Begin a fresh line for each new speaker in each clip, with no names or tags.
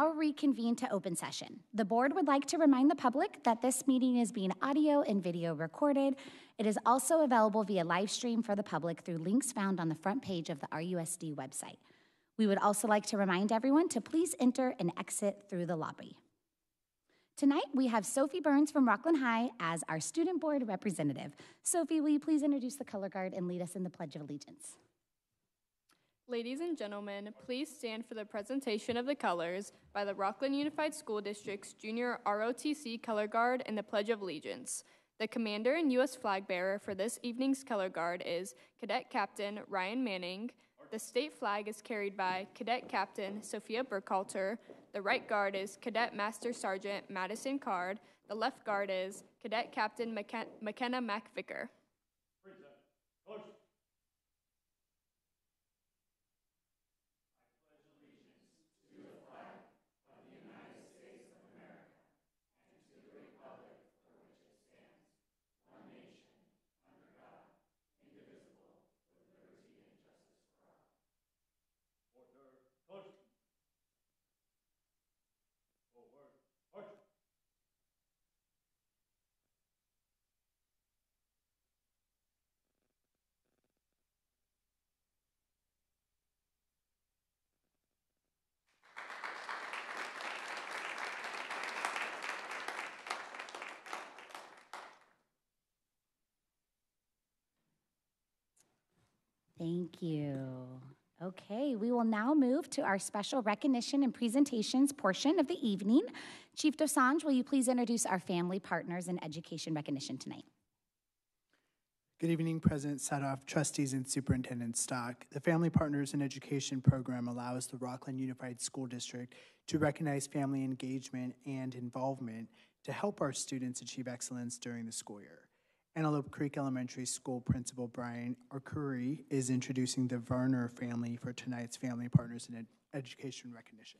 I'll reconvene to open session. The board would like to remind the public that this meeting is being audio and video recorded. It is also available via live stream for the public through links found on the front page of the RUSD website. We would also like to remind everyone to please enter and exit through the lobby. Tonight, we have Sophie Burns from Rocklin High as our student board representative. Sophie, will you please introduce the color guard and lead us in the Pledge of Allegiance?
Ladies and gentlemen, please stand for the presentation of the colors by the Rocklin Unified School District's Junior ROTC Color Guard and the Pledge of Allegiance. The commander and U.S. flag bearer for this evening's color guard is Cadet Captain Ryan Manning. The state flag is carried by Cadet Captain Sophia Burkhalter. The right guard is Cadet Master Sergeant Madison Card. The left guard is Cadet Captain McKenna MacVicker.
Thank you. Okay, we will now move to our special recognition and presentations portion of the evening. Chief Dosanjh, will you please introduce our family partners in education recognition tonight?
Good evening, President Sadoff, trustees, and Superintendent Stock. The Family Partners in Education program allows the Rocklin Unified School District to recognize family engagement and involvement to help our students achieve excellence during the school year. Antelope Creek Elementary School Principal Brian Arcuri is introducing the Varner family for tonight's Family Partners in Ed Education recognition.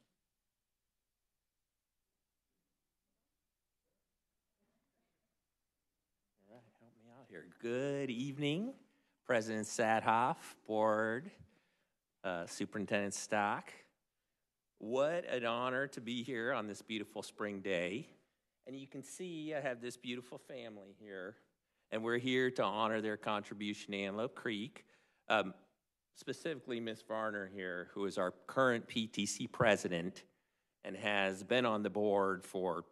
All right, help me out here. Good evening, President Sadoff, Board, uh, Superintendent Stock. What an honor to be here on this beautiful spring day. And you can see I have this beautiful family here and we're here to honor their contribution to Antelope Creek. Um, specifically, Ms. Varner here, who is our current PTC president and has been on the board for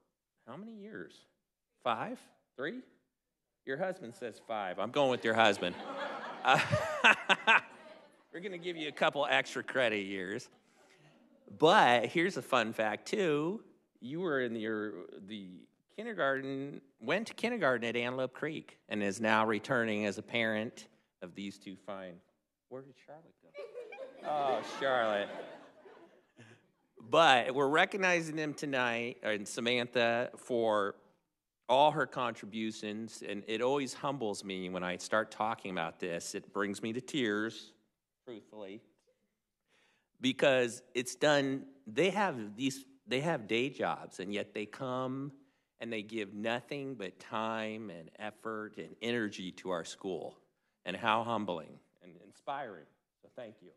how many years? Five? Three? Your husband says five. I'm going with your husband. uh, we're going to give you a couple extra credit years. But here's a fun fact, too. You were in your, the kindergarten, went to kindergarten at Antelope Creek and is now returning as a parent of these two fine. Where did Charlotte go? Oh, Charlotte. But we're recognizing them tonight, and Samantha, for all her contributions. And it always humbles me when I start talking about this. It brings me to tears, truthfully, because it's done, they have these, they have day jobs, and yet they come and they give nothing but time and effort and energy to our school. And how humbling and inspiring. So thank you.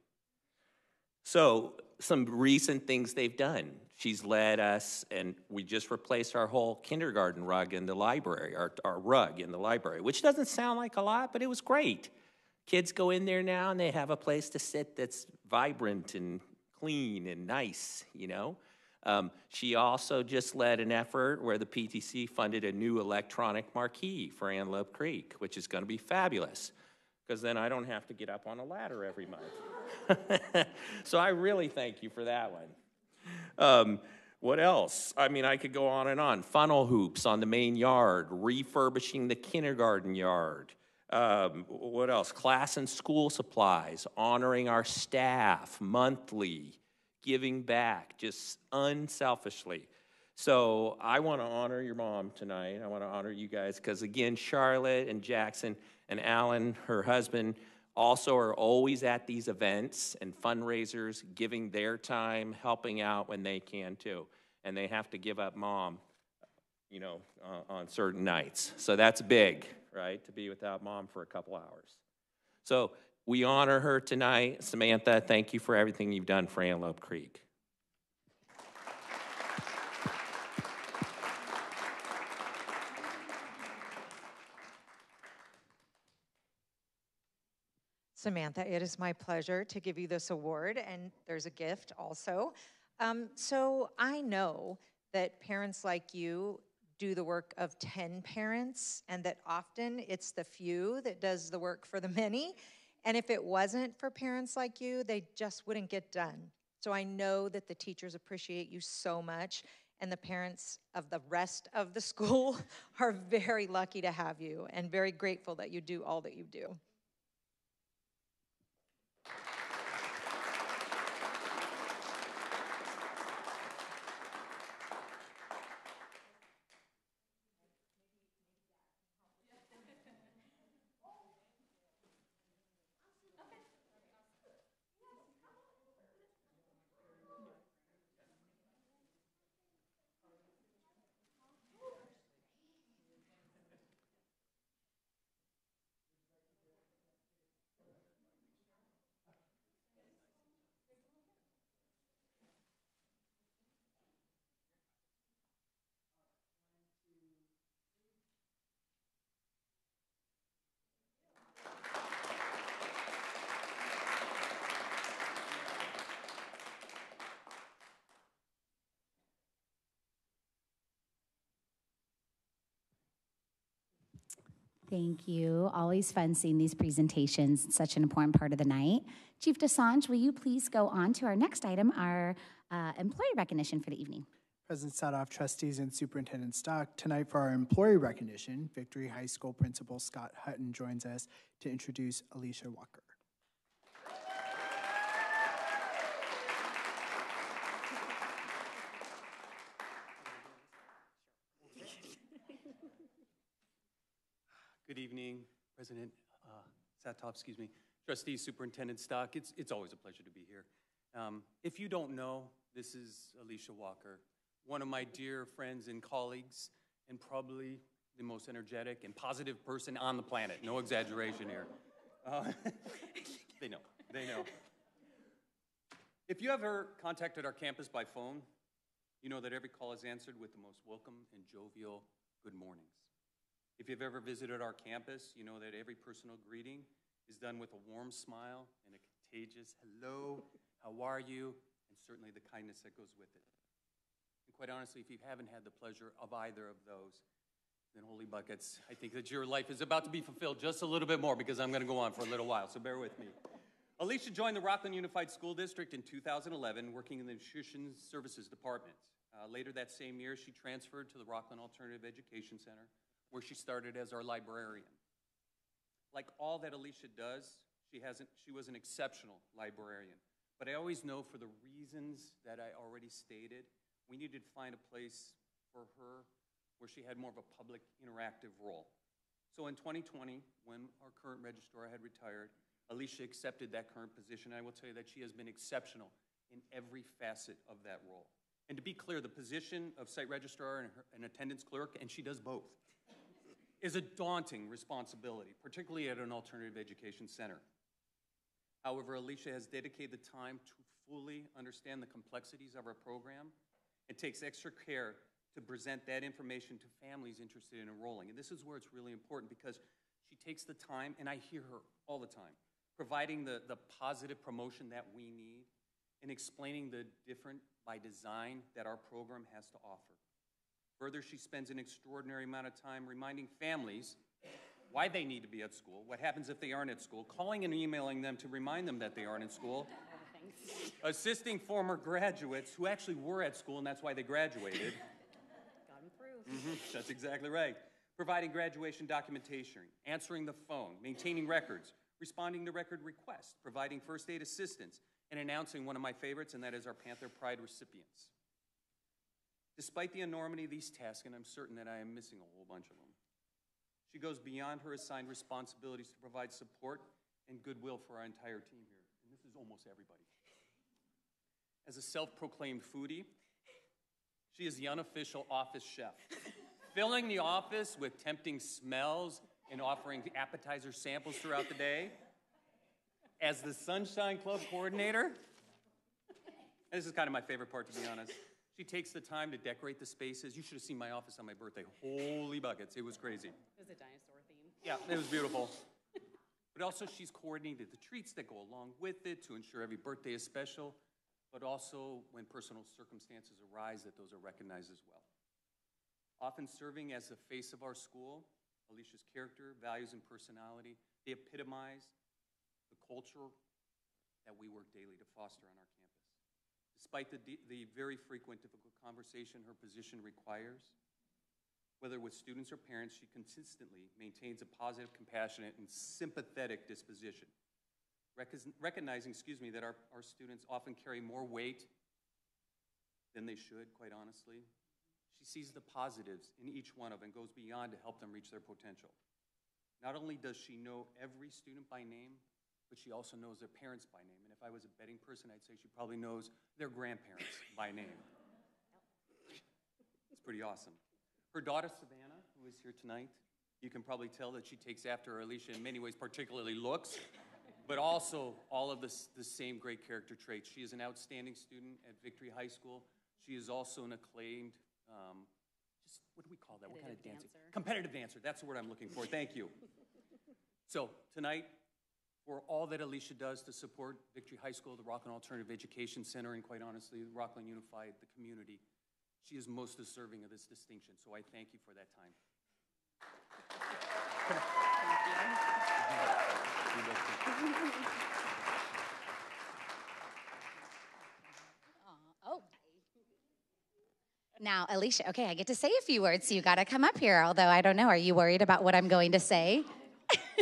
So, some recent things they've done. She's led us, and we just replaced our whole kindergarten rug in the library, our, our rug in the library, which doesn't sound like a lot, but it was great. Kids go in there now and they have a place to sit that's vibrant and clean and nice, you know? Um, she also just led an effort where the PTC funded a new electronic marquee for Antelope Creek, which is going to be fabulous because then I don't have to get up on a ladder every month. so I really thank you for that one. Um, what else? I mean, I could go on and on. Funnel hoops on the main yard, refurbishing the kindergarten yard. Um, what else? Class and school supplies, honoring our staff monthly giving back just unselfishly. So I want to honor your mom tonight. I want to honor you guys because, again, Charlotte and Jackson and Alan, her husband, also are always at these events and fundraisers, giving their time, helping out when they can too. And they have to give up mom, you know, uh, on certain nights. So that's big, right, to be without mom for a couple hours. So we honor her tonight. Samantha, thank you for everything you've done for Antelope Creek.
Samantha, it is my pleasure to give you this award, and there's a gift also. Um, so I know that parents like you do the work of 10 parents, and that often it's the few that does the work for the many. And if it wasn't for parents like you, they just wouldn't get done. So I know that the teachers appreciate you so much, and the parents of the rest of the school are very lucky to have you and very grateful that you do all that you do.
Thank you. Always fun seeing these presentations. It's such an important part of the night. Chief Dosanjh, will you please go on to our next item, our uh, employee recognition for the evening?
President Sadoff, trustees, and Superintendent Stock, tonight for our employee recognition, Victory High School Principal Scott Hutton joins us to introduce Alicia Walker.
Good evening, President uh, Satop, excuse me, trustees, Superintendent Stock. It's, it's always a pleasure to be here. Um, if you don't know, this is Alicia Walker, one of my dear friends and colleagues, and probably the most energetic and positive person on the planet. No exaggeration here. Uh, they know, they know. If you ever contacted our campus by phone, you know that every call is answered with the most welcome and jovial good mornings. If you've ever visited our campus, you know that every personal greeting is done with a warm smile and a contagious hello, how are you, and certainly the kindness that goes with it. And quite honestly, if you haven't had the pleasure of either of those, then holy buckets, I think that your life is about to be fulfilled just a little bit more because I'm going to go on for a little while, so bear with me. Alicia joined the Rocklin Unified School District in 2011, working in the Nutrition Services Department. Uh, later that same year, she transferred to the Rocklin Alternative Education Center, where she started as our librarian. Like all that Alicia does, she, hasn't, she was an exceptional librarian. But I always know for the reasons that I already stated, we needed to find a place for her where she had more of a public interactive role. So in 2020, when our current registrar had retired, Alicia accepted that current position. I will tell you that she has been exceptional in every facet of that role. And to be clear, the position of site registrar and, her, and attendance clerk, and she does both is a daunting responsibility, particularly at an alternative education center. However, Alicia has dedicated the time to fully understand the complexities of our program and takes extra care to present that information to families interested in enrolling. And this is where it's really important because she takes the time, and I hear her all the time, providing the, the positive promotion that we need and explaining the different by design that our program has to offer. Further, she spends an extraordinary amount of time reminding families why they need to be at school, what happens if they aren't at school, calling and emailing them to remind them that they aren't in school, assisting former graduates who actually were at school and that's why they graduated.
Got them through.
Mm-hmm, that's exactly right. Providing graduation documentation, answering the phone, maintaining records, responding to record requests, providing first aid assistance, and announcing one of my favorites, and that is our Panther Pride recipients. Despite the enormity of these tasks, and I'm certain that I am missing a whole bunch of them, she goes beyond her assigned responsibilities to provide support and goodwill for our entire team here. And this is almost everybody. As a self proclaimed foodie, she is the unofficial office chef, filling the office with tempting smells and offering appetizer samples throughout the day. As the Sunshine Club coordinator, this is kind of my favorite part, to be honest. She takes the time to decorate the spaces. You should have seen my office on my birthday. Holy buckets, it was crazy.
It was a dinosaur theme.
Yeah, it was beautiful. but also, she's coordinated the treats that go along with it to ensure every birthday is special, but also when personal circumstances arise, that those are recognized as well. Often serving as the face of our school, Alicia's character, values, and personality, they epitomize the culture that we work daily to foster on our campus. Despite the, the very frequent difficult conversation her position requires, whether with students or parents, she consistently maintains a positive, compassionate, and sympathetic disposition. Recogn- Recognizing, excuse me, that our, our students often carry more weight than they should, quite honestly. She sees the positives in each one of them and goes beyond to help them reach their potential. Not only does she know every student by name, but she also knows their parents by name. And if I was a betting person, I'd say she probably knows their grandparents by name. It's pretty awesome. Her daughter Savannah, who is here tonight, you can probably tell that she takes after Alicia in many ways, particularly looks, but also all of the, the same great character traits. She is an outstanding student at Victory High School. She is also an acclaimed, um, just what do we call that? What kind of
Competitive dancer.
Competitive dancer. That's the word I'm looking for. Thank you. So tonight, for all that Alicia does to support Victory High School, the Rocklin Alternative Education Center, and quite honestly, Rocklin Unified, the community, she is most deserving of this distinction. So I thank you for that time.
Oh. Now, Alicia, okay, I get to say a few words, so you got to come up here. Although I don't know, are you worried about what I'm going to say?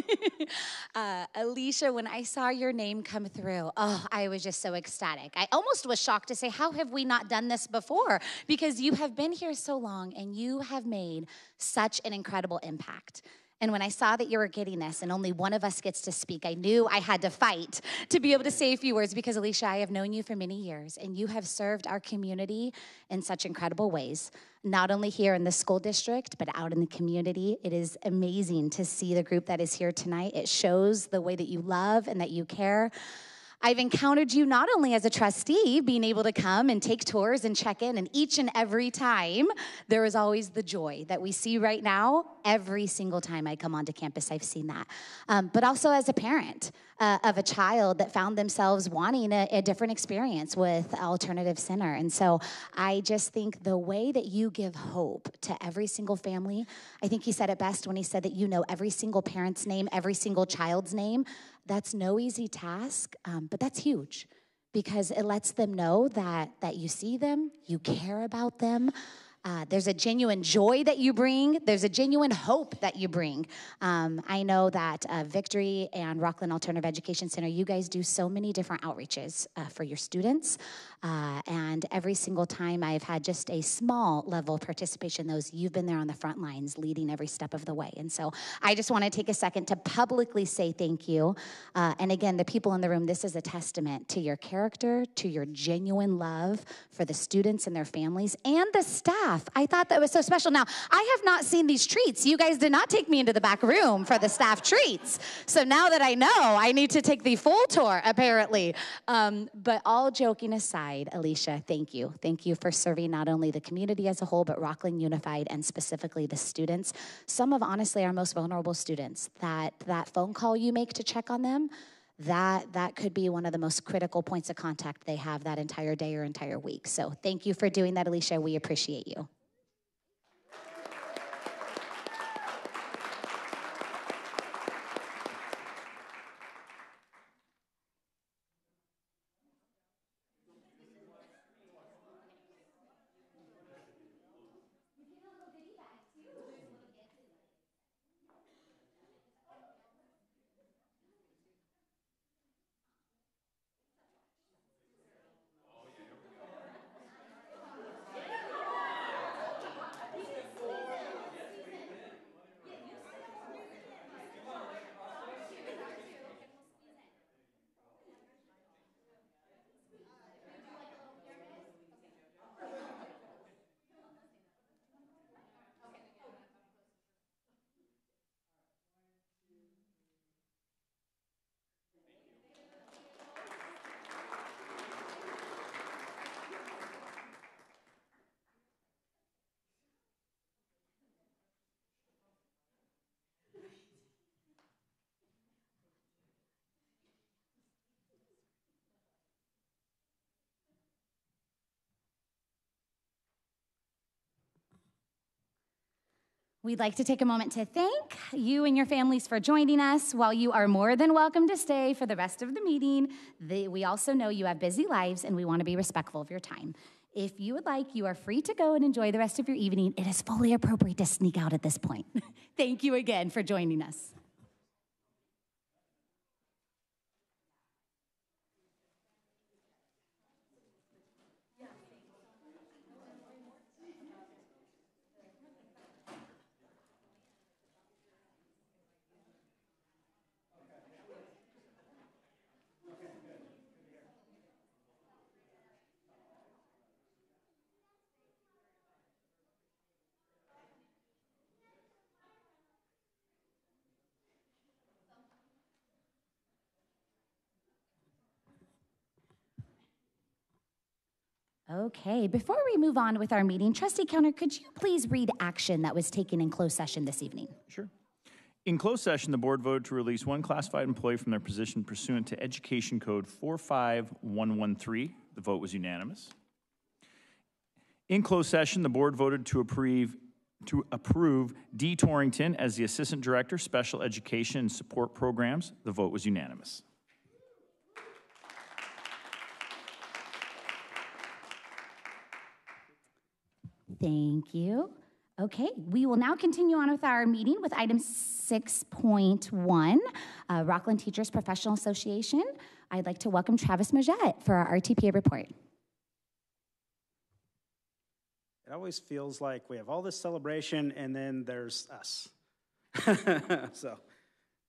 uh, Alicia, when I saw your name come through, oh, I was just so ecstatic. I almost was shocked to say, How have we not done this before? Because you have been here so long and you have made such an incredible impact. And when I saw that you were getting this and only one of us gets to speak, I knew I had to fight to be able to say a few words because, Alicia, I have known you for many years and you have served our community in such incredible ways, not only here in the school district, but out in the community. It is amazing to see the group that is here tonight. It shows the way that you love and that you care. I've encountered you not only as a trustee, being able to come and take tours and check in, and each and every time, there is always the joy that we see right now. Every single time I come onto campus, I've seen that. Um, but also as a parent uh, of a child that found themselves wanting a, a different experience with Alternative Center. And so I just think the way that you give hope to every single family, I think he said it best when he said that you know every single parent's name, every single child's name. That's no easy task, um, but that's huge because it lets them know that that you see them, you care about them. Uh, there's a genuine joy that you bring. There's a genuine hope that you bring. Um, I know that uh, Victory and Rocklin Alternative Education Center, you guys do so many different outreaches uh, for your students. Uh, and every single time I've had just a small level of participation, those you've been there on the front lines leading every step of the way. And so I just want to take a second to publicly say thank you. Uh, and again, the people in the room, this is a testament to your character, to your genuine love for the students and their families and the staff. I thought that was so special. Now, I have not seen these treats. You guys did not take me into the back room for the staff treats. So now that I know, I need to take the full tour, apparently. Um, but all joking aside, Alicia, thank you. Thank you for serving not only the community as a whole, but Rocklin Unified and specifically the students. Some of honestly our most vulnerable students. That that phone call you make to check on them, that that could be one of the most critical points of contact they have that entire day or entire week. So thank you for doing that, Alicia. We appreciate you. We'd like to take a moment to thank you and your families for joining us. While you are more than welcome to stay for the rest of the meeting, the, we also know you have busy lives and we want to be respectful of your time. If you would like, you are free to go and enjoy the rest of your evening. It is fully appropriate to sneak out at this point. thank you again for joining us. Okay, before we move on with our meeting, Trustee Counter, could you please read action that was taken in closed session this evening?
Sure. In closed session, the board voted to release one classified employee from their position pursuant to Education Code 45113. The vote was unanimous. In closed session, the board voted to approve to approve D. Torrington as the Assistant Director, Special Education and Support Programs. The vote was unanimous.
Thank you. Okay, we will now continue on with our meeting with item 6.1, uh, Rocklin Teachers Professional Association. I'd like to welcome Travis Majette for our RTPA report.
It always feels like we have all this celebration and then there's us. so,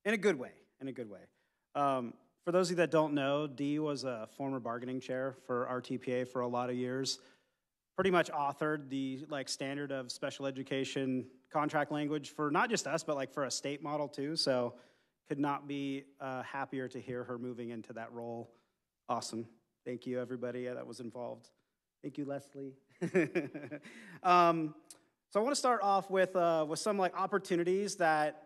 in a good way, in a good way. Um, for those of you that don't know, Dee was a former bargaining chair for RTPA for a lot of years pretty much authored the like standard of special education contract language for not just us, but like for a state model too. So could not be uh, happier to hear her moving into that role. Awesome. Thank you, everybody that was involved. Thank you, Leslie. um, so I want to start off with uh, with some like opportunities that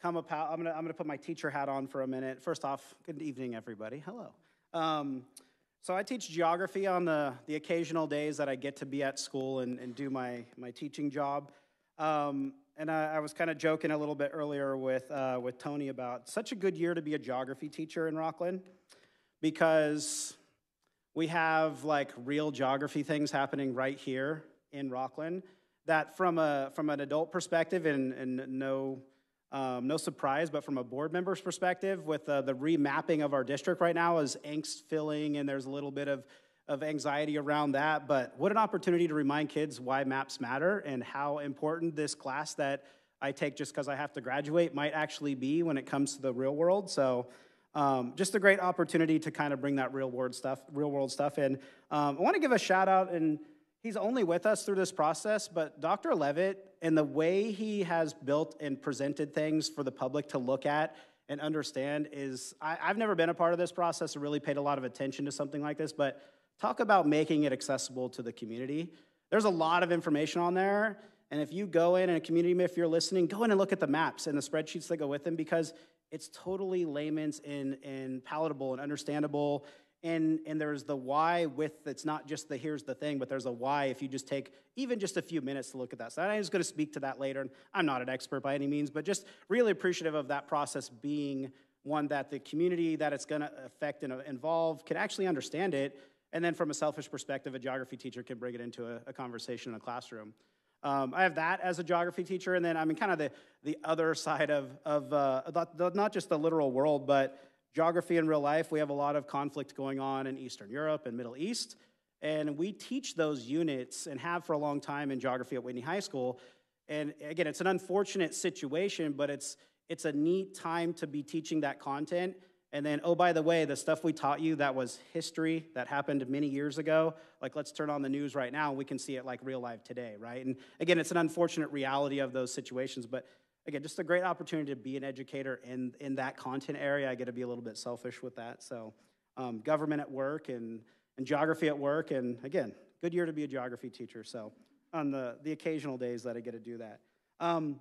come about. I'm gonna I'm gonna put my teacher hat on for a minute. First off, good evening, everybody. Hello. Um, so I teach geography on the, the occasional days that I get to be at school and, and do my, my teaching job. Um, and I, I was kind of joking a little bit earlier with, uh, with Tony about such a good year to be a geography teacher in Rocklin because we have like real geography things happening right here in Rocklin that from, a, from an adult perspective and, and no um, no surprise, but from a board member's perspective, with uh, the remapping of our district right now is angst filling, and there's a little bit of, of anxiety around that. But what an opportunity to remind kids why maps matter and how important this class that I take just because I have to graduate might actually be when it comes to the real world. So, um, just a great opportunity to kind of bring that real world stuff, real world stuff in. Um, I want to give a shout out and he's only with us through this process, but Dr. Levitt and the way he has built and presented things for the public to look at and understand is I, have never been a part of this process or really paid a lot of attention to something like this, but talk about making it accessible to the community. There's a lot of information on there. And if you go in and a community, if you're listening, go in and look at the maps and the spreadsheets that go with them because it's totally layman's and, and palatable and understandable and and there's the why with it's not just the here's the thing but there's a why if you just take even just a few minutes to look at that so i'm just going to speak to that later and i'm not an expert by any means but just really appreciative of that process being one that the community that it's going to affect and involve can actually understand it and then from a selfish perspective a geography teacher can bring it into a, a conversation in a classroom. Um, I have that as a geography teacher, and then I'm in kind of the, the other side of, of uh, not just the literal world, but geography in real life, we have a lot of conflict going on in Eastern Europe and Middle East. And we teach those units and have for a long time in geography at Whitney High School. And again, it's an unfortunate situation, but it's, it's a neat time to be teaching that content. And then, oh, by the way, the stuff we taught you that was history that happened many years ago, like let's turn on the news right now we can see it like real life today, right? And again, it's an unfortunate reality of those situations, but again, just a great opportunity to be an educator in, in that content area. I get to be a little bit selfish with that. So, um, government at work and, and geography at work. And again, good year to be a geography teacher. So, on the, the occasional days that I get to do that. Um,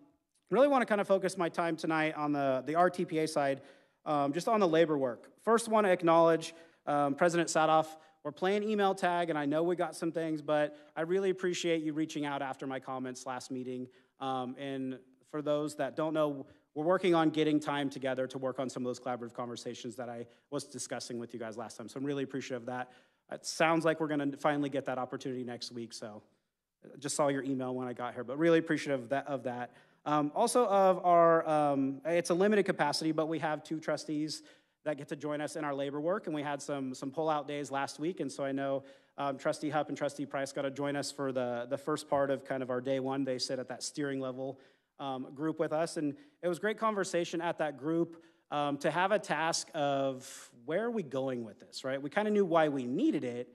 really want to kind of focus my time tonight on the, the RTPA side, um, just on the labor work. First, want to acknowledge um, President Sadoff. We're playing email tag, and I know we got some things, but I really appreciate you reaching out after my comments last meeting Um, and for those that don't know, we're working on getting time together to work on some of those collaborative conversations that I was discussing with you guys last time. So I'm really appreciative of that. It sounds like we're going to finally get that opportunity next week. So I just saw your email when I got here, but really appreciative of that. Of that. Um, also of our, um, it's a limited capacity, but we have two trustees that get to join us in our labor work, and we had some some pull-out days last week, and so I know um, Trustee Hupp and Trustee Price got to join us for the the first part of kind of our day one. They sit at that steering level um, group with us, and it was great conversation at that group um, to have a task of where are we going with this, right? We kind of knew why we needed it,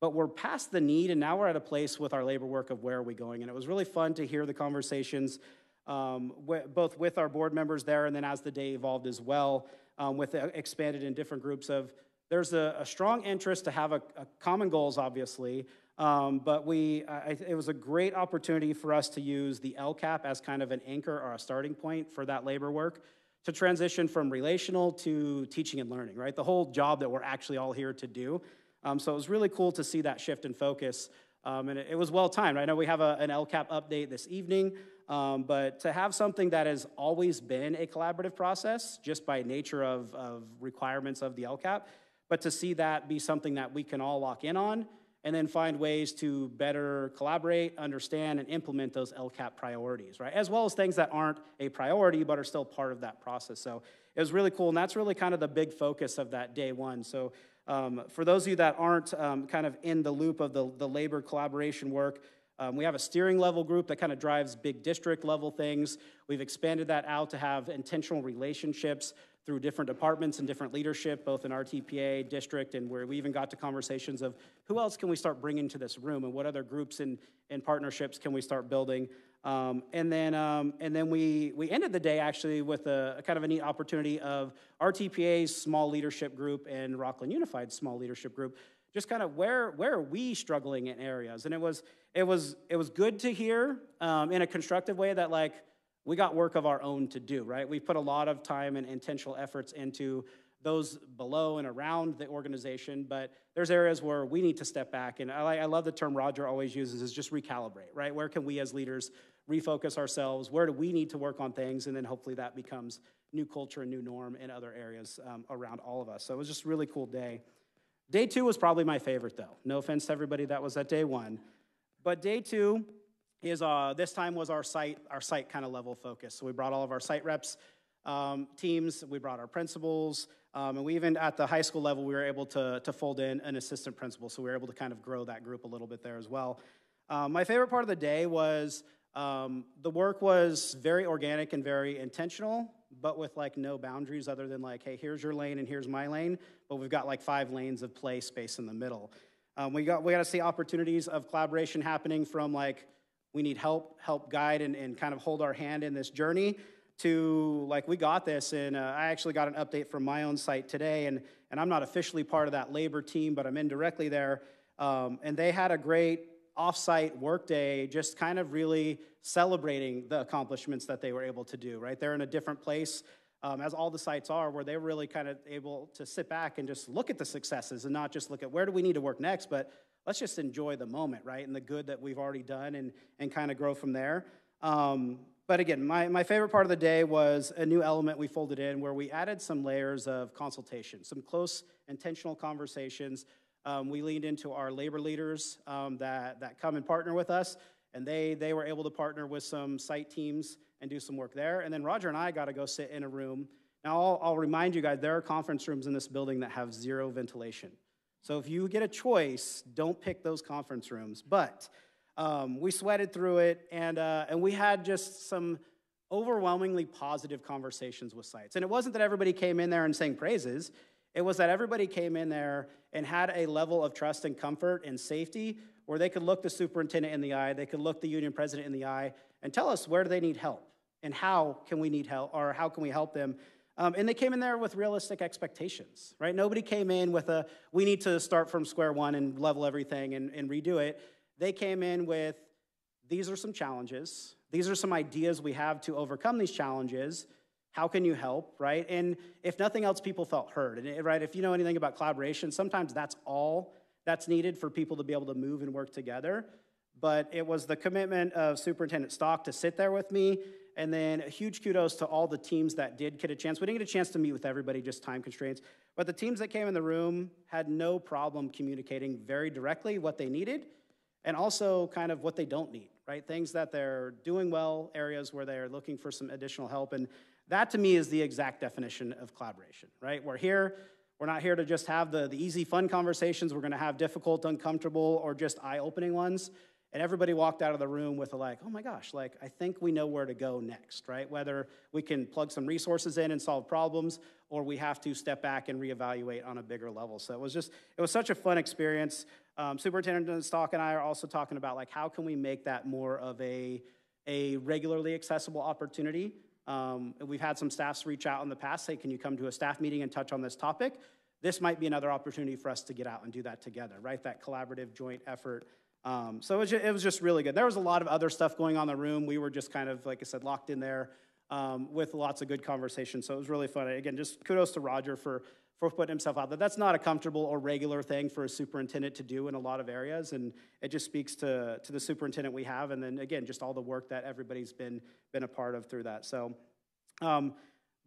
but we're past the need, and now we're at a place with our labor work of where are we going, and it was really fun to hear the conversations. Um, both with our board members there and then as the day evolved as well um, with expanded in different groups of there's a, a strong interest to have a, a common goals obviously um, but we I, it was a great opportunity for us to use the lcap as kind of an anchor or a starting point for that labor work to transition from relational to teaching and learning right? The whole job that we're actually all here to do. Um, so it was really cool to see that shift in focus. Um, and it, it, was well timed i know we have a, an lcap update this evening um, but to have something that has always been a collaborative process, just by nature of, of requirements of the LCAP, but to see that be something that we can all lock in on and then find ways to better collaborate, understand, and implement those LCAP priorities, right? As well as things that aren't a priority but are still part of that process. So it was really cool, and that's really kind of the big focus of that day one. So um, for those of you that aren't um, kind of in the loop of the, the labor collaboration work, um, we have a steering level group that kind of drives big district level things. We've expanded that out to have intentional relationships through different departments and different leadership, both in RTPA, district, and where we even got to conversations of who else can we start bringing to this room and what other groups and, and partnerships can we start building. Um, and then, um, and then we, we ended the day actually with a, a, kind of a neat opportunity of RTPA's small leadership group and Rocklin Unified small leadership group just kind of where where are we struggling in areas and it was it was it was good to hear um, in a constructive way that like we got work of our own to do right? We put a lot of time and intentional efforts into those below and around the organization but there's areas where we need to step back and i, I love the term roger always uses is just recalibrate right? Where can we as leaders refocus ourselves? Where do we need to work on things? And then hopefully that becomes new culture and new norm in other areas um, around all of us. So it was just a really cool day. Day two was probably my favorite, though. No offense to everybody that was at day one. But day two is uh, this time was our site, our site kind of level focus. So we brought all of our site reps um, teams, we brought our principals, um, and we even at the high school level, we were able to, to fold in an assistant principal. So we were able to kind of grow that group a little bit there as well. Um, my favorite part of the day was um, the work was very organic and very intentional but with like no boundaries other than like, hey, here's your lane and here's my lane, but we've got like five lanes of play space in the middle. Um, we got we got to see opportunities of collaboration happening from like we need help, help guide and, and kind of hold our hand in this journey to like we got this and uh, i actually got an update from my own site today and, and i'm not officially part of that labor team but i'm indirectly there um, and they had a great offsite workday, just kind of really celebrating the accomplishments that they were able to do, right? They're in a different place, um, as all the sites are, where they're really kind of able to sit back and just look at the successes and not just look at where do we need to work next, but let's just enjoy the moment, right? And the good that we've already done and, and kind of grow from there. Um, but again, my, my favorite part of the day was a new element we folded in where we added some layers of consultation, some close, intentional conversations um, we leaned into our labor leaders um, that, that come and partner with us, and they, they were able to partner with some site teams and do some work there. And then Roger and I got to go sit in a room. Now, I'll, I'll remind you guys there are conference rooms in this building that have zero ventilation. So if you get a choice, don't pick those conference rooms. But um, we sweated through it, and, uh, and we had just some overwhelmingly positive conversations with sites. And it wasn't that everybody came in there and sang praises, it was that everybody came in there and had a level of trust and comfort and safety where they could look the superintendent in the eye, they could look the union president in the eye, and tell us where do they need help and how can we need help or how can we help them. Um, and they came in there with realistic expectations, right? Nobody came in with a, we need to start from square one and level everything and, and redo it. They came in with, these are some challenges. These are some ideas we have to overcome these challenges. How can you help, right? And if nothing else, people felt heard. And right, if you know anything about collaboration, sometimes that's all that's needed for people to be able to move and work together. but it was the commitment of Superintendent Stock to sit there with me. And then a huge kudos to all the teams that did get a chance. We didn't get a chance to meet with everybody, just time constraints. But the teams that came in the room had no problem communicating very directly what they needed and also kind of what they don't need, right? Things that they're doing well, areas where they're looking for some additional help. And that to me is the exact definition of collaboration, right? We're here, we're not here to just have the, the easy, fun conversations. We're gonna have difficult, uncomfortable, or just eye opening ones. And everybody walked out of the room with a like, oh my gosh, like I think we know where to go next, right? Whether we can plug some resources in and solve problems, or we have to step back and reevaluate on a bigger level. So it was just, it was such a fun experience. Um, Superintendent Stock and I are also talking about like how can we make that more of a, a regularly accessible opportunity. Um, we've had some staffs reach out in the past, say, can you come to a staff meeting and touch on this topic? This might be another opportunity for us to get out and do that together, right? That collaborative joint effort um, so it was, just, it was, just, really good. There was a lot of other stuff going on in the room. We were just kind of, like I said, locked in there um, with lots of good conversation. So it was really fun. Again, just kudos to Roger for, for putting himself out there. That's not a comfortable or regular thing for a superintendent to do in a lot of areas. And it just speaks to, to the superintendent we have. And then again, just all the work that everybody's been, been a part of through that. So um,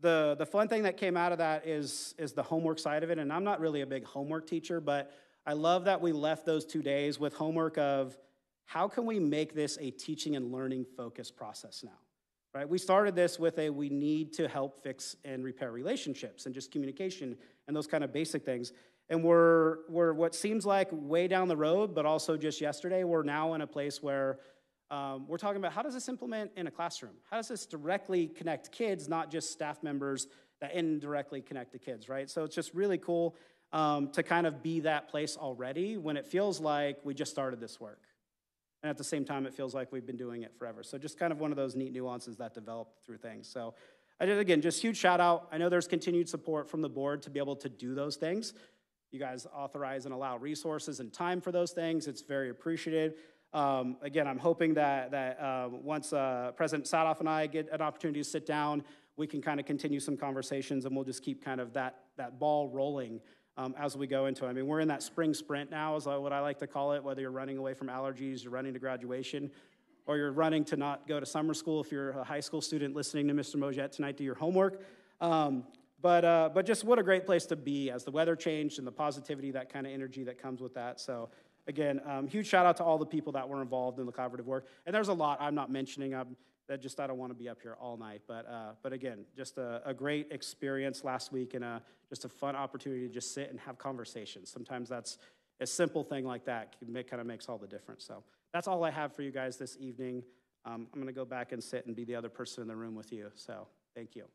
the, the fun thing that came out of that is, is the homework side of it. And I'm not really a big homework teacher, but I love that we left those two days with homework of how can we make this a teaching and learning focused process now? Right? We started this with a we need to help fix and repair relationships and just communication and those kind of basic things. And we're, we're what seems like way down the road, but also just yesterday, we're now in a place where um, we're talking about how does this implement in a classroom? How does this directly connect kids, not just staff members that indirectly connect the kids, right? So it's just really cool um, to kind of be that place already when it feels like we just started this work. And at the same time, it feels like we've been doing it forever. So just kind of one of those neat nuances that developed through things. So I did, again, just huge shout out. I know there's continued support from the board to be able to do those things. You guys authorize and allow resources and time for those things. It's very appreciated. Um, again, I'm hoping that, that um, once uh, President Sadoff and I get an opportunity to sit down, we can kind of continue some conversations and we'll just keep kind of that, that ball rolling um, as we go into it. I mean, we're in that spring sprint now, is what I like to call it, whether you're running away from allergies, you're running to graduation, or you're running to not go to summer school if you're a high school student listening to Mr. Mojet tonight do your homework. Um, but, uh, but just what a great place to be as the weather changed and the positivity, that kind of energy that comes with that. So, again, um, huge shout out to all the people that were involved in the collaborative work. And there's a lot I'm not mentioning. I'm, that just I don't want to be up here all night. But uh, but again, just a, a, great experience last week and a, just a fun opportunity to just sit and have conversations. Sometimes that's a simple thing like that make, kind of makes all the difference. So that's all I have for you guys this evening. Um, I'm going to go back and sit and be the other person in the room with you. So thank you.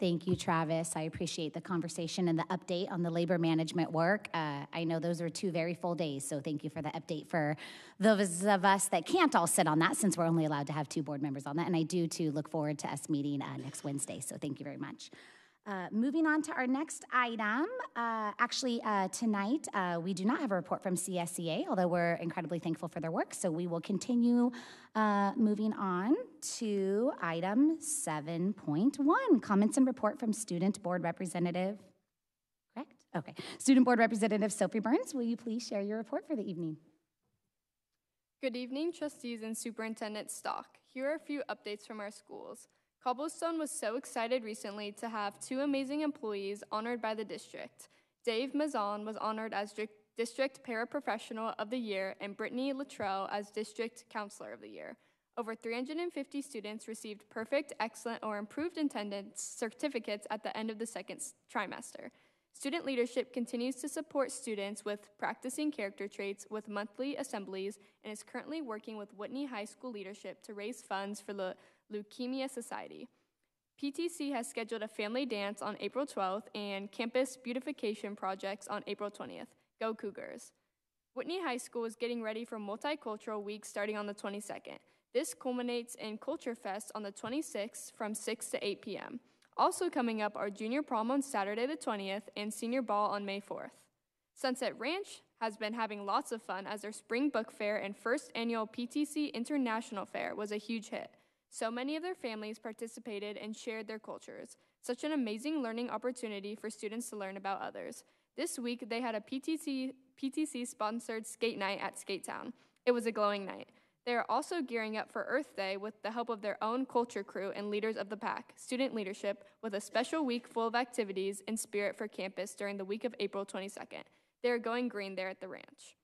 Thank you, Travis. I appreciate the conversation and the update on the labor management work. Uh, I know those are two very full days, so thank you for the update for those of us that can't all sit on that since we're only allowed to have two board members on that. And I do too look forward to us meeting uh, next Wednesday, so thank you very much. Uh, moving on to our next item. Uh, actually, uh, tonight uh, we do not have a report from CSEA, although we're incredibly thankful for their work. So we will continue uh, moving on to item 7.1 comments and report from Student Board Representative. Correct? Okay. Student Board Representative Sophie Burns, will you please share your report for the evening?
Good evening, trustees and Superintendent Stock. Here are a few updates from our schools. Cobblestone was so excited recently to have two amazing employees honored by the district. Dave Mazon was honored as District Paraprofessional of the Year and Brittany Luttrell as District Counselor of the Year. Over 350 students received perfect, excellent, or improved attendance certificates at the end of the second trimester. Student leadership continues to support students with practicing character traits with monthly assemblies and is currently working with Whitney High School leadership to raise funds for the Leukemia Society. PTC has scheduled a family dance on April 12th and campus beautification projects on April 20th. Go Cougars! Whitney High School is getting ready for Multicultural Week starting on the 22nd. This culminates in Culture Fest on the 26th from 6 to 8 p.m. Also coming up are Junior Prom on Saturday the 20th and Senior Ball on May 4th. Sunset Ranch has been having lots of fun as their spring book fair and first annual PTC International Fair was a huge hit. So many of their families participated and shared their cultures. Such an amazing learning opportunity for students to learn about others. This week, they had a PTC PTC sponsored skate night at Skate Town. It was a glowing night. They are also gearing up for Earth Day with the help of their own culture crew and leaders of the pack, student leadership, with a special week full of activities and spirit for campus during the week of April 22nd. They are going green there at the ranch.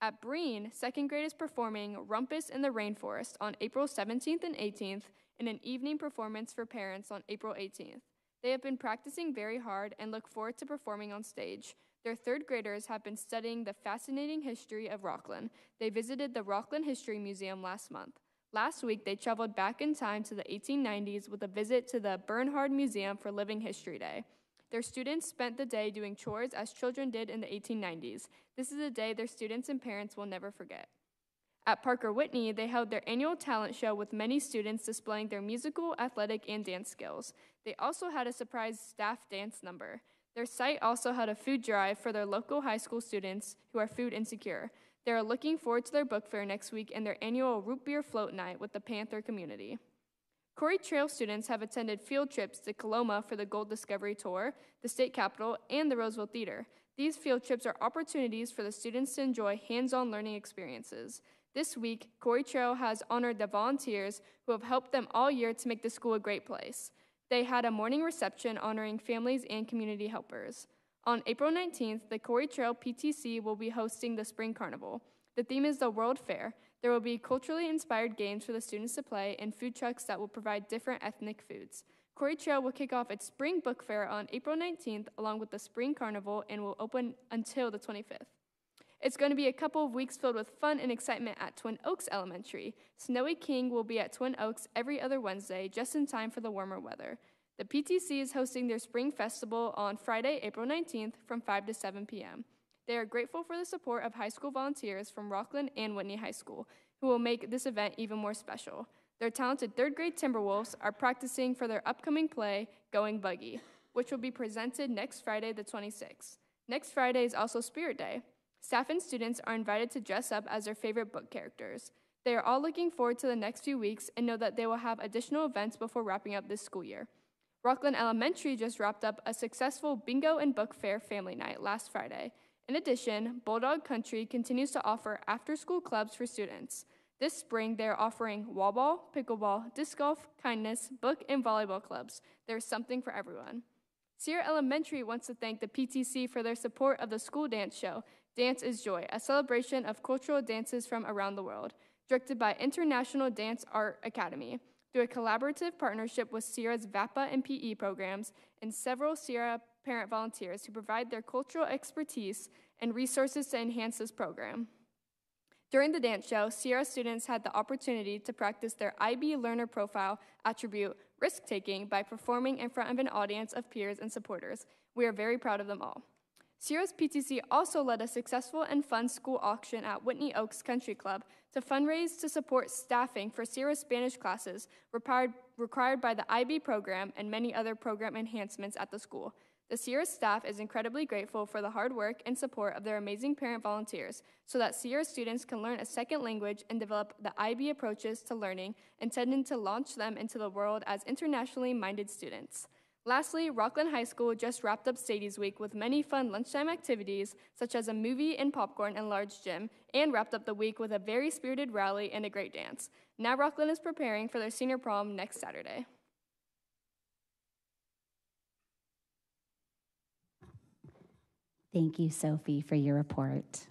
At Breen, second grade is performing Rumpus in the Rainforest on April 17th and 18th and an evening performance for parents on April 18th. They have been practicing very hard and look forward to performing on stage. Their third graders have been studying the fascinating history of Rocklin. They visited the Rocklin History Museum last month. Last week, they traveled back in time to the 1890s with a visit to the Bernhard Museum for Living History Day. Their students spent the day doing chores as children did in the 1890s. This is a day their students and parents will never forget. At Parker Whitney, they held their annual talent show with many students displaying their musical, athletic, and dance skills. They also had a surprise staff dance number. Their site also had a food drive for their local high school students who are food insecure. They are looking forward to their book fair next week and their annual root beer float night with the Panther community. Quarry Trail students have attended field trips to Coloma for the Gold Discovery Tour, the state capitol, and the Roseville Theater. These field trips are opportunities for the students to enjoy hands on learning experiences. This week, Quarry Trail has honored the volunteers who have helped them all year to make the school a great place. They had a morning reception honoring families and community helpers. On April 19th, the Quarry Trail PTC will be hosting the Spring Carnival. The theme is the World Fair. There will be culturally inspired games for the students to play and food trucks that will provide different ethnic foods. Quarry Trail will kick off its Spring Book Fair on April 19th, along with the Spring Carnival, and will open until the 25th. It's going to be a couple of weeks filled with fun and excitement at Twin Oaks Elementary. Snowy King will be at Twin Oaks every other Wednesday, just in time for the warmer weather. The PTC is hosting their spring festival on Friday, April 19th from 5 to 7 p.m. They are grateful for the support of high school volunteers from Rocklin and Whitney High School, who will make this event even more special. Their talented third grade Timberwolves are practicing for their upcoming play, Going Buggy, which will be presented next Friday, the 26th. Next Friday is also Spirit Day. Staff and students are invited to dress up as their favorite book characters. They are all looking forward to the next few weeks and know that they will have additional events before wrapping up this school year. Rocklin Elementary just wrapped up a successful bingo and book fair family night last Friday. In addition, Bulldog Country continues to offer after school clubs for students. This spring, they are offering wall ball, pickleball, disc golf, kindness, book, and volleyball clubs. There's something for everyone. Sierra Elementary wants to thank the PTC for their support of the school dance show Dance is Joy, a celebration of cultural dances from around the world, directed by International Dance Art Academy. Through a collaborative partnership with Sierra's VAPA and PE programs and several Sierra parent volunteers who provide their cultural expertise and resources to enhance this program. During the dance show, Sierra students had the opportunity to practice their IB learner profile attribute risk taking by performing in front of an audience of peers and supporters. We are very proud of them all. Sierra's PTC also led a successful and fun school auction at Whitney Oaks Country Club to fundraise to support staffing for Sierra's Spanish classes required, required by the IB program and many other program enhancements at the school. The Sierra staff is incredibly grateful for the hard work and support of their amazing parent volunteers so that Sierra students can learn a second language and develop the IB approaches to learning intended to launch them into the world as internationally minded students. Lastly, Rocklin High School just wrapped up Sadie's Week with many fun lunchtime activities, such as a movie and popcorn and large gym, and wrapped up the week with a very spirited rally and a great dance. Now Rocklin is preparing for their senior prom next Saturday.
Thank you, Sophie, for your report.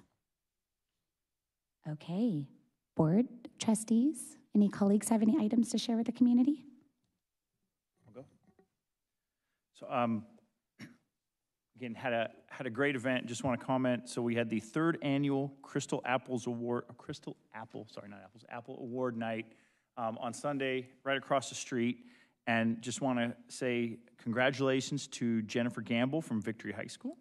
Okay, board trustees, any colleagues have any items to share with the community?
I'll go. So, um, again, had a, had a great event. Just want to comment. So we had the third annual Crystal Apples Award, Crystal Apple, sorry, not Apples, Apple Award Night um, on Sunday, right across the street. And just want to say congratulations to Jennifer Gamble from Victory High School.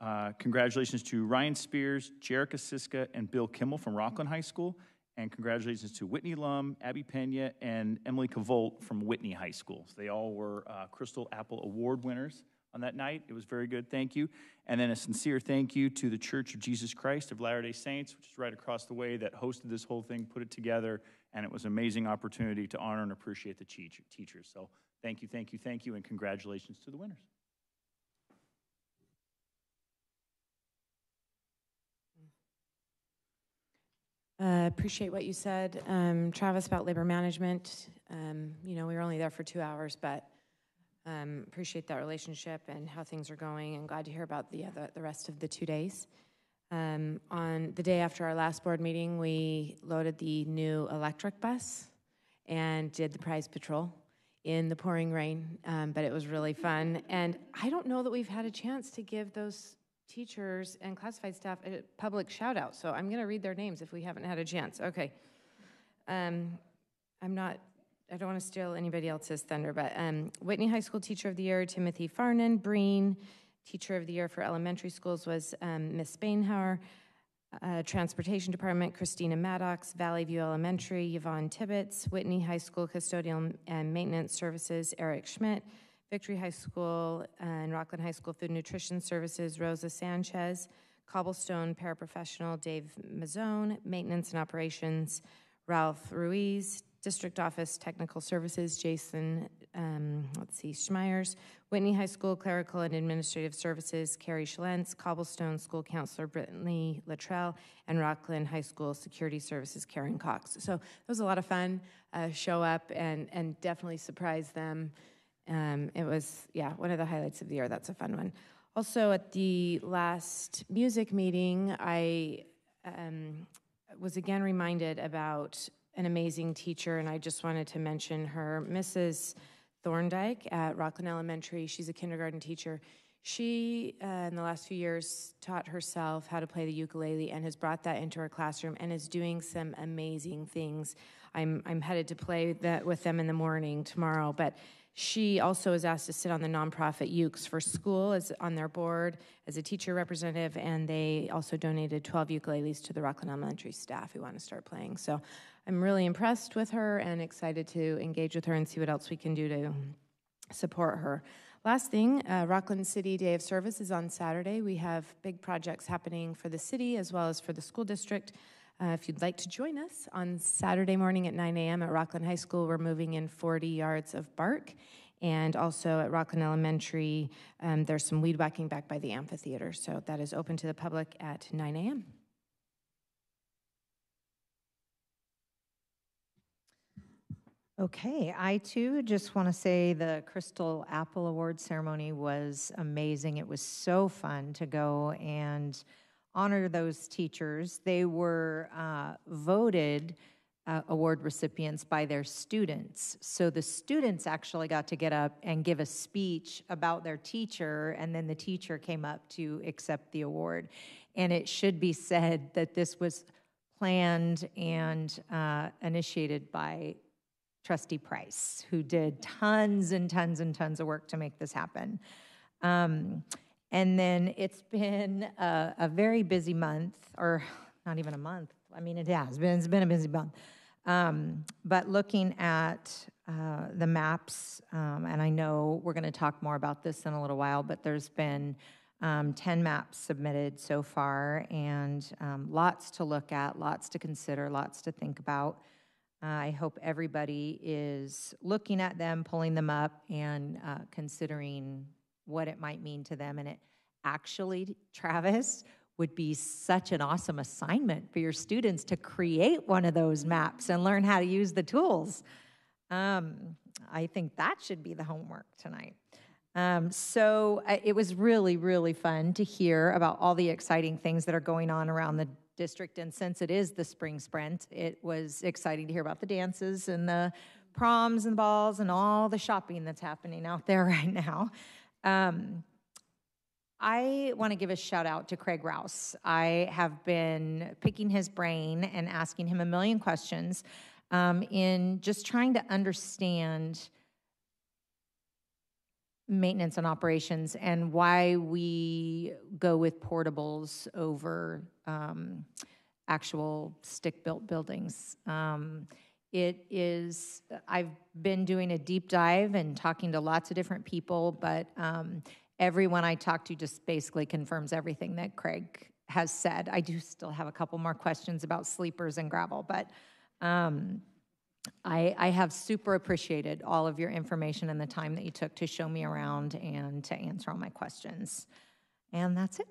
Uh, congratulations to Ryan Spears, Jerica Siska, and Bill Kimmel from Rocklin High School. And congratulations to Whitney Lum, Abby Pena, and Emily Cavolt from Whitney High School. So they all were uh, Crystal Apple Award winners on that night. It was very good. Thank you. And then a sincere thank you to the Church of Jesus Christ of Latter day Saints, which is right across the way, that hosted this whole thing, put it together. And it was an amazing opportunity to honor and appreciate the teach- teachers. So thank you, thank you, thank you, and congratulations to the winners.
Uh, Appreciate what you said, um, Travis, about labor management. Um, You know, we were only there for two hours, but um, appreciate that relationship and how things are going, and glad to hear about the other, the rest of the two days. Um, On the day after our last board meeting, we loaded the new electric bus and did the prize patrol in the pouring rain, um, but it was really fun. And I don't know that we've had a chance to give those teachers and classified staff a public shout out, so I'm going to read their names if we haven't had a chance. Okay. Um, I'm not, I don't want to steal anybody else's thunder, but um, Whitney High School Teacher of the Year, Timothy Farnan. Breen, Teacher of the Year for Elementary Schools was um, Miss Bainhauer. Uh, Transportation Department, Christina Maddox, Valley View Elementary, Yvonne Tibbetts, Whitney High School Custodial and Maintenance Services, Eric Schmidt, Victory High School and Rocklin High School Food Nutrition Services, Rosa Sanchez, Cobblestone Paraprofessional, Dave Mazzone, Maintenance and Operations, Ralph Ruiz, District Office Technical Services, Jason, um, let's see, Schmeyers, Whitney High School Clerical and Administrative Services, Carrie Schlentz, Cobblestone School Counselor Brittany Luttrell, and Rocklin High School Security Services, Karen Cox. So it was a lot of fun. Uh, show up and, and definitely surprise them. Um, it was, yeah, one of the highlights of the year. That's a fun one. Also, at the last music meeting, I um, was again reminded about an amazing teacher, and I just wanted to mention her, Mrs. Thorndike at Rocklin Elementary. She's a kindergarten teacher. She, uh, in the last few years, taught herself how to play the ukulele and has brought that into her classroom and is doing some amazing things. I'm, I'm headed to play that with them in the morning tomorrow, but she also is asked to sit on the nonprofit Ukes for School as on their board as a teacher representative, and they also donated 12 ukuleles to the Rocklin Elementary staff who want to start playing. So I'm really impressed with her and excited to engage with her and see what else we can do to support her. Last thing, uh, Rocklin City Day of Service is on Saturday. We have big projects happening for the city as well as for the school district. Uh, if you'd like to join us on Saturday morning at 9 a.m. at Rocklin High School, we're moving in 40 yards of bark. And also at Rocklin Elementary, um, there's some weed whacking back by the amphitheater. So that is open to the public at 9 a.m.
Okay, I too just want to say the Crystal Apple Award ceremony was amazing. It was so fun to go and honor those teachers. They were uh, voted uh, award recipients by their students. So the students actually got to get up and give a speech about their teacher, and then the teacher came up to accept the award. And it should be said that this was planned and uh, initiated by Trustee Price, who did tons and tons and tons of work to make this happen. Um, and then it's been a, a, very busy month, or not even a month. I mean, it has been. It's been a busy month. Um, but looking at uh, the maps, um, and I know we're going to talk more about this in a little while, but there's been um, 10 maps submitted so far, and um, lots to look at, lots to consider, lots to think about. I hope everybody is looking at them, pulling them up, and uh, considering what it might mean to them. And it actually, Travis, would be such an awesome assignment for your students to create one of those maps and learn how to use the tools. Um, I think that should be the homework tonight. Um, so uh, it was really, really fun to hear about all the exciting things that are going on around the district. And since it is the spring sprint, it was exciting to hear about the dances and the proms and balls and all the shopping that's happening out there right now. Um, I want to give a shout out to Craig Rouse. I have been picking his brain and asking him a million questions um, in just trying to understand maintenance and operations and why we go with portables over um, actual stick-built buildings. Um, it is, I've been doing a deep dive and talking to lots of different people, but um, everyone I talk to just basically confirms everything that Craig has said. I do still have a couple more questions about sleepers and gravel, but um, I, I have super appreciated all of your information and the time that you took to show me around and to answer all my questions. And that's it.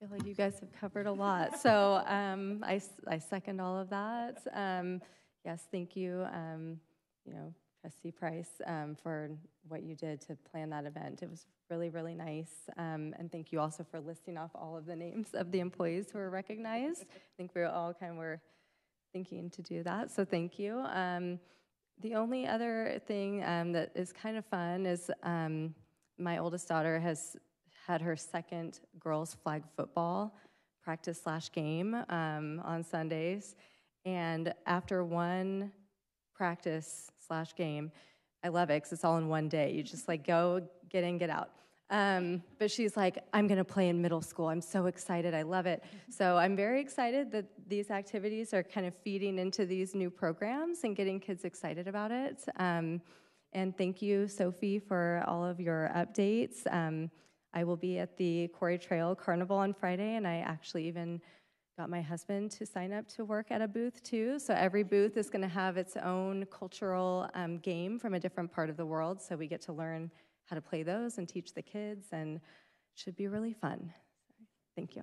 I feel like you guys have covered a lot. So um, I, I second all of that. Um, yes, thank you, um, you know, Trustee Price, um, for what you did to plan that event. It was really, really nice. Um, and thank you also for listing off all of the names of the employees who were recognized. I think we all kind of were thinking to do that, so thank you. Um, the only other thing um, that is kind of fun is um, my oldest daughter has had her second girls flag football practice slash game um, on Sundays, and after one practice slash game, I love it because it's all in one day. You just like go get in, get out. Um, but she's like, I'm going to play in middle school. I'm so excited. I love it. So I'm very excited that these activities are kind of feeding into these new programs and getting kids excited about it. Um, and thank you, Sophie, for all of your updates. Um, I will be at the Quarry Trail Carnival on Friday, and I actually even got my husband to sign up to work at a booth too. So every booth is going to have its own cultural um, game from a different part of the world. So we get to learn how to play those and teach the kids, and it should be really fun. Thank you.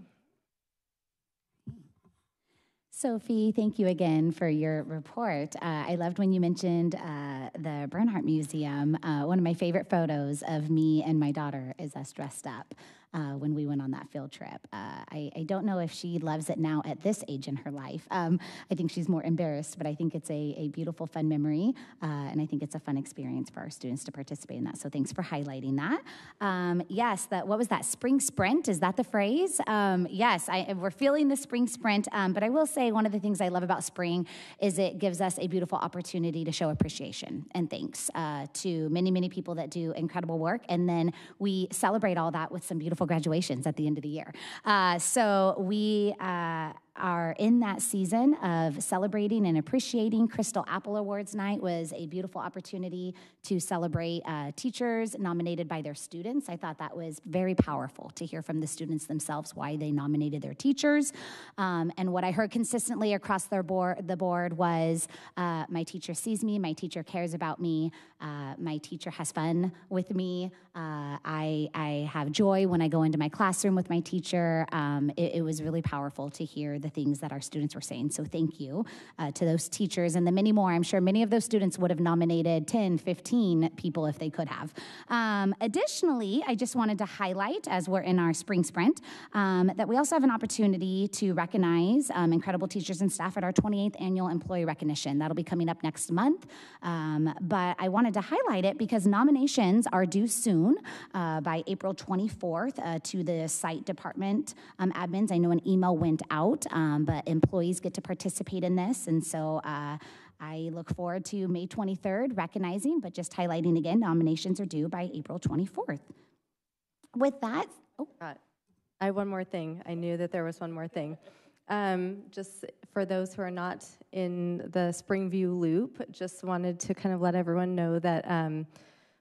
Sophie, thank you again for your report. Uh, I loved when you mentioned uh, the Bernhard Museum. Uh, one of my favorite photos of me and my daughter is us dressed up uh, when we went on that field trip. Uh, I, I don't know if she loves it now at this age in her life. Um, I think she's more embarrassed, but I think it's a, a beautiful, fun memory, uh, and I think it's a fun experience for our students to participate in that. So thanks for highlighting that. Um, yes, that what was that? Spring sprint? Is that the phrase? Um, yes, I, we're feeling the spring sprint, um, but I will say one of the things I love about spring is it gives us a beautiful opportunity to show appreciation and thanks uh, to many, many people that do incredible work, and then we celebrate all that with some beautiful graduations at the end of the year. Uh, so we. Are in that season of celebrating and appreciating. Crystal Apple Awards Night was a beautiful opportunity to celebrate uh, teachers nominated by their students. I thought that was very powerful to hear from the students themselves why they nominated their teachers. Um, and what I heard consistently across their board, the board was uh, my teacher sees me, my teacher cares about me, uh, my teacher has fun with me. Uh, I, I have joy when I go into my classroom with my teacher. Um, it, it was really powerful to hear the things that our students were saying. So thank you uh, to those teachers and the many more. I'm sure many of those students would have nominated 10, 15 people if they could have. Um, additionally, I just wanted to highlight, as we're in our spring sprint, um, that we also have an opportunity to recognize um, incredible teachers and staff at our 28th annual employee recognition. That'll be coming up next month. Um, but I wanted to highlight it because nominations are due soon uh, by April 24th uh, to the site department um, admins. I know an email went out um, but employees get to participate in this. And so uh, I look forward to May 23rd recognizing, but just highlighting again, nominations are due by April 24th. With that, oh,
Got- I have one more thing. I knew that there was one more thing. Um, just for those who are not in the Springview loop, just wanted to kind of let everyone know that um,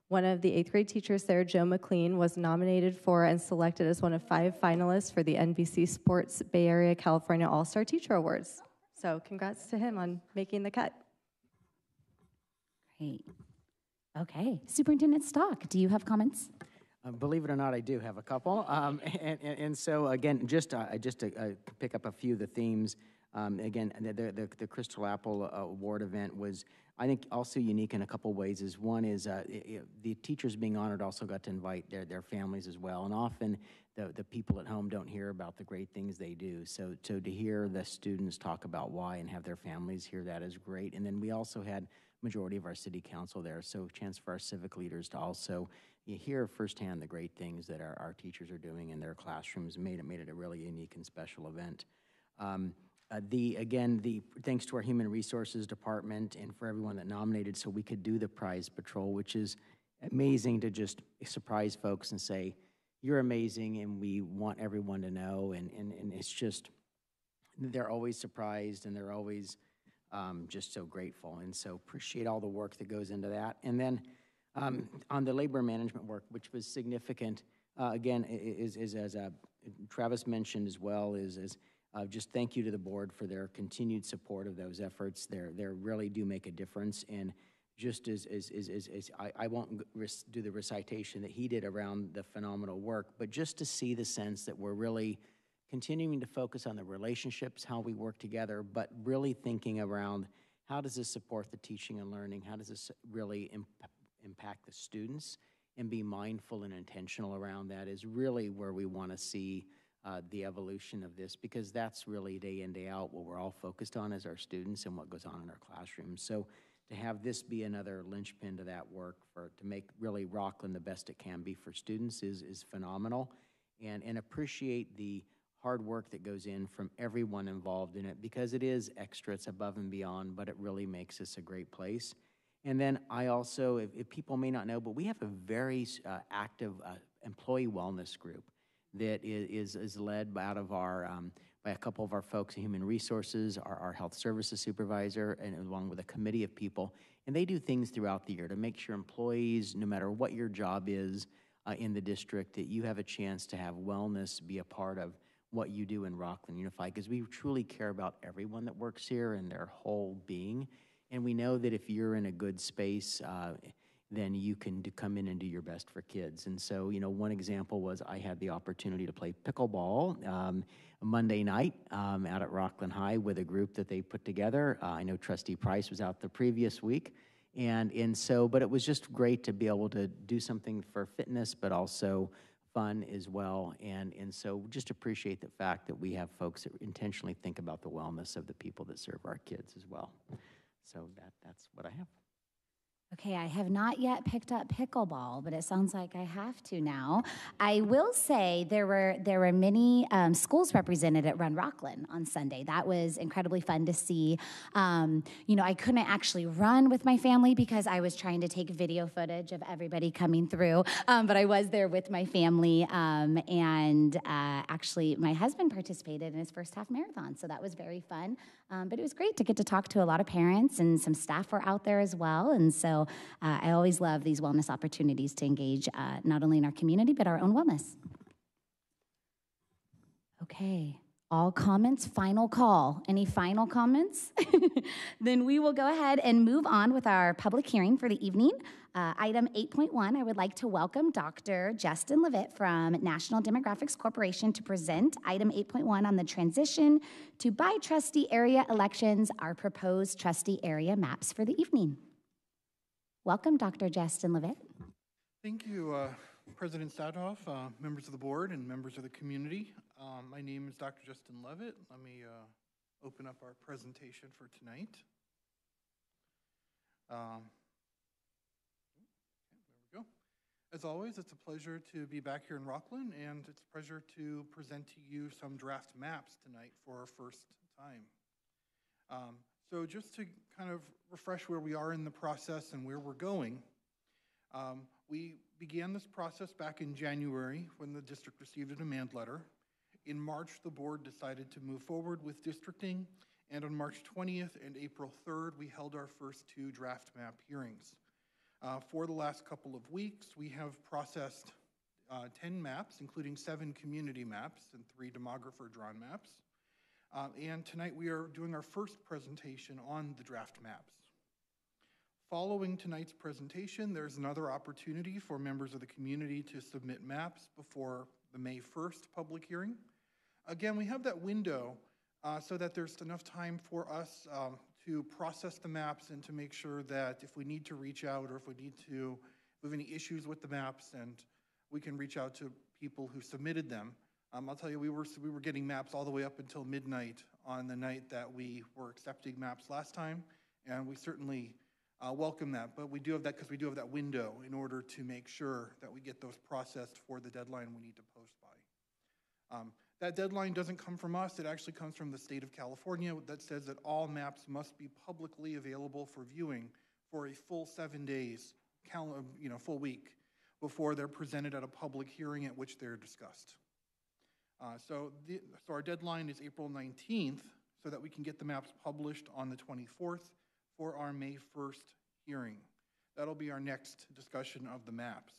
one of the eighth grade teachers there, Joe McLean, was nominated for and selected as one of five finalists for the NBC Sports Bay Area California All Star Teacher Awards. So, congrats to him on making the cut.
great. Okay, Superintendent Stock, do you have comments?
Uh, Believe it or not, I do have a couple. Um, And, and- and so, again, just, uh, just to uh, pick up a few of the themes, um, again, the, the, the Crystal Apple uh, Award event was, I think, also unique in a couple ways. Is one is uh, i- i- the teachers being honored also got to invite their, their families as well. And often, the, the people at home don't hear about the great things they do. So, so to hear the students talk about why and have their families hear that is great. And then we also had majority of our city council there, so chance for our civic leaders to also hear firsthand the great things that our, our teachers are doing in their classrooms. Made it made it a really unique and special event. Um, uh, the again, the thanks to our human resources department and for everyone that nominated, so we could do the prize patrol, which is amazing to just surprise folks and say, "You're amazing," and we want everyone to know. And and, and it's just they're always surprised and they're always um, just so grateful. And so appreciate all the work that goes into that. And then um, on the labor management work, which was significant, uh, again, is, is as uh, Travis mentioned as well, is, is uh, just thank you to the board for their continued support of those efforts. They're, they really do make a difference. And just as, as, as, as, as I, I won't do the recitation that he did around the phenomenal work, but just to see the sense that we're really continuing to focus on the relationships, how we work together, but really thinking around how does this support the teaching and learning? How does this really imp- impact the students? And be mindful and intentional around that is really where we want to see uh, the evolution of this because that's really day in, day out what we're all focused on as our students and what goes on in our classrooms. So to have this be another linchpin to that work for to make really Rocklin the best it can be for students is is phenomenal and and appreciate the hard work that goes in from everyone involved in it because it is extra, it's above and beyond, but it really makes this a great place. And then I also, if, if people may not know, but we have a very uh, active uh, employee wellness group that is, is led out of our, um, by a couple of our folks in human resources, our, our health services supervisor, and along with a committee of people. And they do things throughout the year to make sure employees, no matter what your job is uh, in the district, that you have a chance to have wellness be a part of what you do in Rocklin Unified, because we truly care about everyone that works here and their whole being. And we know that if you're in a good space, uh, then you can do, come in and do your best for kids. And so, you know, one example was I had the opportunity to play pickleball um, Monday night um, out at Rocklin High with a group that they put together. Uh, I know Trustee Price was out the previous week. And, and so, but it was just great to be able to do something for fitness, but also fun as well. And, and so just appreciate the fact that we have folks that intentionally think about the wellness of the people that serve our kids as well. So that, that's what I have.
Okay, I have not yet picked up pickleball, but it sounds like I have to now. I will say there were there were many um, schools represented at Run Rocklin on Sunday. That was incredibly fun to see. Um, you know, I couldn't actually run with my family because I was trying to take video footage of everybody coming through, um, but I was there with my family, um, and uh, actually, my husband participated in his first half marathon, so that was very fun. Um, but it was great to get to talk to a lot of parents, and some staff were out there as well, and so uh, I always love these wellness opportunities to engage uh, not only in our community, but our own wellness. Okay, all comments, final call. Any final comments? then we will go ahead and move on with our public hearing for the evening. Uh, item 8.1, I would like to welcome Dr. Justin Levitt from National Demographics Corporation to present item 8.1 on the transition to by trustee area elections, our proposed trustee area maps for the evening. Welcome, Dr. Justin Levitt.
Thank you, uh, President Sadoff, uh, members of the board, and members of the community. Um, my name is Dr. Justin Levitt. Let me uh, open up our presentation for tonight. Um, there we go. As always, it's a pleasure to be back here in Rocklin, and it's a pleasure to present to you some draft maps tonight for our first time. Um, so just to kind of refresh where we are in the process and where we're going, um, we began this process back in January when the district received a demand letter. In March, the board decided to move forward with districting, and on March 20th and April 3rd, we held our first two draft map hearings. Uh, for the last couple of weeks, we have processed uh, 10 maps, including seven community maps and three demographer drawn maps. Uh, and tonight we are doing our first presentation on the draft maps. Following tonight's presentation, there's another opportunity for members of the community to submit maps before the May 1st public hearing. Again, we have that window uh, so that there's enough time for us um, to process the maps and to make sure that if we need to reach out or if we need to, if we have any issues with the maps and we can reach out to people who submitted them. Um, I'll tell you, we were, we were getting maps all the way up until midnight on the night that we were accepting maps last time, and we certainly uh, welcome that. But we do have that because we do have that window in order to make sure that we get those processed for the deadline we need to post by. Um, that deadline doesn't come from us, it actually comes from the state of California that says that all maps must be publicly available for viewing for a full seven days, you know, full week, before they're presented at a public hearing at which they're discussed. Uh, so, the, so our deadline is April 19th so that we can get the maps published on the 24th for our May 1st hearing. That'll be our next discussion of the maps.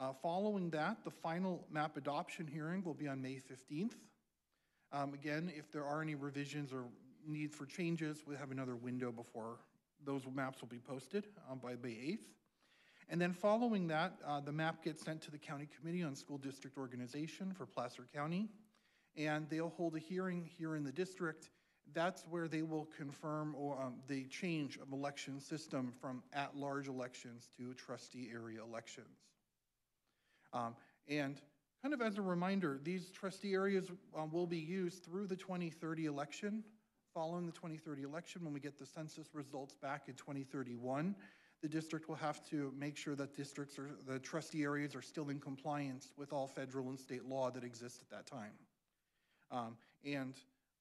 Uh, following that, the final map adoption hearing will be on May 15th. Um, again, if there are any revisions or need for changes, we'll have another window before those maps will be posted um, by May 8th. And then following that, uh, the map gets sent to the County Committee on School District Organization for Placer County. and they'll hold a hearing here in the district. That's where they will confirm or, um, the change of election system from at-large elections to trustee area elections. Um, And kind of as a reminder, these trustee areas um, will be used through the 2030 election. Following the 2030 election, when we get the census results back in 2031, the district will have to make sure that districts or the trustee areas are still in compliance with all federal and state law that exists at that time. Um, And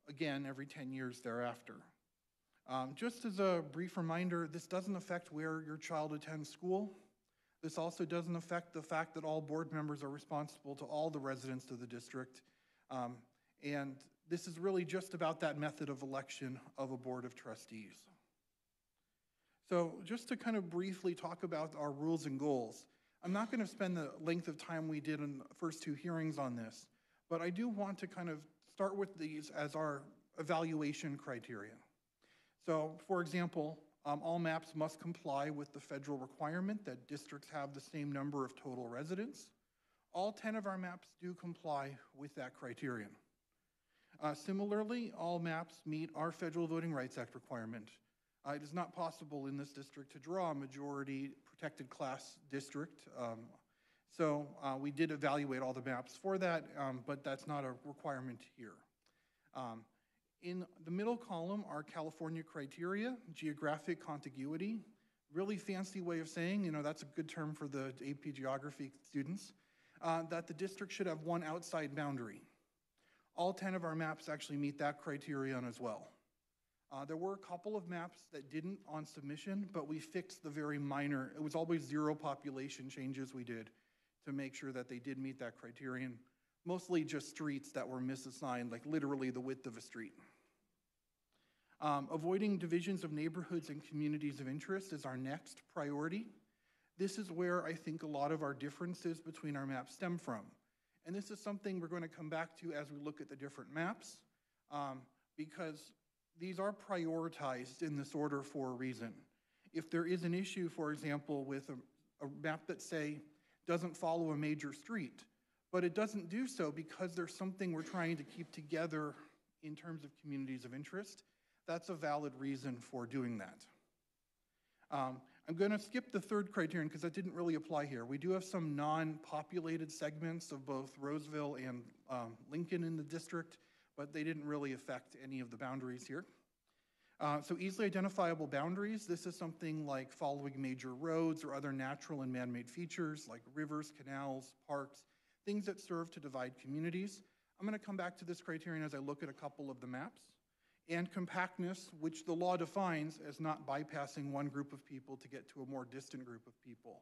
again, every 10 years thereafter. Um, Just as a brief reminder, this doesn't affect where your child attends school. This also doesn't affect the fact that all board members are responsible to all the residents of the district. Um, And this is really just about that method of election of a board of trustees. So just to kind of briefly talk about our rules and goals, I'm not going to spend the length of time we did in the first two hearings on this, but I do want to kind of start with these as our evaluation criteria. So, for example, um, all maps must comply with the federal requirement that districts have the same number of total residents. All 10 of our maps do comply with that criterion. Uh, similarly, all maps meet our Federal Voting Rights Act requirement. Uh, it is not possible in this district to draw a majority protected class district. Um, so uh, we did evaluate all the maps for that, um, but that's not a requirement here. Um, in the middle column are California criteria, geographic contiguity. Really fancy way of saying, you know, that's a good term for the AP geography students, uh, that the district should have one outside boundary. All 10 of our maps actually meet that criterion as well. Uh, there were a couple of maps that didn't on submission, but we fixed the very minor, it was always zero population changes we did to make sure that they did meet that criterion. Mostly just streets that were misassigned, like literally the width of a street. Um, avoiding divisions of neighborhoods and communities of interest is our next priority. This is where I think a lot of our differences between our maps stem from. And this is something we're going to come back to as we look at the different maps, um, because these are prioritized in this order for a reason. If there is an issue, for example, with a, a map that, say, doesn't follow a major street, but it doesn't do so because there's something we're trying to keep together in terms of communities of interest, that's a valid reason for doing that. Um, I'm going to skip the third criterion because that didn't really apply here. We do have some non-populated segments of both Roseville and um, Lincoln in the district, but they didn't really affect any of the boundaries here. Uh, so easily identifiable boundaries, this is something like following major roads or other natural and man-made features like rivers, canals, parks, things that serve to divide communities. I'm going to come back to this criterion as I look at a couple of the maps. And compactness, which the law defines as not bypassing one group of people to get to a more distant group of people.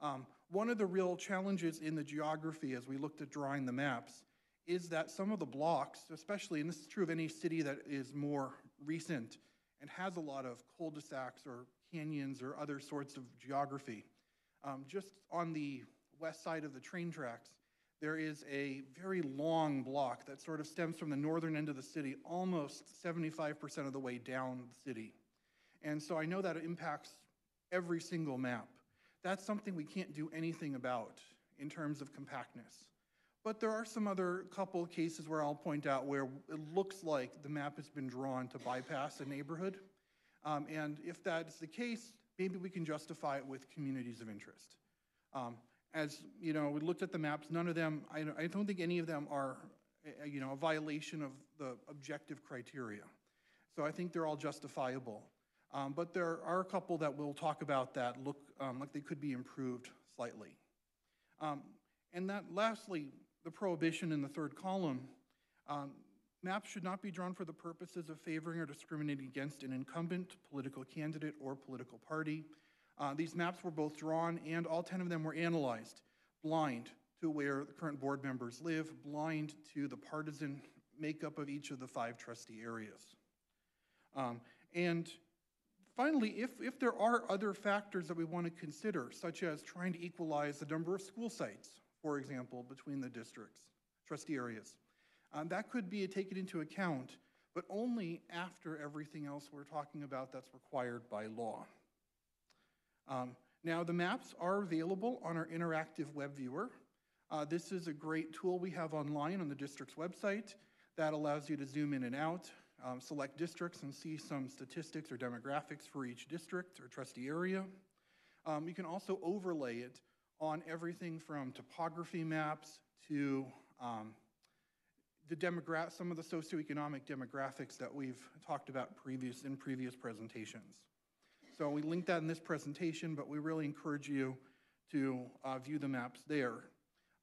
Um, one of the real challenges in the geography as we looked at drawing the maps is that some of the blocks, especially, and this is true of any city that is more recent and has a lot of cul-de-sacs or canyons or other sorts of geography, um, just on the west side of the train tracks, there is a very long block that sort of stems from the northern end of the city, almost 75% of the way down the city. And so I know that it impacts every single map. That's something we can't do anything about in terms of compactness. But there are some other couple cases where I'll point out where it looks like the map has been drawn to bypass a neighborhood. Um, and if that's the case, maybe we can justify it with communities of interest. Um, as you know, we looked at the maps. None of them, I, I don't think any of them are, uh, you know, a violation of the objective criteria. So I think they're all justifiable. Um, but there are a couple that we'll talk about that look um, like they could be improved slightly. Um, and that, lastly, the prohibition in the third column. Um, maps should not be drawn for the purposes of favoring or discriminating against an incumbent, political candidate, or political party. Uh, these maps were both drawn and all 10 of them were analyzed, blind to where the current board members live, blind to the partisan makeup of each of the five trustee areas. Um, and finally, if, if there are other factors that we want to consider, such as trying to equalize the number of school sites, for example, between the districts, trustee areas, um, that could be taken into account, but only after everything else we're talking about that's required by law. Um, now, the maps are available on our interactive web viewer. Uh, This is a great tool we have online on the district's website that allows you to zoom in and out, um, select districts and see some statistics or demographics for each district or trustee area. Um, You can also overlay it on everything from topography maps to um, the demogra, some of the socioeconomic demographics that we've talked about previous, in previous presentations. So we linked that in this presentation, but we really encourage you to uh, view the maps there.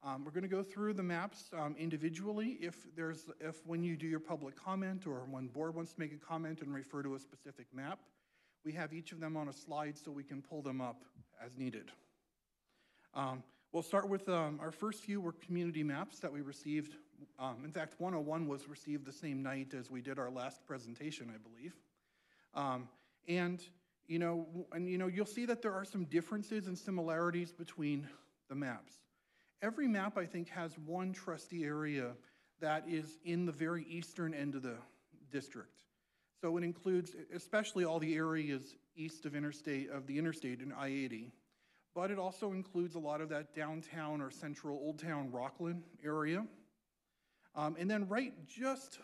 Um, We're going to go through the maps um, individually. If there's, if when you do your public comment or when board wants to make a comment and refer to a specific map, we have each of them on a slide so we can pull them up as needed. Um, We'll start with, um, our first few were community maps that we received. Um, In fact, 101 was received the same night as we did our last presentation, I believe. Um, And, you know, and, you know, you'll see that there are some differences and similarities between the maps. Every map, I think, has one trustee area that is in the very eastern end of the district. So it includes especially all the areas east of interstate, of the interstate in I-80. But it also includes a lot of that downtown or central Old Town Rocklin area. Um, and then right just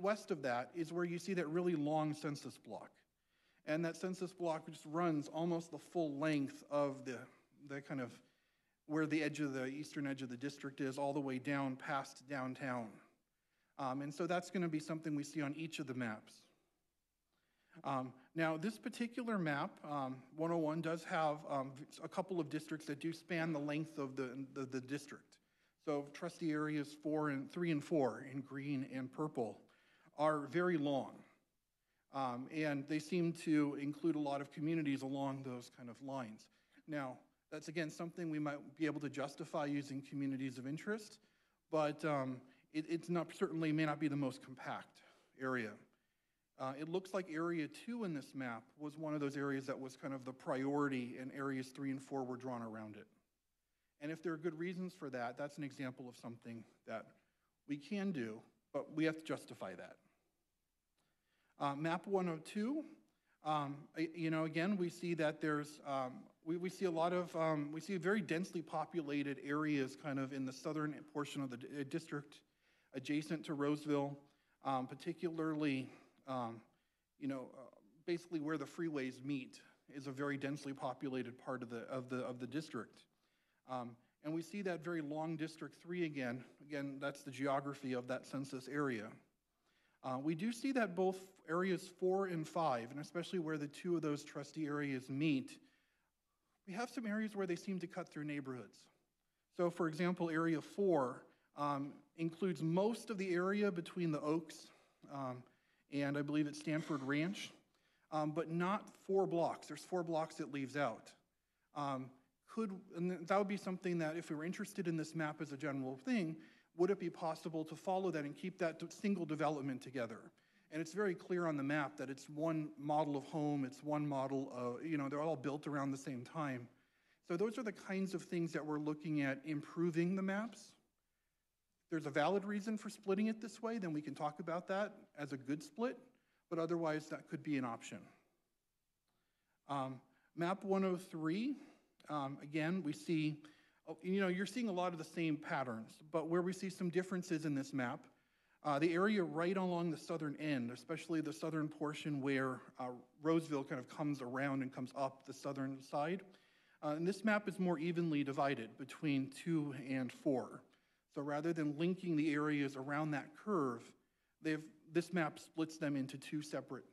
west of that is where you see that really long census block. And that census block just runs almost the full length of the, the kind of where the edge of the eastern edge of the district is, all the way down past downtown. Um, and so that's going to be something we see on each of the maps. Um, now, this particular map, um, 101, does have um, a couple of districts that do span the length of the, the, the district. So trustee areas four and three and four in green and purple are very long. Um, and they seem to include a lot of communities along those kind of lines. Now, that's again something we might be able to justify using communities of interest, but um, it, it's not certainly may not be the most compact area. Uh, it looks like area two in this map was one of those areas that was kind of the priority, and areas three and four were drawn around it. And if there are good reasons for that, that's an example of something that we can do, but we have to justify that. Uh, map 102, um, you know, again, we see that there's, um, we, we see a lot of, um, we see very densely populated areas kind of in the southern portion of the uh, district adjacent to Roseville, um, particularly, um, you know, uh, basically where the freeways meet is a very densely populated part of the, of the, of the district. Um, And we see that very long District 3 again. Again, that's the geography of that census area. Uh, We do see that both areas 4 and 5, and especially where the two of those trustee areas meet, we have some areas where they seem to cut through neighborhoods. So for example, Area 4 um, includes most of the area between the Oaks um, and I believe it's Stanford Ranch, um, but not four blocks. There's four blocks it leaves out. Um, Could, and that would be something that if we were interested in this map as a general thing, would it be possible to follow that and keep that single development together? And it's very clear on the map that it's one model of home, it's one model of, you know, they're all built around the same time. So those are the kinds of things that we're looking at improving the maps. There's a valid reason for splitting it this way, then we can talk about that as a good split, but otherwise that could be an option. Um, Map 103, um, again, we see, you know, you're seeing a lot of the same patterns, but where we see some differences in this map, uh, the area right along the southern end, especially the southern portion where uh, Roseville kind of comes around and comes up the southern side, uh, and this map is more evenly divided between two and four. So rather than linking the areas around that curve, this map splits them into two separate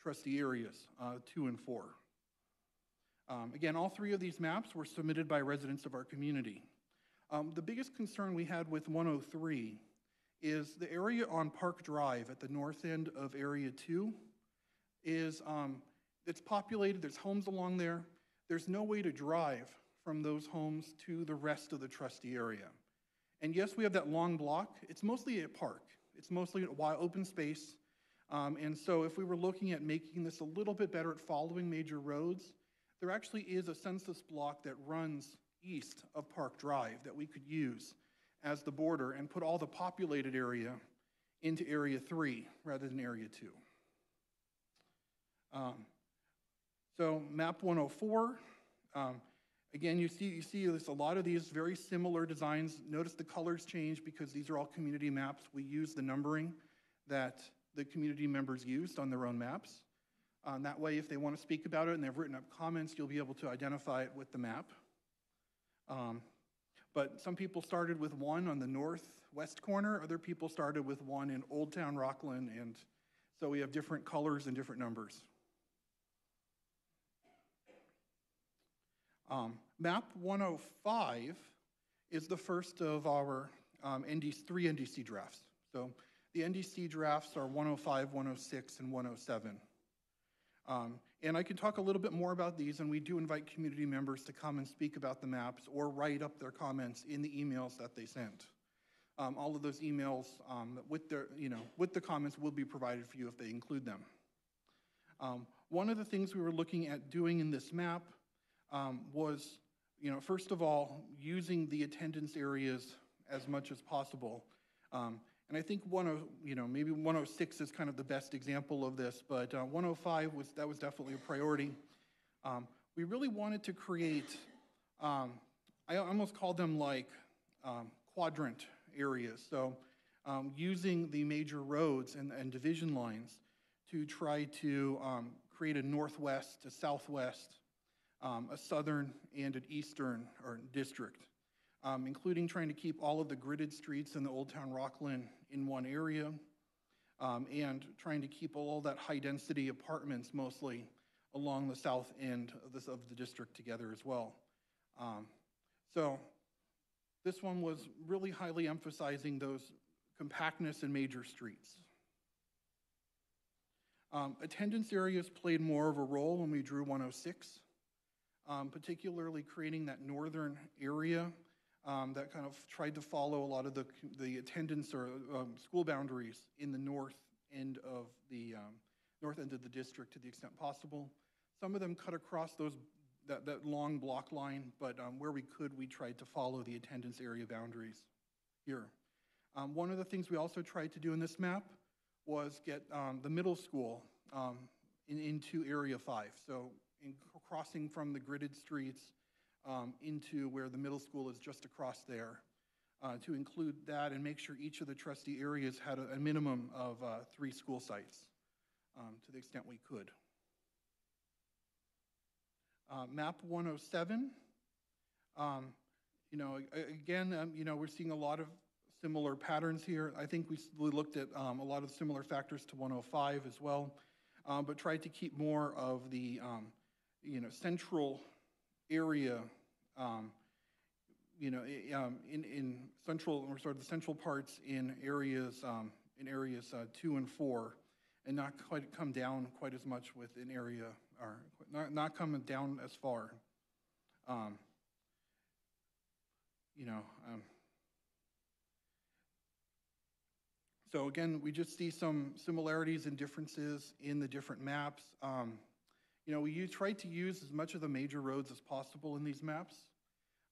trustee areas, uh, two and four. Um, Again, all three of these maps were submitted by residents of our community. Um, The biggest concern we had with 103 is the area on Park Drive at the north end of Area 2 is, um, it's populated, there's homes along there. There's no way to drive from those homes to the rest of the trustee area. And yes, we have that long block. It's mostly a park. It's mostly wide open space. Um, and so if we were looking at making this a little bit better at following major roads, there actually is a census block that runs east of Park Drive that we could use as the border and put all the populated area into Area 3 rather than Area 2. Um, so map 104, um, Again, you see, you see there's a lot of these very similar designs. Notice the colors change because these are all community maps. We use the numbering that the community members used on their own maps. Uh, that way, if they want to speak about it and they've written up comments, you'll be able to identify it with the map. Um, but some people started with one on the northwest corner, other people started with one in Old Town Rocklin, and so we have different colors and different numbers. Um, map 105 is the first of our um, NDC, three NDC drafts. So the NDC drafts are 105, 106, and 107. Um, and I can talk a little bit more about these, and we do invite community members to come and speak about the maps or write up their comments in the emails that they sent. Um, all of those emails um, with their, you know, with the comments will be provided for you if they include them. Um, one of the things we were looking at doing in this map um, was, you know, first of all, using the attendance areas as much as possible. And I think one of, you know, maybe 106 is kind of the best example of this, but uh, 105 was, that was definitely a priority. Um, we really wanted to create, um, I almost called them like um, quadrant areas. So um, using the major roads and, and division lines to try to um, create a northwest, a southwest, um, a southern, and an eastern or district, um, including trying to keep all of the gridded streets in the Old Town Rocklin in one area, um, and trying to keep all that high-density apartments mostly along the south end of, this, of the district together as well. Um, so this one was really highly emphasizing those compactness in major streets. Um, attendance areas played more of a role when we drew 106 um, particularly creating that northern area um, that kind of tried to follow a lot of the, the attendance or um, school boundaries in the north end of the um, north end of the district to the extent possible. Some of them cut across those that, that long block line, but um, where we could, we tried to follow the attendance area boundaries here. Um, one of the things we also tried to do in this map was get the middle school in, into Area 5. So in crossing from the gridded streets um, into where the middle school is just across there, uh, to include that and make sure each of the trustee areas had a, a minimum of uh, three school sites um, to the extent we could. Uh, map 107, um, you know, again, um, you know, we're seeing a lot of similar patterns here. I think we, looked at um, a lot of similar factors to 105 as well, um, but tried to keep more of the um, you know, central area, um, you know, um, in, in central, or sort of the central parts in areas, um, in areas uh, two and four, and not quite come down quite as much with an area, or not, not coming down as far. Um, you know, um, so again, we just see some similarities and differences in the different maps. You know, we try to use as much of the major roads as possible in these maps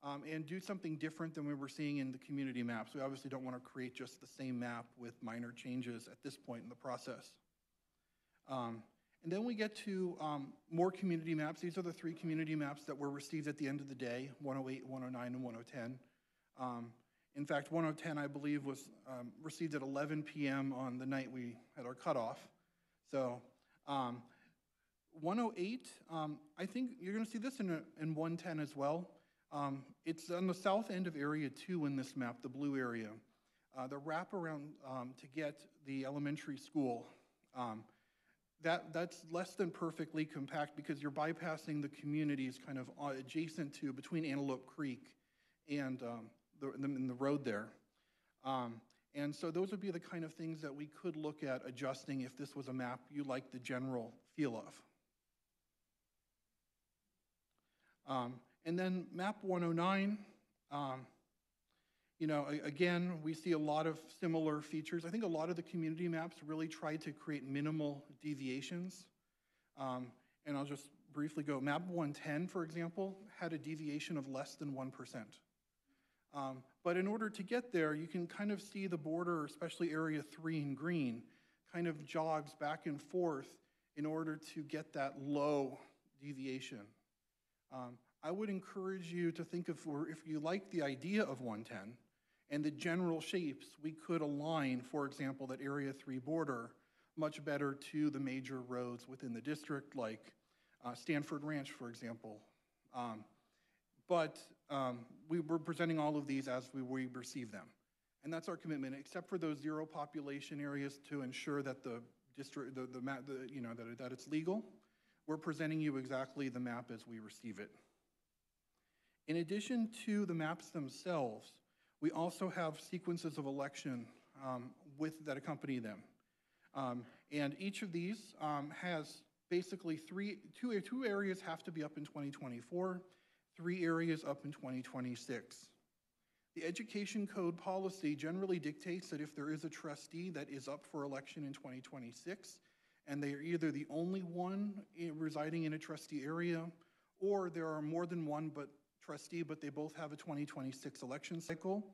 um, and do something different than we were seeing in the community maps. We obviously don't want to create just the same map with minor changes at this point in the process. Um, and then we get to um, more community maps. These are the three community maps that were received at the end of the day, 108, 109, and 110. Um, in fact, 110, I believe, was um, received at 11 p.m. on the night we had our cutoff. So um, 108, um, I think you're going to see this in, a, in 110 as well. Um, it's on the south end of Area 2 in this map, the blue area. Uh, the wraparound um, to get the elementary school, um, that, that's less than perfectly compact because you're bypassing the communities kind of uh, adjacent to, between Antelope Creek and um, the, the, the, road there. Um, and so those would be the kind of things that we could look at adjusting if this was a map you like the general feel of. Um, and then map 109, um, you know, again, we see a lot of similar features. I think a lot of the community maps really try to create minimal deviations. Um, and I'll just briefly go. Map 110, for example, had a deviation of less than 1%. Um, but in order to get there, you can kind of see the border, especially area 3 in green, kind of jogs back and forth in order to get that low deviation. Um, I would encourage you to think of, or if you like the idea of 110 and the general shapes, we could align, for example, that Area 3 border much better to the major roads within the district, like uh, Stanford Ranch, for example. Um, but um, we were presenting all of these as we, we receive them. And that's our commitment, except for those zero population areas to ensure that the district, the, the, the you know, that, that it's legal. We're presenting you exactly the map as we receive it. In addition to the maps themselves, we also have sequences of election um, with, that accompany them. Um, and each of these um, has basically three, two, two areas have to be up in 2024, three areas up in 2026. The Education Code policy generally dictates that if there is a trustee that is up for election in 2026, and they are either the only one residing in a trustee area, or there are more than one but trustee, but they both have a 2026 election cycle,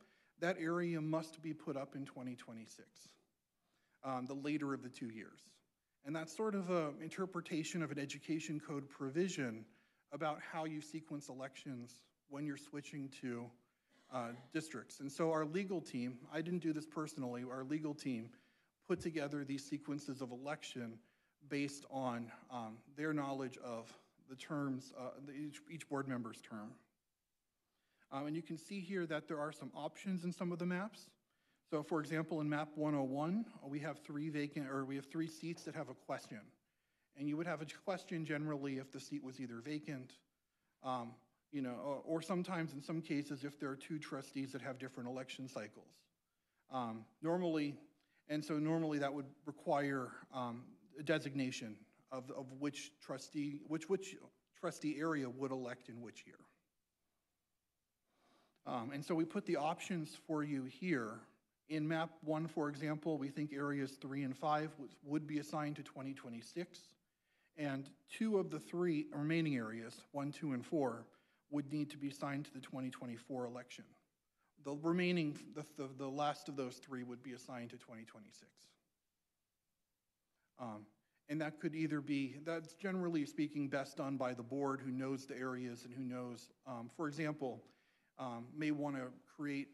that area must be put up in 2026, um, the later of the two years. And that's sort of an interpretation of an education code provision about how you sequence elections when you're switching to uh, districts. And so our legal team, I didn't do this personally, our legal team put together these sequences of election based on um, their knowledge of the terms, uh, the, each, each board member's term. Um, and you can see here that there are some options in some of the maps. So for example, in map 101, we have three vacant, or we have three seats that have a question. And you would have a question generally if the seat was either vacant, um, you know, or, or, sometimes in some cases if there are two trustees that have different election cycles. Um, normally, and so normally that would require um, a designation of, of which trustee, which, which trustee area would elect in which year. Um, and so we put the options for you here. In map one, for example, we think areas three and five would be assigned to 2026. And two of the three remaining areas, one, two, and four, would need to be assigned to the 2024 election. The remaining, the, the, the last of those three would be assigned to 2026. Um, and that could either be, that's generally speaking best done by the board who knows the areas and who knows, um, for example, um, may want to create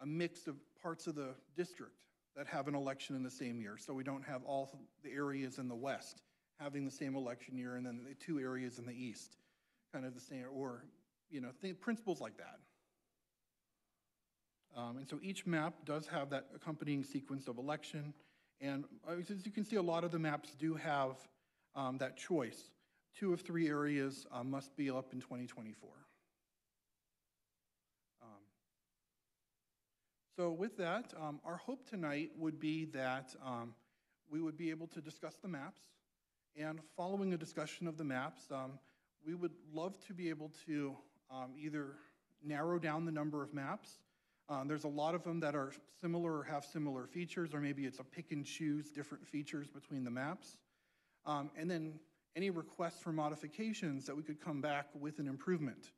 a mix of parts of the district that have an election in the same year. So we don't have all the areas in the west having the same election year and then the two areas in the east kind of the same, or, you know, th principles like that. Um, and so each map does have that accompanying sequence of election. And uh, as you can see, a lot of the maps do have um, that choice. Two of three areas uh, must be up in 2024. So with that, um, our hope tonight would be that um, we would be able to discuss the maps. And following a discussion of the maps, um, we would love to be able to um, either narrow down the number of maps. Um, there's a lot of them that are similar or have similar features, or maybe it's a pick and choose different features between the maps. Um, and then any requests for modifications that we could come back with an improvement.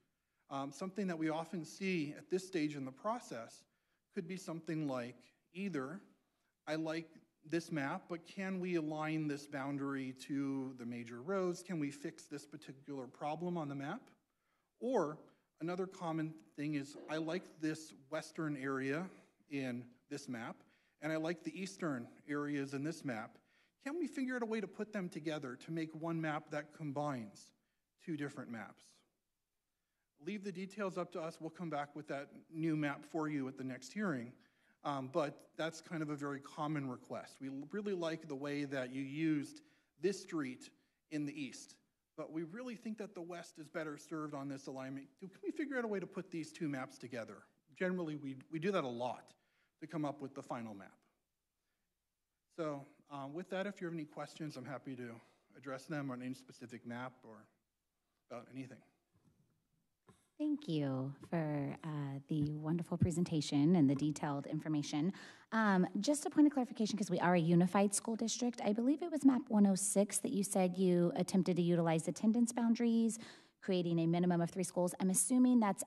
something that we often see at this stage in the process could be something like either, I like this map, but can we align this boundary to the major roads? Can we fix this particular problem on the map? Or another common thing is I like this western area in this map, and I like the eastern areas in this map. Can we figure out a way to put them together to make one map that combines two different maps? Leave the details up to us. We'll come back with that new map for you at the next hearing. Um, but that's kind of a very common request. We really like the way that you used this street in the east, but we really think that the west is better served on this alignment. Can we figure out a way to put these two maps together? Generally, we, we do that a lot to come up with the final map. So um, with that, if you have any questions, I'm happy to address them on any specific map or about anything.
Thank you for uh, the wonderful presentation and the detailed information. Um, just a point of clarification, because we are a unified school district, I believe it was map 106 that you said you attempted to utilize attendance boundaries, creating a minimum of three schools. I'm assuming that's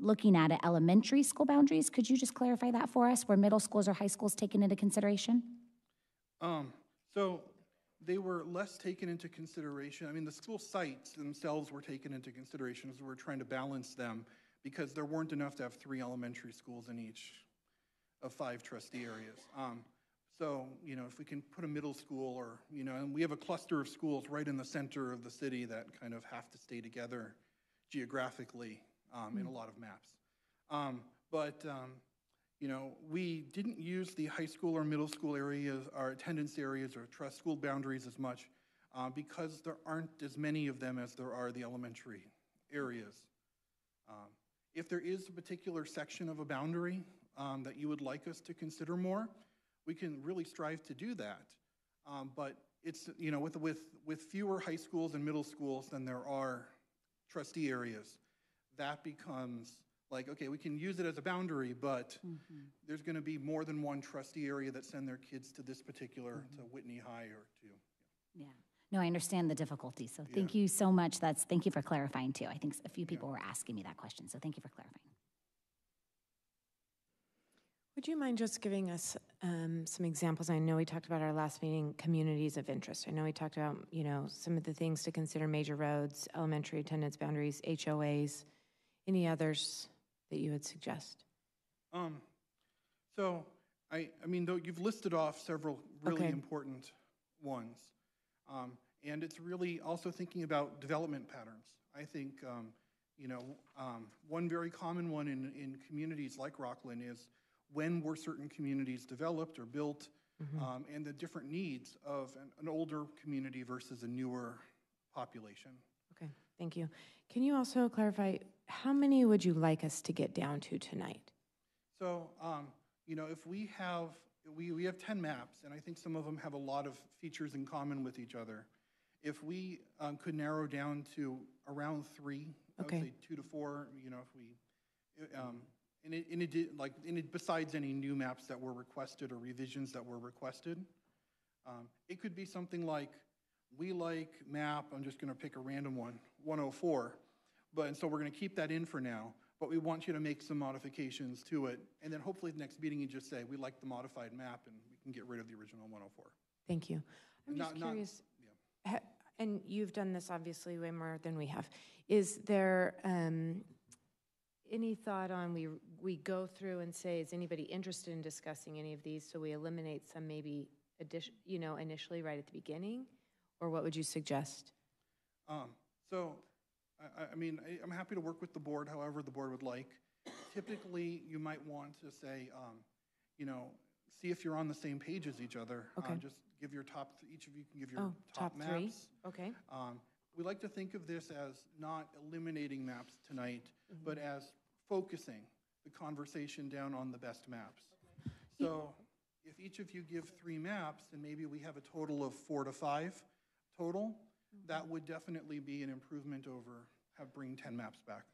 looking at it, elementary school boundaries. Could you just clarify that for us? Were middle schools or high schools taken into consideration?
Um, so they were less taken into consideration. I mean, the school sites themselves were taken into consideration as we were trying to balance them because there weren't enough to have three elementary schools in each of five trustee areas. Um, so, you know, if we can put a middle school or, you know, and we have a cluster of schools right in the center of the city that kind of have to stay together geographically um, in a lot of maps. Um, but, um, you know, we didn't use the high school or middle school areas, our attendance areas or trust school boundaries as much uh, because there aren't as many of them as there are the elementary areas. Um, if there is a particular section of a boundary um, that you would like us to consider more, we can really strive to do that. Um, but it's, you know, with, with, with fewer high schools and middle schools than there are trustee areas, that becomes like, okay, we can use it as a boundary, but there's going to be more than one trustee area that send their kids to this particular, to Whitney High or to.
Yeah. No, I understand the difficulty. So thank you so much. That's thank you for clarifying too. I think a few people were asking me that question. So thank you for clarifying.
Would you mind just giving us um, some examples? I know we talked about our last meeting, communities of interest. I know we talked about, you know, some of the things to consider, major roads, elementary attendance boundaries, HOAs. Any others that you would suggest?
Um, so, I, I mean, though you've listed off several really
Okay.
important ones. Um, and it's really also thinking about development patterns. I think, um, you know, um, one very common one in, in communities like Rocklin is when were certain communities developed or built, um, and the different needs of an, an older community versus a newer population.
Okay, thank you. Can you also clarify, how many would you like us to get down to tonight?
So, um, you know, if we have, we, we have 10 maps, and I think some of them have a lot of features in common with each other. If we um, could narrow down to around three, I would
Okay.
say two to four, you know, if we, um, and it, and it did, like, and it, besides any new maps that were requested or revisions that were requested, um, it could be something like, we like map, I'm just gonna pick a random one, 104. But, and so we're gonna keep that in for now, but we want you to make some modifications to it. And then hopefully the next meeting you just say, we like the modified map and we can get rid of the original 104.
Thank you. I'm just
Not- not-
curious, ha- and you've done this obviously way more than we have. Is there um, any thought on, we, we go through and say, is anybody interested in discussing any of these? So we eliminate some maybe addition, you know, initially right at the beginning? Or what would you suggest?
Um, so, I- I, mean, I, I'm happy to work with the board however the board would like. Typically, you might want to say, um, you know, see if you're on the same page as each other. Uh,
Okay.
Just give your top, each of you can give your
Oh,
top
top three?
maps.
Okay.
Um, We like to think of this as not eliminating maps tonight,
Mm-hmm.
but as focusing the conversation down on the best maps. So if each of you give three maps, and maybe we have a total of four to five total. That would definitely be an improvement over have bring 10 maps back.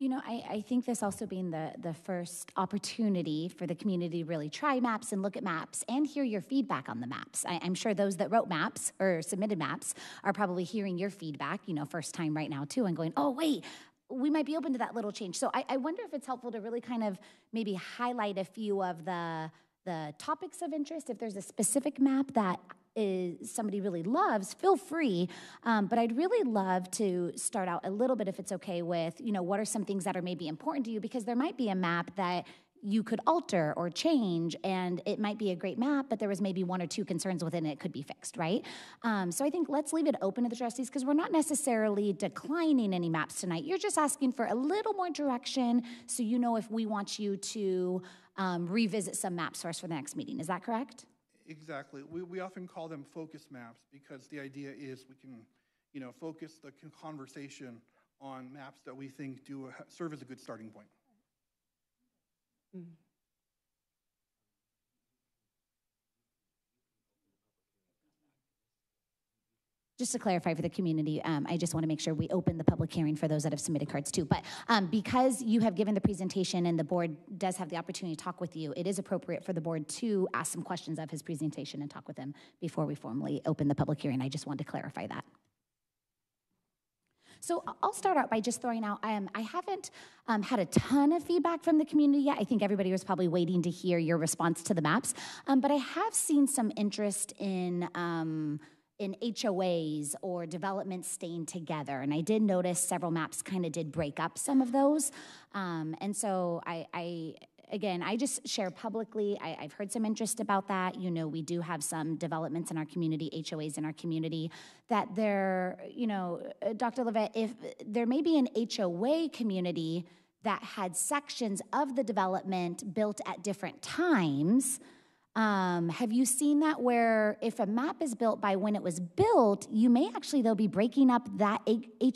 You know, I, I think this also being the, the first opportunity for the community to really try maps and look at maps and hear your feedback on the maps. I, I'm sure those that wrote maps or submitted maps are probably hearing your feedback, you know, first time right now too, and going, oh, wait, we might be open to that little change. So I, I wonder if it's helpful to really kind of maybe highlight a few of the the topics of interest. If there's a specific map that is somebody really loves, feel free. Um, but I'd really love to start out a little bit, if it's okay, with you know what are some things that are maybe important to you because there might be a map that you could alter or change, and it might be a great map, but there was maybe one or two concerns within it, could be fixed, right? Um, so I think let's leave it open to the trustees because we're not necessarily declining any maps tonight. You're just asking for a little more direction so you know if we want you to um, revisit some maps for us for the next meeting. Is that correct?
Exactly. We, we often call them focus maps because the idea is we can, you know, focus the conversation on maps that we think do serve as a good starting point. Mm.
Just to clarify for the community, um, I just want to make sure we open the public hearing for those that have submitted cards too. But um, because you have given the presentation and the board does have the opportunity to talk with you, it is appropriate for the board to ask some questions of his presentation and talk with him before we formally open the public hearing. I just wanted to clarify that. So I'll start out by just throwing out, um, I haven't um, had a ton of feedback from the community yet. I think everybody was probably waiting to hear your response to the maps. Um, but I have seen some interest in, um, in HOAs or developments staying together. And I did notice several maps kind of did break up some of those. Um, and so I, I, again, I just share publicly. I, I've heard some interest about that. You know, we do have some developments in our community, HOAs in our community, that there, you know, uh, Dr. Levitt, if there may be an HOA community that had sections of the development built at different times. Um, have you seen that where if a map is built by when it was built, you may actually, they'll be breaking up that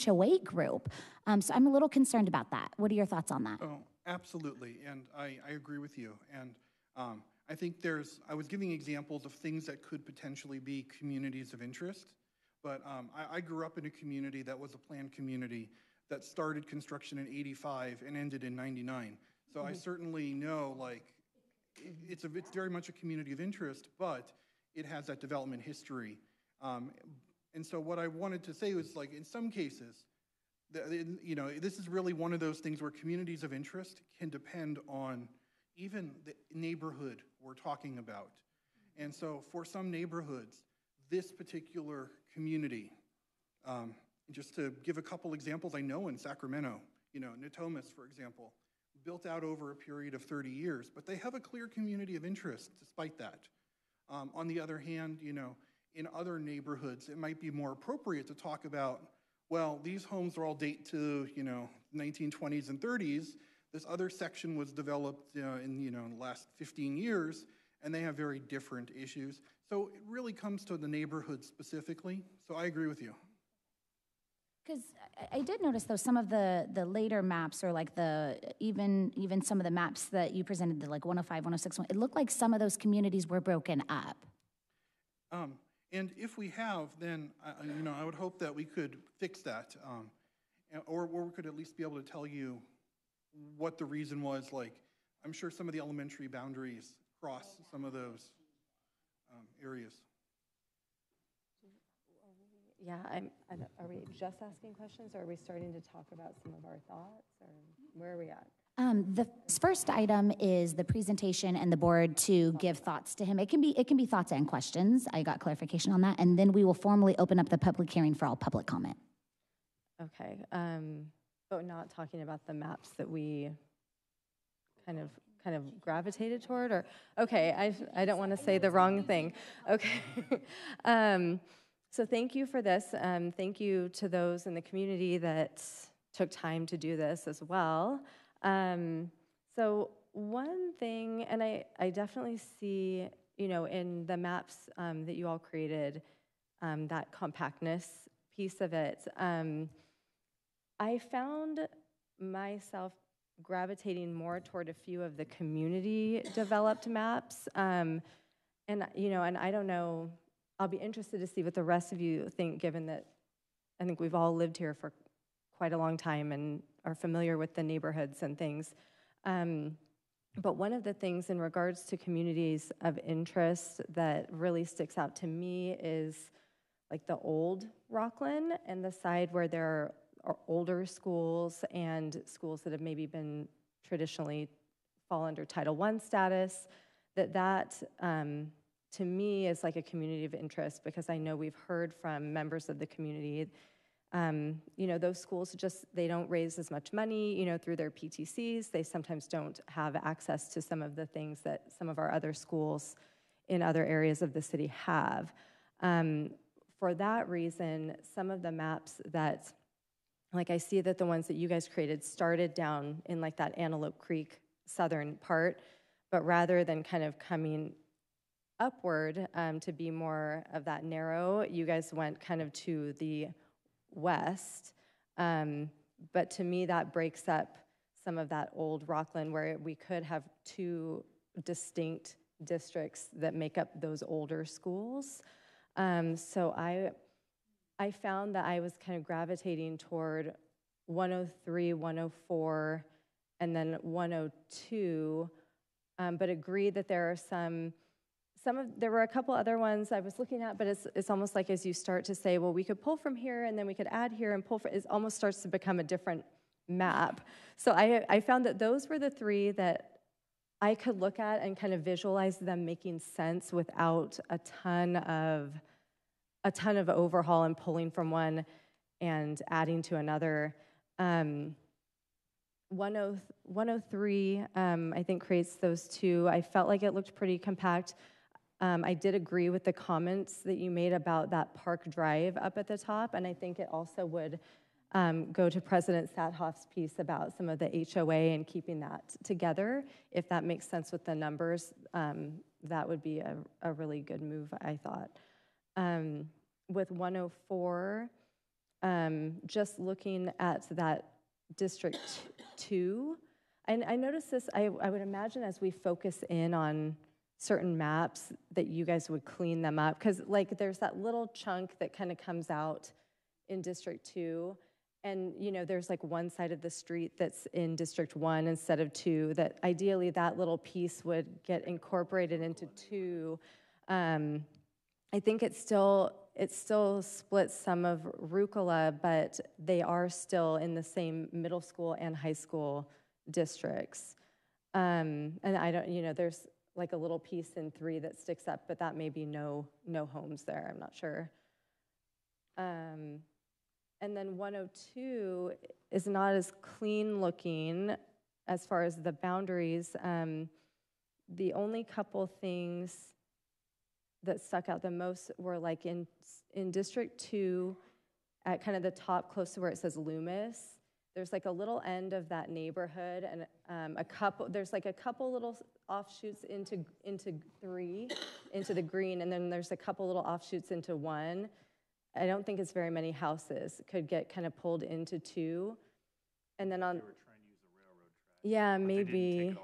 HOA group. Um, so I'm a little concerned about that. What are your thoughts on that?
Oh, absolutely, and I, I agree with you. And um, I think there's, I was giving examples of things that could potentially be communities of interest, but um, I, I grew up in a community that was a planned community that started construction in 85 and ended in 99. So I certainly know, like, it's, a, it's very much a community of interest, but it has that development history. Um, and so what I wanted to say was, like, in some cases, the, you know, this is really one of those things where communities of interest can depend on even the neighborhood we're talking about. And so for some neighborhoods, this particular community, um, just to give a couple examples, I know in Sacramento, you know, Natomas, for example, built out over a period of 30 years, but they have a clear community of interest despite that. Um, on the other hand, you know, in other neighborhoods, it might be more appropriate to talk about, well, these homes are all date to, you know, 1920s and 30s. This other section was developed uh, in, you know, in the last 15 years, and they have very different issues. So it really comes to the neighborhood specifically. So I agree with you.
Because I, did notice though some of the the later maps or like the even even some of the maps that you presented, the like 105, 106, it looked like some of those communities were broken up.
Um, and if we have, then, you know, I would hope that we could fix that. um, Or, or we could at least be able to tell you what the reason was, like, I'm sure some of the elementary boundaries cross some of those um, areas.
Yeah, I'm, I don't- are we just asking questions, or are we starting to talk about some of our thoughts, or where are we at?
Um, the first item is the presentation and the board to give thoughts to him. It can be it can be thoughts and questions. I got clarification on that, and then we will formally open up the public hearing for all public comment.
Okay, um, but not talking about the maps that we kind of, kind of gravitated toward, or, okay, I, I don't want to say the wrong thing. Okay. Um, so thank you for this. Um, thank you to those in the community that took time to do this as well. Um, so one thing, and I, I definitely see, you know, in the maps um, that you all created, um, that compactness piece of it. Um, I found myself gravitating more toward a few of the community developed maps. Um, and, you know, and I don't know, I'll be interested to see what the rest of you think, given that I think we've all lived here for quite a long time and are familiar with the neighborhoods and things. Um, but one of the things in regards to communities of interest that really sticks out to me is like the old Rocklin and the side where there are, older schools and schools that have maybe been traditionally fall under Title I status, that that um, to me is like a community of interest because I know we've heard from members of the community um, you know, those schools just, they don't raise as much money, you know, through their PTCs. They sometimes don't have access to some of the things that some of our other schools in other areas of the city have. Um, for that reason, some of the maps that, like I see that the ones that you guys created started down in like that Antelope Creek southern part, but rather than kind of coming upward um, to be more of that narrow, you guys went kind of to the west. Um, but to me, that breaks up some of that old Rocklin where we could have two distinct districts that make up those older schools. Um, so I, I found that I was kind of gravitating toward 103, 104, and then 102, um, but agreed that there are some some of there were a couple other ones I was looking at, but it's it's almost like as you start to say, well, we could pull from here and then we could add here and pull from it almost starts to become a different map. So I I found that those were the three that I could look at and kind of visualize them making sense without a ton of a ton of overhaul and pulling from one and adding to another. Um, 103, um, I think, creates those two. I felt like it looked pretty compact. Um, I did agree with the comments that you made about that Park Drive up at the top, and I think it also would um, go to President Sadoff's piece about some of the HOA and keeping that together. If that makes sense with the numbers, um, that would be a, a really good move, I thought. Um, with 104, um, just looking at that District 2, and I noticed this, I, I would imagine as we focus in on certain maps that you guys would clean them up because like there's that little chunk that kind of comes out in district 2 and you know there's like one side of the street that's in district 1 instead of 2 that ideally that little piece would get incorporated into 2 um, i think it still it still splits some of Ruhkala, but they are still in the same middle school and high school districts. Um, and I don't, you know, there's like a little piece in three that sticks up, but that may be no, no homes there, I'm not sure. Um, and then 102 is not as clean looking as far as the boundaries. Um, the only couple things that stuck out the most were like in, in District 2, at kind of the top close to where it says Loomis, there's like a little end of that neighborhood and um, a couple, there's like a couple little offshoots into, into three, into the green, and then there's a couple little offshoots into one. I don't think it's very many houses could get kind of pulled into two. And then on. Yeah, maybe.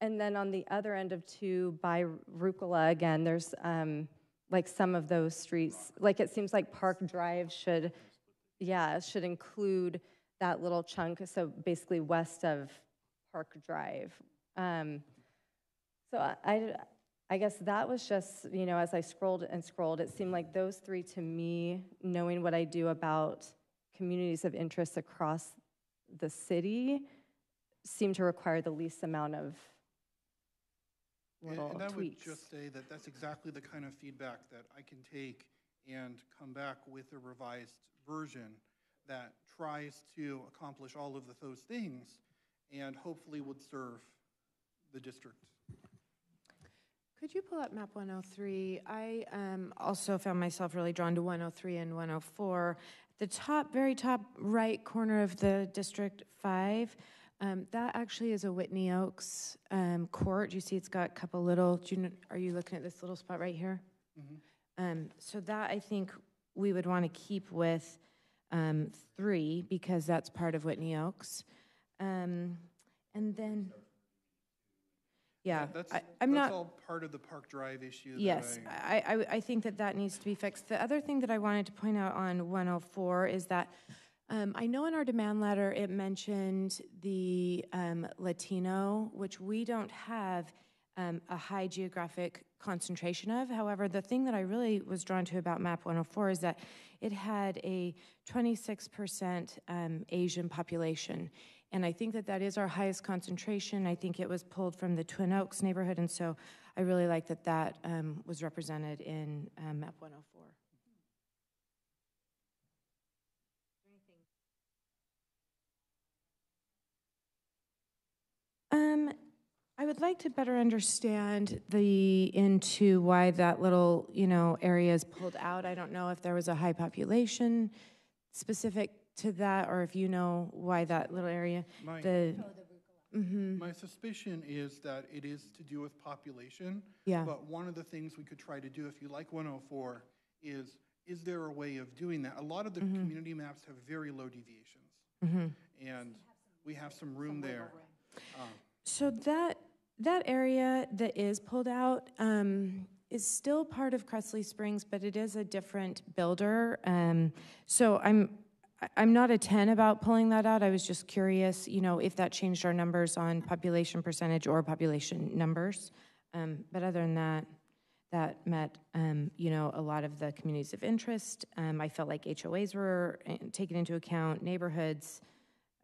And then on the other end of two, by Ruhkala again, there's um, like some of those streets. Like it seems like Park Drive should, yeah, should include that little chunk. So basically west of Park Drive. Um, so I, I, guess that was just, you know, as I scrolled and scrolled, it seemed like those three to me, knowing what I do about communities of interest across the city, seem to require the least amount of
And-
little
And I would just say that that's exactly the kind of feedback that I can take and come back with a revised version that tries to accomplish all of the- those things and hopefully would serve the district.
Could you pull up map 103? I um, also found myself really drawn to 103 and 104. The top, very top right corner of the District 5, um, that actually is a Whitney Oaks um, court. You see it's got a couple little, do you, are you looking at this little spot right here? Um, So that, I think, we would want to keep with um, three, because that's part of Whitney Oaks. Um, And then, yeah,
That's,
I- I'm not.
all part of the Park Drive issue that
Yes,
I.
I, I, I think that that needs to be fixed. The other thing that I wanted to point out on 104 is that um, I know in our demand letter it mentioned the um, Latino, which we don't have um, a high geographic concentration of. However, the thing that I really was drawn to about MAP 104 is that it had a 26% um, Asian population. And I think that that is our highest concentration. I think it was pulled from the Twin Oaks neighborhood, and so I really like that that um, was represented in um, MAP 104. Um, I would like to better understand the into why that little, you know, area is pulled out. I don't know if there was a high population specific to that, or if you know why that little area,
My-
the. Mhm.
My suspicion is that it is to do with population.
Yeah.
But one of the things we could try to do, if you like 104, is, is there a way of doing that? A lot of the
Mm-hmm.
community maps have very low deviations.
Mhm.
And we have some room there. Um,
So that, that area that is pulled out um, is still part of Cressley Springs, but it is a different builder. Um, So I'm, I'm not a 10 about pulling that out. I was just curious, you know, if that changed our numbers on population percentage or population numbers. Um, But other than that, that met, um, you know, a lot of the communities of interest. Um, I felt like HOAs were uh, taken into account, neighborhoods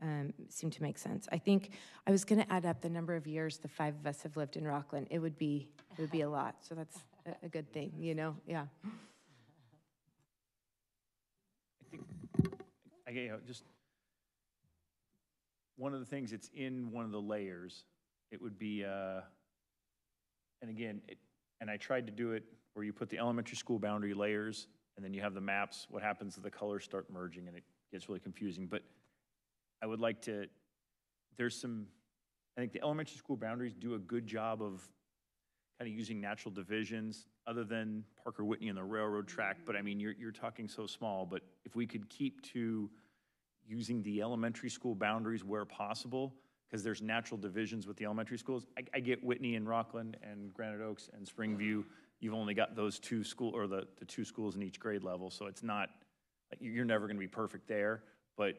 um, to make sense. I think I was going to add up the number of years the five of us have lived in Rocklin. It would be it would be a lot. So that's a, a good thing, you know. Yeah.
I think I you know, just one of the things that's in one of the layers. It would be, uh, and again, it, and I tried to do it where you put the elementary school boundary layers, and then you have the maps. What happens if the colors start merging, and it gets really confusing. But I would like to, there's some, I think the elementary school boundaries do a good job of kind of using natural divisions, other than Parker Whitney and the railroad track, but I mean, you're, you're talking so small, but if we could keep to using the elementary school boundaries where possible, because there's natural divisions with the elementary schools. I, I get Whitney and Rocklin and Granite Oaks and Springview, you've only got those two school, or the, the two schools in each grade level, so it's not, you're never gonna be perfect there, but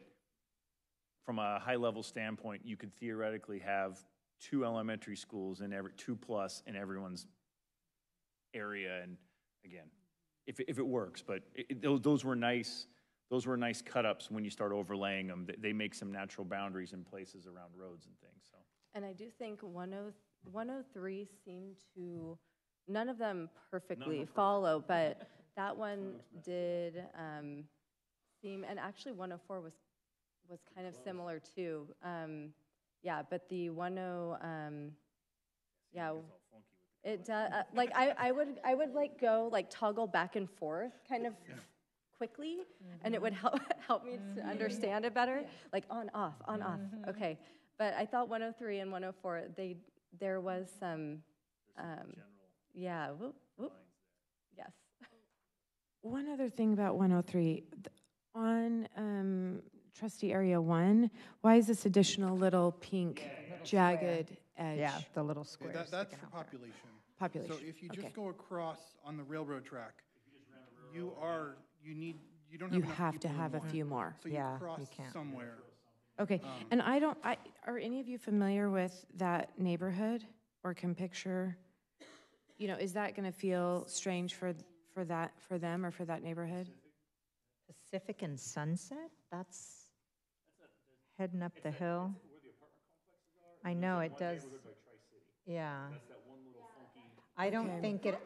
from a high-level standpoint, you could theoretically have two elementary schools in every, two plus in everyone's area, and again, if, if it works, but it, those, those were nice, those were nice cut-ups when you start overlaying them. They, make some natural boundaries in places around roads and things, so.
And I do think 10 103 seemed to, none of them perfectly follow, but that one did um, seem, and actually 104 was, was kind of similar too. Um, Yeah, but the 10, um, yeah. It, does. uh, like, I, I would, I would like go, like toggle back and forth, kind of quickly, and it would help, help me to understand it better, like on, off, on, off, okay. But I thought 103 and 104, they, there was some, um, yeah, whoop, whoop, yes.
One other thing about 103, on um, trustee area one, why is this additional little pink jagged edge?
Yeah, the little
Yeah,
squares
that- That's for
out there.
population.
Population,
So if you
okay.
just go across on the railroad track, you are, you need, you don't have
You
enough
have to
people
have a
one.
few more.
So you
Yeah, you
cross
can't.
somewhere.
Okay, um, and I don't, I, are any of you familiar with that neighborhood or can picture? You know, is that gonna feel strange for, for that, for them or for that neighborhood?
Pacific and Sunset, that's heading up the hill. I know, it does. Yeah. I don't
Okay.
think it,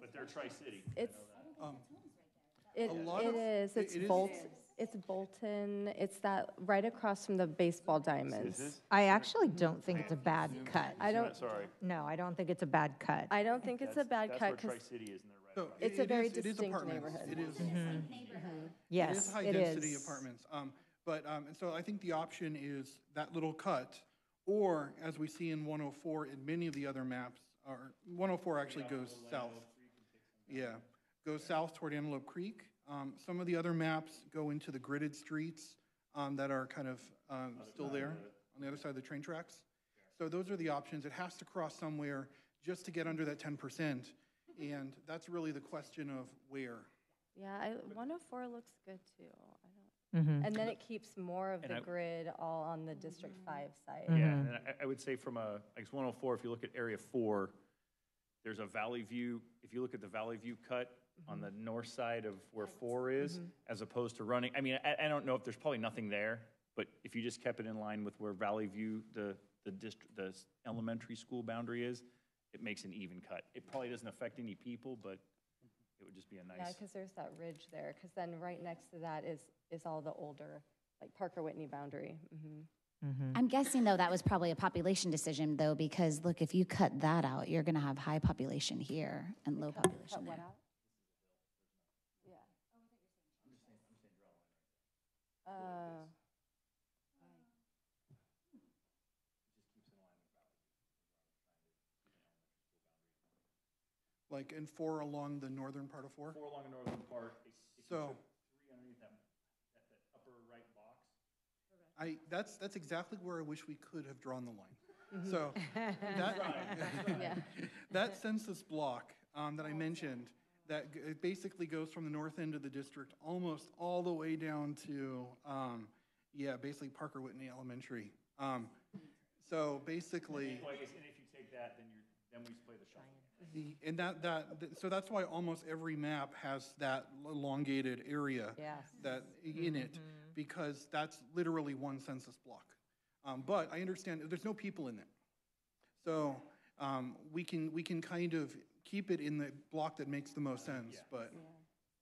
But they're Tri-City.
It's,
Um,
it,
lot
it
of-
is,
it-
it's
it is-
Bolt, it's Bolton, it's that, right across from the baseball diamonds.
I actually don't think it's a bad cut.
I don't,
Sorry.
No, I don't think it's a bad cut.
I don't think it's a bad
That's
cut,
where
because
Tri-City is, and they're right.
So
It's
it-
a
it
very
is- it is
distinct
apartments.
neighborhood.
It is, it
Yes,
is
it
high-density
is.
apartments. Um, But, um, and so I think the option is that little cut, or as we see in 104 in many of the other maps, or 104 actually goes south. Yeah, goes south toward Antelope Creek. Um, Some of the other maps go into the gridded streets um, that are kind of um, still there, on the other side of the train tracks. So those are the options. It has to cross somewhere just to get under that 10%. And that's really the question of where.
yeah, I, 104 looks good too. I don't,
Mhm.
and then it keeps more of
And
the
I-
grid all on the District 5 side.
Yeah,
Mm-hmm.
and I, I would say from a, like 104, if you look at Area 4, there's a Valley View, if you look at the Valley View cut on the north side of where 4 is, as opposed to running, I mean, I, I don't know if there's probably nothing there, but if you just kept it in line with where Valley View, the, the district, the s- elementary school boundary is, it makes an even cut. It probably doesn't affect any people, but it would just be a nice.
Yeah,
nice.
because there's that ridge there, because then right next to that is, is all the older, like Parker Whitney boundary. Mhm.
I'm guessing though that was probably a population decision though, because look, if you cut that out, you're gonna have high population here and low
Cut
population
what
there.
out? Yeah. Uh,
Like in four along the northern part of four?
Four along the northern part, if if you
So-
took three underneath that, that, that upper right box,
I, that's, that's exactly where I wish we could have drawn the line. So, that,
Yeah.
that census block um, that I mentioned, that g- it basically goes from the north end of the district almost all the way down to, um, yeah, basically Parker Whitney Elementary. Um, So basically.
Well, I guess, and if you take that, then you're, then we play the shuffle.
The, and that, that, th- so that's why almost every map has that elongated area.
Yes.
That, in it, because that's literally one census block. Um, but I understand, there's no people in it. So, um, we can, we can kind of keep it in the block that makes the most sense, but,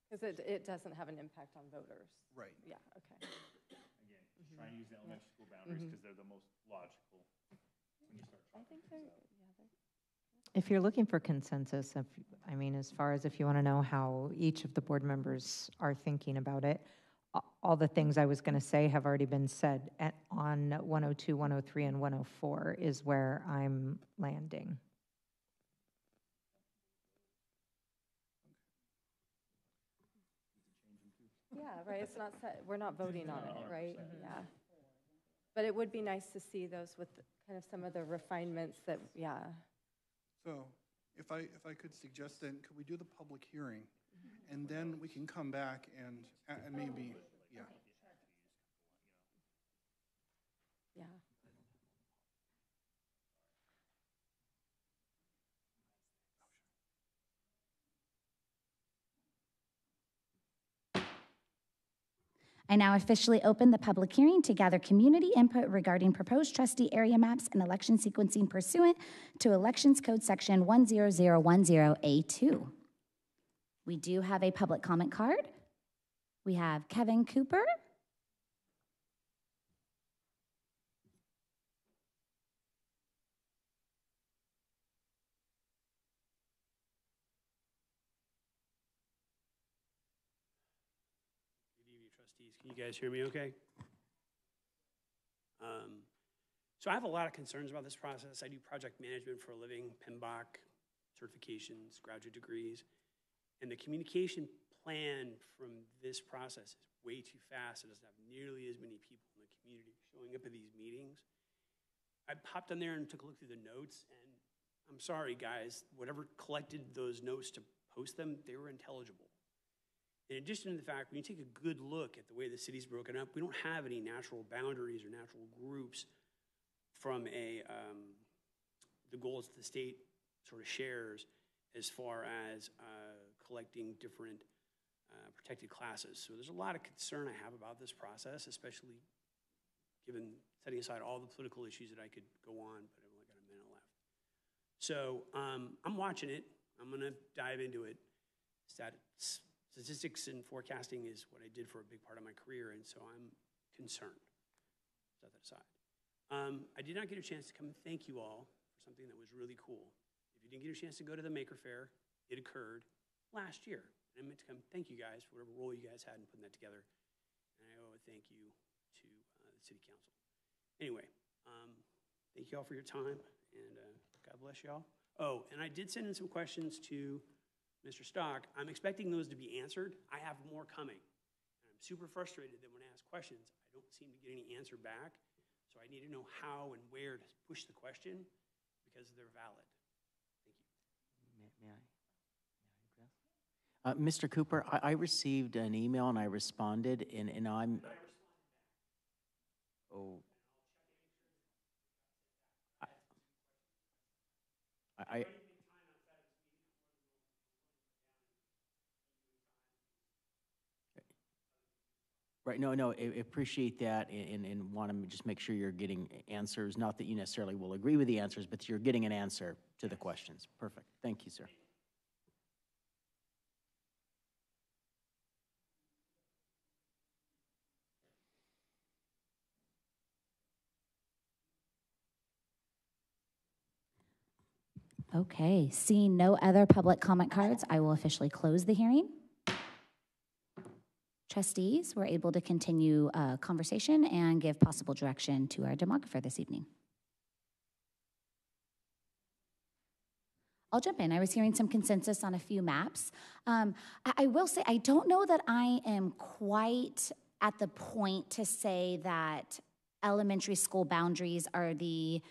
Because it, it doesn't have an impact on voters.
Right.
Yeah, okay.
Again, just try and use the elementary school boundaries because they're the most logical when you start
I think they're, yeah, they're.
If you're looking for consensus, if, I mean, as far as if you want to know how each of the board members are thinking about it, all the things I was going to say have already been said at, on 102, 103, and 104 is where I'm landing.
Yeah, right, it's not set, we're not voting on it, right? Yeah. But it would be nice to see those with kind of some of the refinements that, yeah.
So if I, if I could suggest then, could we do the public hearing? Mm-hmm. And then we can come back and, and maybe, yeah.
Yeah.
I now officially open the public hearing to gather community input regarding proposed trustee area maps and election sequencing pursuant to Elections Code Section 10010A2. We do have a public comment card. We have Kevin Cooper.
Good evening, trustees. Can you guys hear me okay? Um, So I have a lot of concerns about this process. I do project management for a living, PMBOK certifications, graduate degrees. And the communication plan from this process is way too fast. It doesn't have nearly as many people in the community showing up at these meetings. I popped on there and took a look through the notes, and I'm sorry, guys, whatever collected those notes to post them, they were intelligible. In addition to the fact, when you take a good look at the way the city's broken up, we don't have any natural boundaries or natural groups from a, um, the goals that the state sort of shares as far as uh, collecting different uh, protected classes. So there's a lot of concern I have about this process, especially given setting aside all the political issues that I could go on, but I've only got a minute left. So um, I'm watching it. I'm going to dive into it. Stat- statistics and forecasting is what I did for a big part of my career, and so I'm concerned. Set that aside. Um, I did not get a chance to come and thank you all for something that was really cool. If you didn't get a chance to go to the Maker Fair, it occurred last year. And I meant to come thank you guys for whatever role you guys had in putting that together. And I owe a thank you to uh, the City Council. Anyway, um, thank you all for your time, and uh, God bless you all. Oh, and I did send in some questions to Mr. Stock. I'm expecting those to be answered. I have more coming. And I'm super frustrated that when I ask questions, I don't seem to get any answer back. So I need to know how and where to push the question because they're valid.
Thank May may I? Uh, Mr. Cooper, I, I received an email and I responded, and, and I'm. Oh. I, I, Right, no, no, I I appreciate that and, and want to just make sure you're getting answers, not that you necessarily will agree with the answers, but you're getting an answer to the questions. Perfect. Thank you, sir.
Okay, seeing no other public comment cards, I will officially close the hearing. Trustees, we're able to continue uh, conversation and give possible direction to our demographer this evening. I'll jump in. I was hearing some consensus on a few maps. Um, I, I will say, I don't know that I am quite at the point to say that elementary school boundaries are the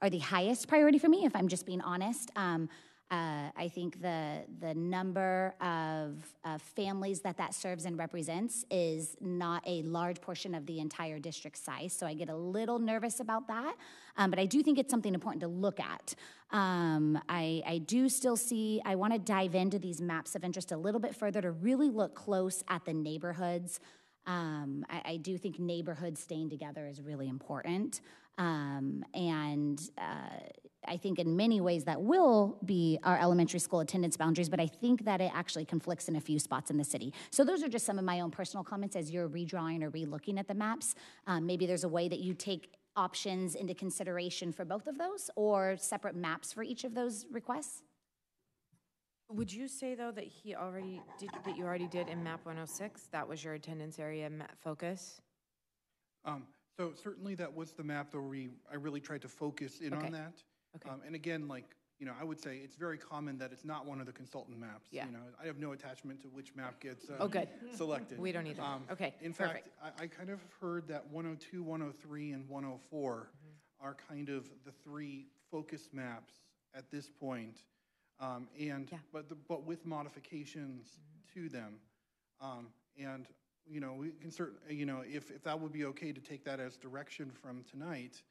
are the highest priority for me. If I'm just being honest, um, uh, I think the the number of uh, families that that serves and represents is not a large portion of the entire district size. So I get a little nervous about that. Um, but I do think it's something important to look at. Um, I, I do still see. I want to dive into these maps of interest a little bit further to really look close at the neighborhoods. Um, I, I do think neighborhoods staying together is really important. Um, and uh, I think in many ways that will be our elementary school attendance boundaries, but I think that it actually conflicts in a few spots in the city. So those are just some of my own personal comments as you're redrawing or relooking at the maps. Um, maybe there's a way that you take options into consideration for both of those or separate maps for each of those requests.
Would you say, though, that he already, did that you already did in MAP 106? That was your attendance area focus?
Um, so certainly that was the map where we, I really tried to focus in
Okay.
on that.
Okay.
Um, and again, like, you know, I would say it's very common that it's not one of the consultant maps.
Yeah.
You know, I have no attachment to which map gets uh,
Oh, good.
selected.
We don't either.
Um,
Okay,
In
perfect.
fact, I, I kind of heard that 102, 103, and 104
Mm-hmm.
are kind of the three focus maps at this point. Um, and, but, the- but with modifications
Mm-hmm.
to them. Um, and, you know, we can cert, you know, if, if that would be okay to take that as direction from tonight,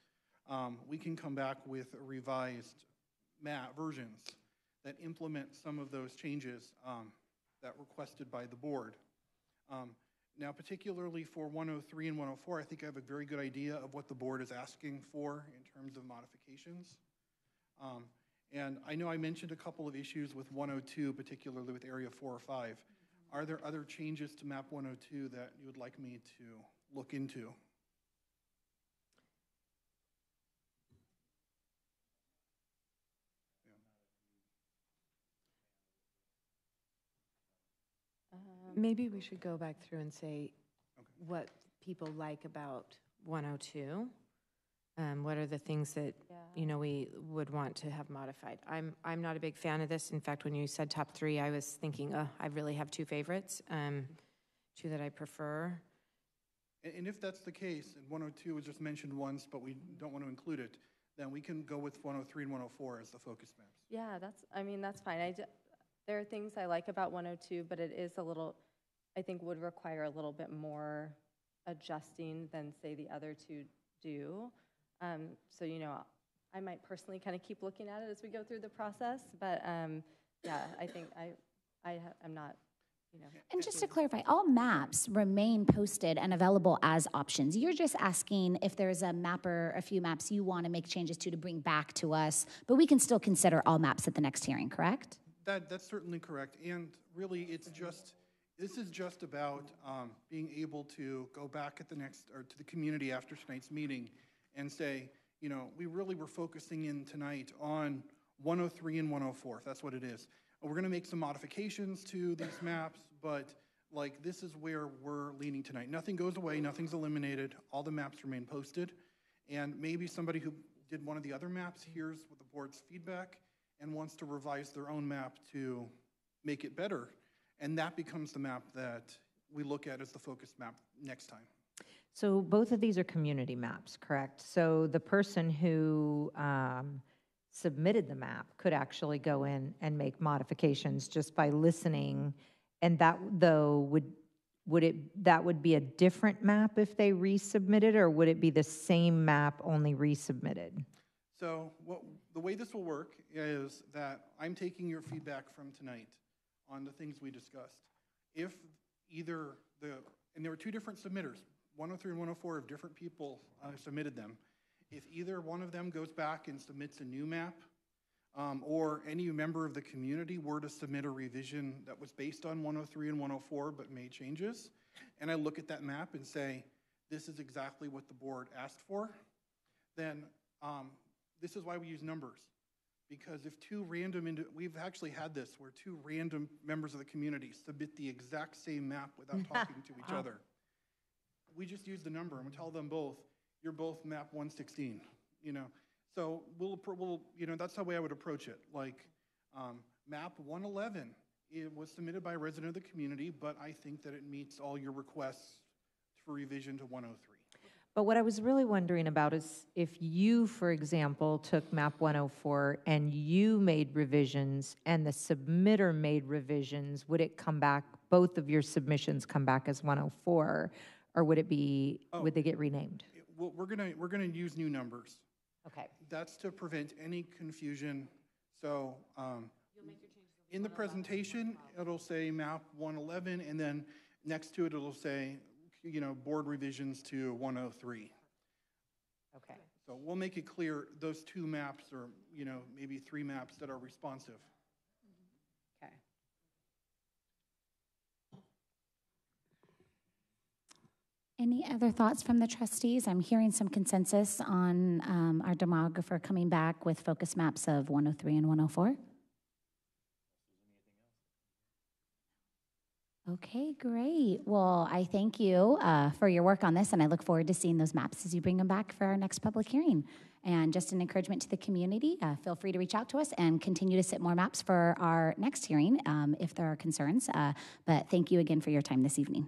um, we can come back with revised map versions that implement some of those changes, um, that requested by the board. Um, Now, particularly for 103 and 104, I think I have a very good idea of what the board is asking for in terms of modifications. Um, And I know I mentioned a couple of issues with 102, particularly with Area 4 or 5. Are there other changes to map 102 that you would like me to look into?
Maybe we should go back through and say what people like about 102. Um, what are the things that, you know, we would want to have modified? I'm, I'm not a big fan of this. In fact, when you said top three, I was thinking, oh, I really have two favorites, um, two that I prefer.
And and if that's the case, and 102 was just mentioned once, but we don't want to include it, then we can go with 103 and 104 as the focus maps.
Yeah, that's, I mean, that's fine. I, d- there are things I like about 102, but it is a little, I think would require a little bit more adjusting than, say, the other two do. Um, So, you know, I might personally kind of keep looking at it as we go through the process, but, um, yeah, I think I, I I'm not, you know.
And just to clarify, all maps remain posted and available as options. You're just asking if there's a map or a few maps you want to make changes to to bring back to us, but we can still consider all maps at the next hearing, correct?
That, that's certainly correct. And really, it's just, this is just about um, being able to go back at the next, or to the community after tonight's meeting and say, you know, we really were focusing in tonight on 103 and 104. That's what it is. We're going to make some modifications to these maps, but like, this is where we're leaning tonight. Nothing goes away, nothing's eliminated, all the maps remain posted. And maybe somebody who did one of the other maps hears what the board's feedback and wants to revise their own map to make it better. And that becomes the map that we look at as the focus map next time.
So both of these are community maps, correct? So the person who um, submitted the map could actually go in and make modifications just by listening. And that, though, would, would it, that would be a different map if they resubmitted, or would it be the same map, only resubmitted?
So what, the way this will work is that I'm taking your feedback from tonight on the things we discussed. If either the, and there were two different submitters, 103 and 104 of different people uh, submitted them. If either one of them goes back and submits a new map, um, or any member of the community were to submit a revision that was based on 103 and 104 but made changes, and I look at that map and say, this is exactly what the board asked for, then um, this is why we use numbers. Because if two random, we've actually had this where two random members of the community submit the exact same map without talking to each
Wow.
other. We just use the number and we tell them both, you're both map 116, you know? So we'll, we'll, you know, that's the way I would approach it. Like, um, map 111, it was submitted by a resident of the community, but I think that it meets all your requests for revision to 103.
But what I was really wondering about is if you, for example, took map 104 and you made revisions and the submitter made revisions, would it come back, both of your submissions come back as 104? Or would it be, would they get renamed?
Well, we're gonna, we're gonna use new numbers.
Okay.
That's to prevent any confusion. So, um, in the presentation, it'll say map 111, and then next to it, it'll say, you know, board revisions to 103.
Okay.
So So we'll make it clear, those two maps or, you know, maybe three maps that are responsive.
Okay.
Any other thoughts from the trustees? I'm hearing some consensus on um, our demographer coming back with focus maps of 103 and 104. Okay, great. Well, I thank you uh, for your work on this, and I look forward to seeing those maps as you bring them back for our next public hearing. And just an encouragement to the community, uh, feel free to reach out to us and continue to sit more maps for our next hearing um, if there are concerns. Uh, but thank you again for your time this evening.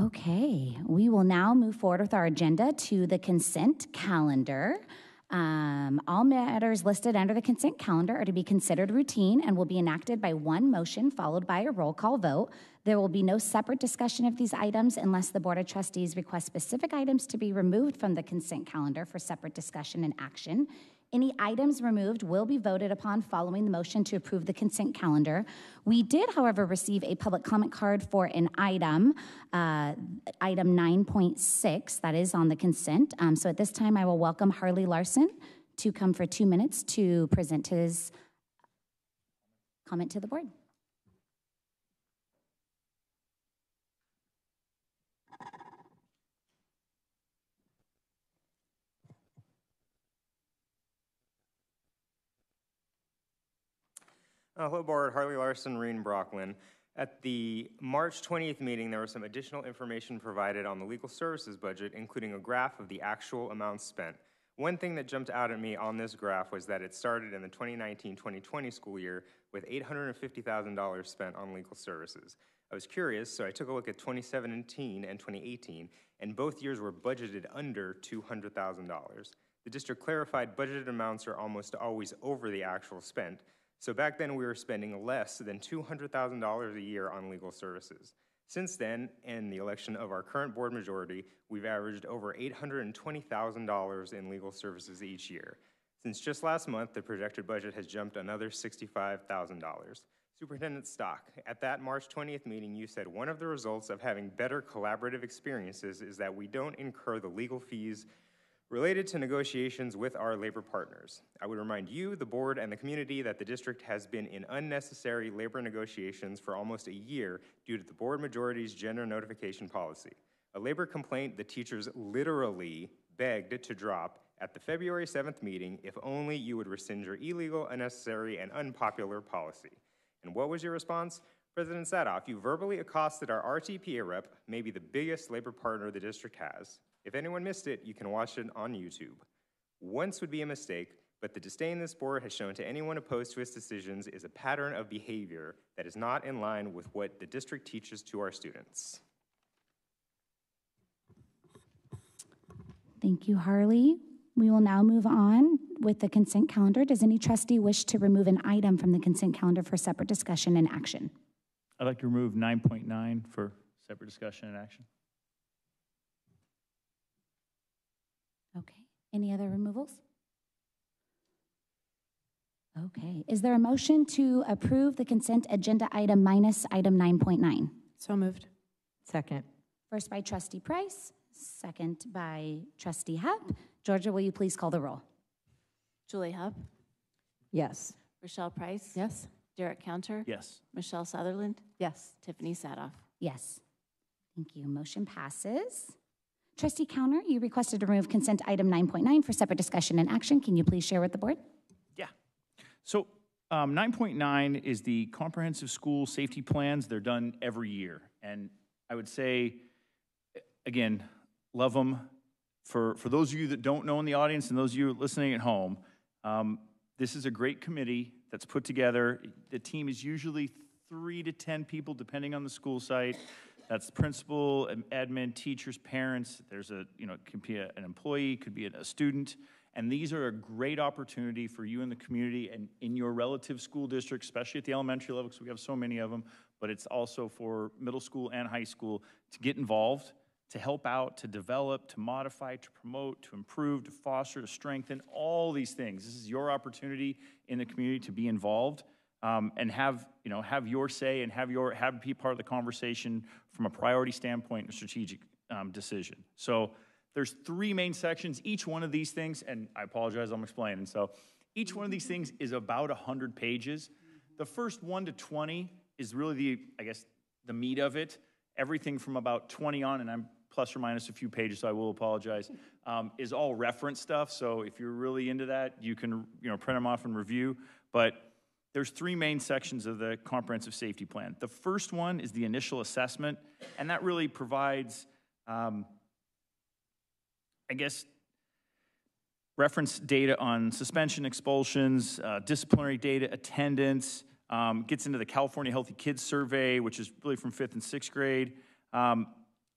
Okay, we will now move forward with our agenda to the consent calendar. Um, all matters listed under the consent calendar are to be considered routine and will be enacted by one motion followed by a roll call vote. There will be no separate discussion of these items unless the Board of Trustees requests specific items to be removed from the consent calendar for separate discussion and action. Any items removed will be voted upon following the motion to approve the consent calendar. We did, however, receive a public comment card for an item, uh, item 9.6, that is on the consent. Um, so at this time, I will welcome Harley Larson to come for two minutes to present his comment to the board.
Uh, hello, Board. Harley Larson, Reen Brocklin. At the March 20th meeting, there was some additional information provided on the legal services budget, including a graph of the actual amounts spent. One thing that jumped out at me on this graph was that it started in the 2019-2020 school year with $850,000 spent on legal services. I was curious, so I took a look at 2017 and 2018, and both years were budgeted under $200,000. The district clarified budgeted amounts are almost always over the actual spent, so back then, we were spending less than $200,000 a year on legal services. Since then, and the election of our current board majority, we've averaged over $820,000 in legal services each year. Since just last month, the projected budget has jumped another $65,000. Superintendent Stock, at that March 20th meeting, you said one of the results of having better collaborative experiences is that we don't incur the legal fees Related to negotiations with our labor partners, I would remind you, the board, and the community that the district has been in unnecessary labor negotiations for almost a year due to the board majority's gender notification policy. A labor complaint the teachers literally begged to drop at the February 7th meeting if only you would rescind your illegal, unnecessary, and unpopular policy. And what was your response? President Sadoff, you verbally accosted our RTPA rep, maybe the biggest labor partner the district has, if anyone missed it, you can watch it on YouTube. Once would be a mistake, but the disdain this board has shown to anyone opposed to its decisions is a pattern of behavior that is not in line with what the district teaches to our students.
Thank you, Harley. We will now move on with the consent calendar. Does any trustee wish to remove an item from the consent calendar for separate discussion and action?
I'd like to remove 9.9 for separate discussion and action.
Any other removals? Okay. Is there a motion to approve the consent agenda item minus item 9.9?
So moved.
Second.
First by trustee Price, second by trustee Hupp. Georgia, will you please call the roll?
Julie Hupp,
Yes.
Rochelle Price.
Yes.
Derek Counter.
Yes.
Michelle Sutherland.
Yes.
Tiffany Sadoff.
Yes. Thank you. Motion passes. Trustee Counter, you requested to remove consent item 9.9 for separate discussion and action. Can you please share with the board?
Yeah. So um, 9.9 is the comprehensive school safety plans. They're done every year. And I would say, again, love them. For, for those of you that don't know in the audience and those of you listening at home, um, this is a great committee that's put together. The team is usually three to 10 people, depending on the school site. That's principal, um, admin, teachers, parents. There's a, you know, it be a, an employee, could be a, a student. And these are a great opportunity for you in the community and in your relative school district, especially at the elementary level, because we have so many of them. But it's also for middle school and high school to get involved, to help out, to develop, to modify, to promote, to improve, to foster, to strengthen, all these things. This is your opportunity in the community to be involved. Um, and have, you know, have your say and have your, have be part of the conversation from a priority standpoint and strategic um, decision. So there's three main sections. Each one of these things, and I apologize, I'm explaining. So each one of these things is about 100 pages. The first one to 20 is really the, I guess, the meat of it. Everything from about 20 on, and I'm plus or minus a few pages, so I will apologize, um, is all reference stuff. So if you're really into that, you can you know print them off and review. But there's three main sections of the comprehensive safety plan. The first one is the initial assessment, and that really provides, um, I guess, reference data on suspension, expulsions, uh, disciplinary data, attendance, um, gets into the California Healthy Kids Survey, which is really from fifth and sixth grade. Um,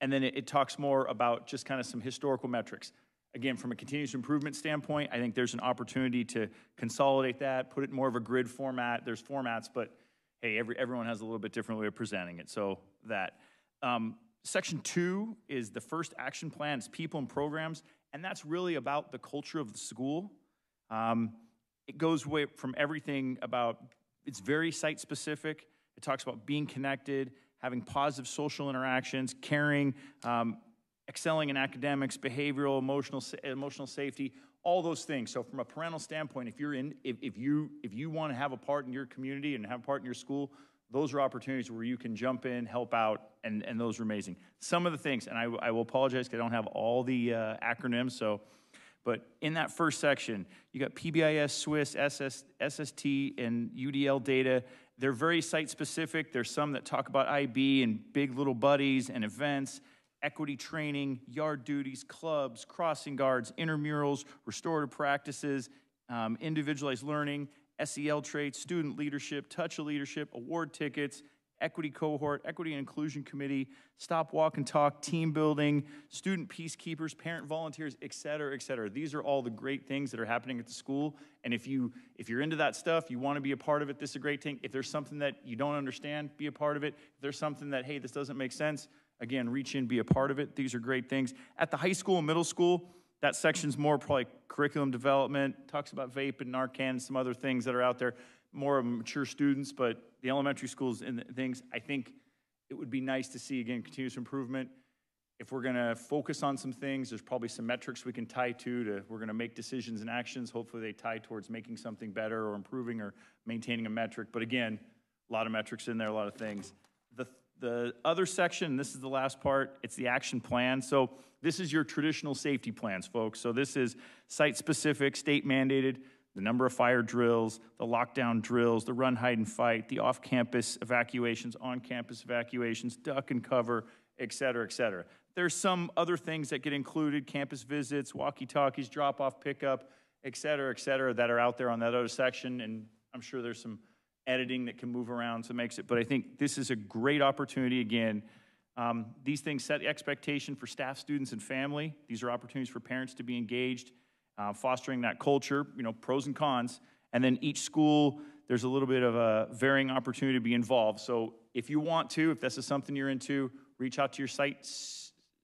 and then it, it talks more about just kind of some historical metrics. Again, from a continuous improvement standpoint, I think there's an opportunity to consolidate that, put it in more of a grid format. There's formats, but hey, every, everyone has a little bit different way of presenting it. So that. Um, section two is the first action plan, it's people and programs, and that's really about the culture of the school. Um, it goes away from everything about, it's very site specific. It talks about being connected, having positive social interactions, caring, um, excelling in academics, behavioral, emotional, emotional safety, all those things. So from a parental standpoint, if you're in, if, if you if you want to have a part in your community and have a part in your school, those are opportunities where you can jump in, help out, and, and those are amazing. Some of the things, and I, I will apologize because I don't have all the uh, acronyms, so, but in that first section, you got PBIS, SWIS, SS, SST, and UDL data. They're very site specific. There's some that talk about IB and big little buddies and events equity training, yard duties, clubs, crossing guards, intramurals, restorative practices, um, individualized learning, SEL traits, student leadership, touch of leadership, award tickets, equity cohort, equity and inclusion committee, stop, walk, and talk, team building, student peacekeepers, parent volunteers, et cetera, et cetera. These are all the great things that are happening at the school. And if you if you're into that stuff, you want to be a part of it, this is a great thing. If there's something that you don't understand, be a part of it. If there's something that, hey, this doesn't make sense, Again, reach in, be a part of it. These are great things. At the high school and middle school, that section's more probably curriculum development, talks about vape and Narcan some other things that are out there, more mature students, but the elementary schools and things, I think it would be nice to see, again, continuous improvement. If we're gonna focus on some things, there's probably some metrics we can tie to, to we're gonna make decisions and actions. Hopefully they tie towards making something better or improving or maintaining a metric. But again, a lot of metrics in there, a lot of things. The the other section, this is the last part, it's the action plan. So this is your traditional safety plans, folks. So this is site-specific, state-mandated, the number of fire drills, the lockdown drills, the run, hide, and fight, the off-campus evacuations, on-campus evacuations, duck and cover, et cetera, et cetera. There's some other things that get included, campus visits, walkie-talkies, drop-off, pickup, et cetera, et cetera, that are out there on that other section, and I'm sure there's some editing that can move around, so it makes it. But I think this is a great opportunity again. Um, these things set expectation for staff, students, and family. These are opportunities for parents to be engaged, uh, fostering that culture. You know, pros and cons. And then each school, there's a little bit of a varying opportunity to be involved. So if you want to, if this is something you're into, reach out to your site,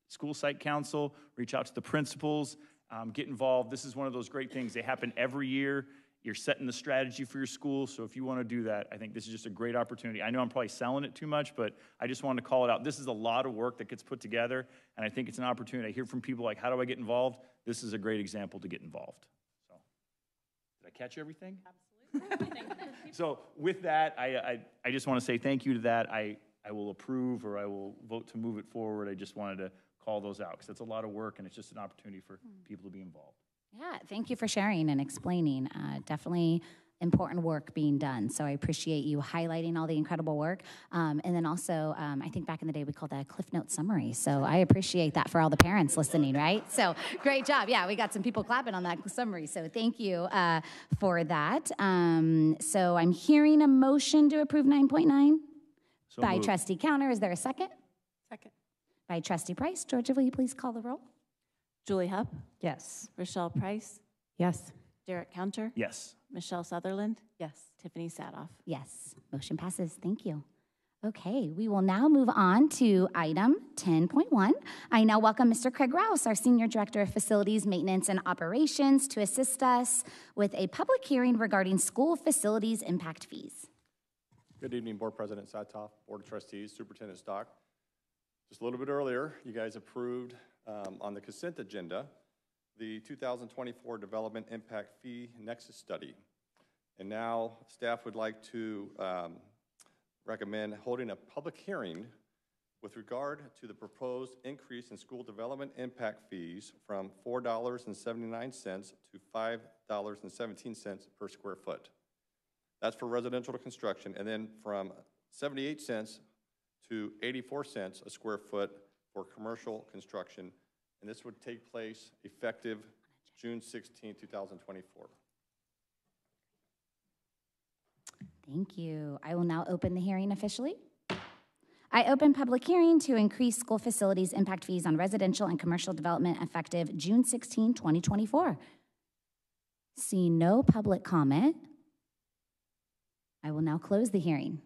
school site council, reach out to the principals, um, get involved. This is one of those great things. They happen every year. You're setting the strategy for your school. So if you want to do that, I think this is just a great opportunity. I know I'm probably selling it too much, but I just wanted to call it out. This is a lot of work that gets put together, and I think it's an opportunity. I hear from people like, how do I get involved? This is a great example to get involved. So, did I catch everything? Absolutely. so with that, I, I, I just want to say thank you to that. I, I will approve or I will vote to move it forward. I just wanted to call those out because it's a lot of work and it's just an opportunity for hmm. people to be involved.
Yeah, thank you for sharing and explaining. Uh, definitely important work being done. So I appreciate you highlighting all the incredible work. Um, and then also, um, I think back in the day we called that a Cliff Note summary. So I appreciate that for all the parents listening, right? So great job. Yeah, we got some people clapping on that summary. So thank you uh, for that. Um, so I'm hearing a motion to approve 9.9
So
by
moved.
Trustee Counter. Is there a second?
Second.
By Trustee Price. Georgia, will you please call the roll?
Julie Hupp,
Yes.
Rochelle Price,
Yes.
Derek Counter,
Yes.
Michelle Sutherland,
Yes.
Tiffany Sadoff.
Yes, motion passes. Thank you. Okay, we will now move on to item 10.1. I now welcome Mr. Craig Rouse, our Senior Director of Facilities, Maintenance, and Operations, to assist us with a public hearing regarding school facilities impact fees.
Good evening, Board President Sadoff, Board of Trustees, Superintendent Stock. Just a little bit earlier, you guys approved um, on the consent agenda the 2024 Development Impact Fee Nexus Study. And now staff would like to um, recommend holding a public hearing with regard to the proposed increase in school development impact fees from $4.79 to $5.17 per square foot. That's for residential construction, and then from 78 cents to 84 cents a square foot for commercial construction. And this would take place effective June 16, 2024.
Thank you. I will now open the hearing officially. I open public hearing to increase school facilities impact fees on residential and commercial development effective June 16, 2024. See no public comment. I will now close the hearing.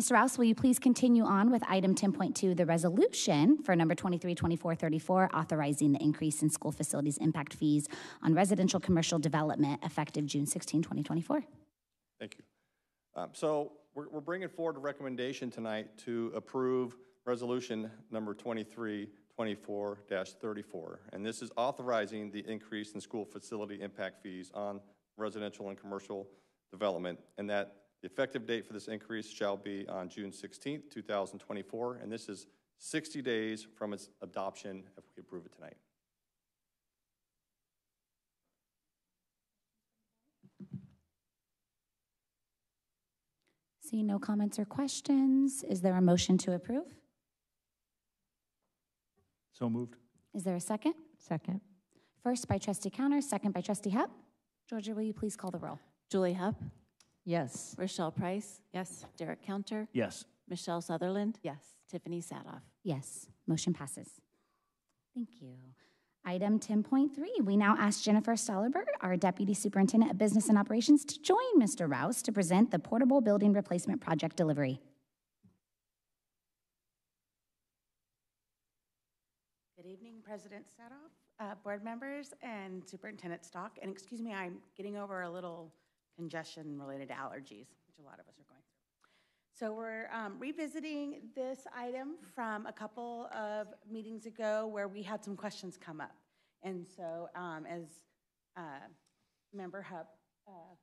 Mr. Rouse, will you please continue on with item 10.2, the resolution for number 232434, authorizing the increase in school facilities impact fees on residential commercial development effective June 16, 2024?
Thank you. Um, So we're, we're bringing forward a recommendation tonight to approve resolution number 2324-34. And this is authorizing the increase in school facility impact fees on residential and commercial development. And that the effective date for this increase shall be on June 16th, 2024. And this is 60 days from its adoption if we approve it tonight.
See no comments or questions. Is there a motion to approve?
So moved.
Is there a second?
Second.
First by trustee Counter, second by trustee Hupp. Georgia, will you please call the roll?
Julie Hupp,
Yes.
Rochelle Price,
Yes.
Derek Counter,
Yes.
Michelle Sutherland,
Yes.
Tiffany Sadoff.
Yes, motion passes. Thank you. Item 10.3, we now ask Jennifer Stollerberg, our Deputy Superintendent of Business and Operations, to join Mr. Rouse to present the portable building replacement project delivery.
Good evening, President Sadoff, uh, board members, and Superintendent Stock. And excuse me, I'm getting over a little congestion related to allergies, which a lot of us are going through. So we're um, revisiting this item from a couple of meetings ago where we had some questions come up. And so um, as uh, Member Hupp uh,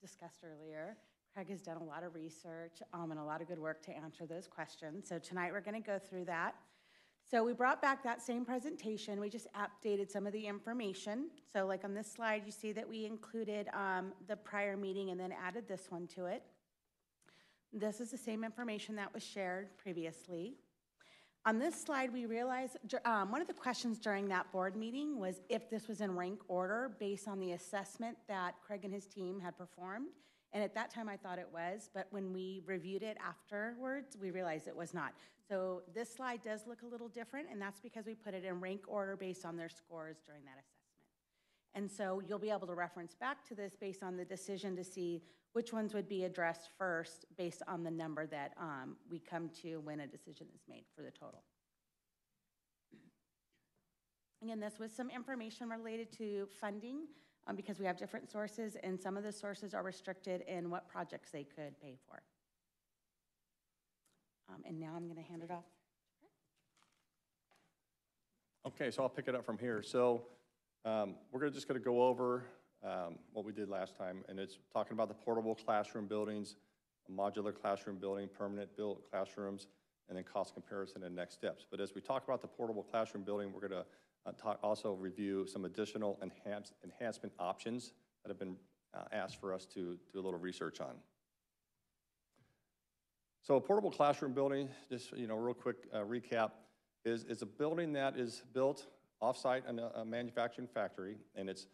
discussed earlier, Craig has done a lot of research um, and a lot of good work to answer those questions. So tonight we're going to go through that. So we brought back that same presentation. We just updated some of the information. So like on this slide, you see that we included um, the prior meeting and then added this one to it. This is the same information that was shared previously. On this slide, we realized, um, one of the questions during that board meeting was if this was in rank order based on the assessment that Craig and his team had performed. And at that time, I thought it was, but when we reviewed it afterwards, we realized it was not. So this slide does look a little different, and that's because we put it in rank order based on their scores during that assessment. And so you'll be able to reference back to this based on the decision to see which ones would be addressed first based on the number that um, we come to when a decision is made for the total. Again, this was some information related to funding um, because we have different sources, and some of the sources are restricted in what projects they could pay for. Um, and now I'm going to hand it off.
Okay, so I'll pick it up from here. So um, we're gonna, just going to go over um, what we did last time, and it's talking about the portable classroom buildings, modular classroom building, permanent built classrooms, and then cost comparison and next steps. But as we talk about the portable classroom building, we're going to uh, talk, also review some additional enhance, enhancement options that have been uh, asked for us to do a little research on. So a portable classroom building, just, you know, real quick uh, recap, is, is a building that is built off-site in a, a manufacturing factory, and it's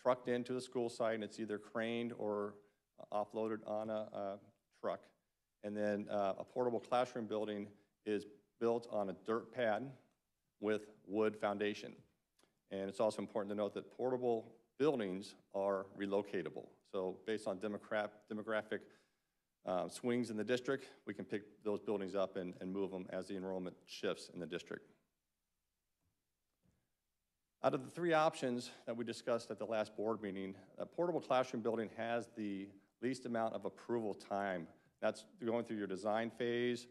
trucked into the school site, and it's either craned or offloaded on a, a truck. And then uh, a portable classroom building is built on a dirt pad with wood foundation. And it's also important to note that portable buildings are relocatable. So based on demographic uh, swings in the district, we can pick those buildings up and, and move them as the enrollment shifts in the district. Out of the three options that we discussed at the last board meeting, a portable classroom building has the least amount of approval time. That's going through your design phase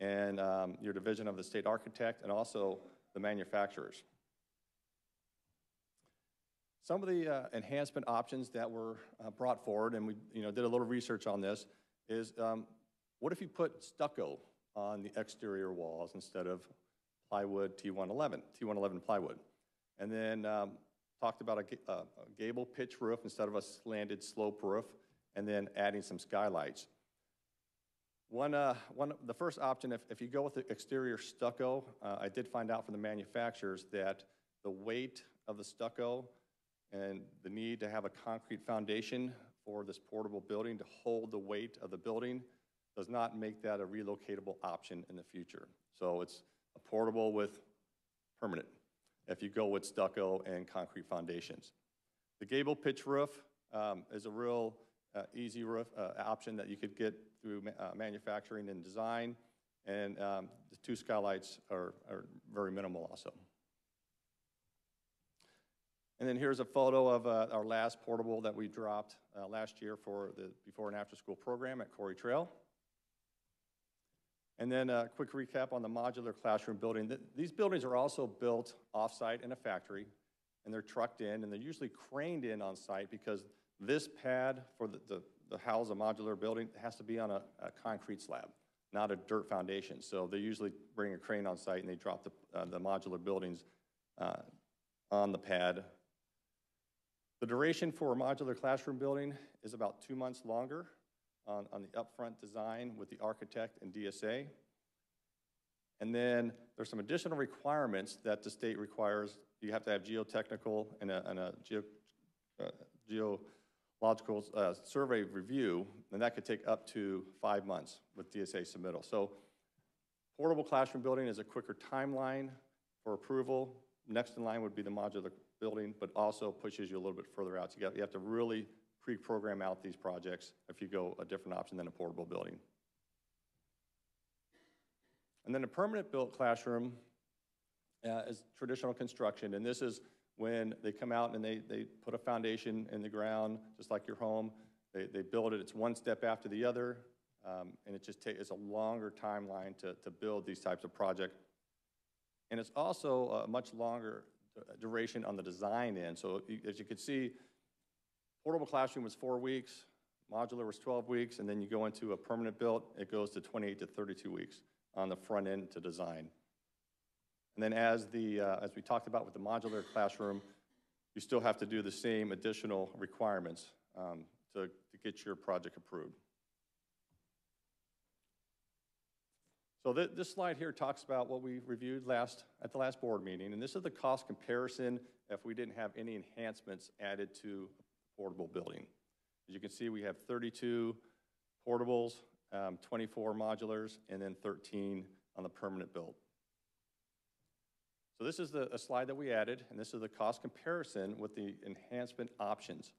and um, your division of the state architect and also the manufacturers. Some of the uh, enhancement options that were uh, brought forward, and we you know, did a little research on this, is um, what if you put stucco on the exterior walls instead of plywood T111, T111 plywood? And then um, talked about a, uh, a gable pitch roof instead of a slanted slope roof, and then adding some skylights. One, uh, one, the first option, if, if you go with the exterior stucco, uh, I did find out from the manufacturers that the weight of the stucco and the need to have a concrete foundation for this portable building to hold the weight of the building does not make that a relocatable option in the future. So it's a portable with permanent if you go with stucco and concrete foundations. The gable pitch roof um, is a real uh, easy roof uh, option that you could get through ma- uh, manufacturing and design, and um, the two skylights are, are very minimal also. And then here's a photo of uh, our last portable that we dropped uh, last year for the before and after school program at Quarry Trail. And then a quick recap on the modular classroom building. Th- These buildings are also built off-site in a factory, and they're trucked in, and they're usually craned in on site because this pad for the, the, the house, a modular building, has to be on a, a concrete slab, not a dirt foundation. So they usually bring a crane on site and they drop the, uh, the modular buildings uh, on the pad. The duration for a modular classroom building is about two months longer on, on the upfront design with the architect and DSA. And then there's some additional requirements that the state requires. You have to have geotechnical and a, and a geo, uh, geological uh, survey review, and that could take up to five months with DSA submittal. So portable classroom building is a quicker timeline for approval. Next in line would be the modular building, but also pushes you a little bit further out. You, got, you have to really pre-program out these projects if you go a different option than a portable building. And then a permanent built classroom uh, is traditional construction, and this is when they come out and they, they put a foundation in the ground, just like your home. They, they build it, it's one step after the other, um, and it just takes, it's a longer timeline to, to build these types of projects. And it's also a much longer duration on the design end. So as you can see, portable classroom was four weeks, modular was 12 weeks, and then you go into a permanent built, it goes to 28 to 32 weeks on the front end to design. And then as the, uh, as we talked about with the modular classroom, you still have to do the same additional requirements um, to, to get your project approved. So thi- this slide here talks about what we reviewed last, at the last board meeting, and this is the cost comparison if we didn't have any enhancements added to portable building. As you can see, we have 32 portables, um, 24 modulars, and then 13 on the permanent build. So this is the, a slide that we added, and this is the cost comparison with the enhancement options.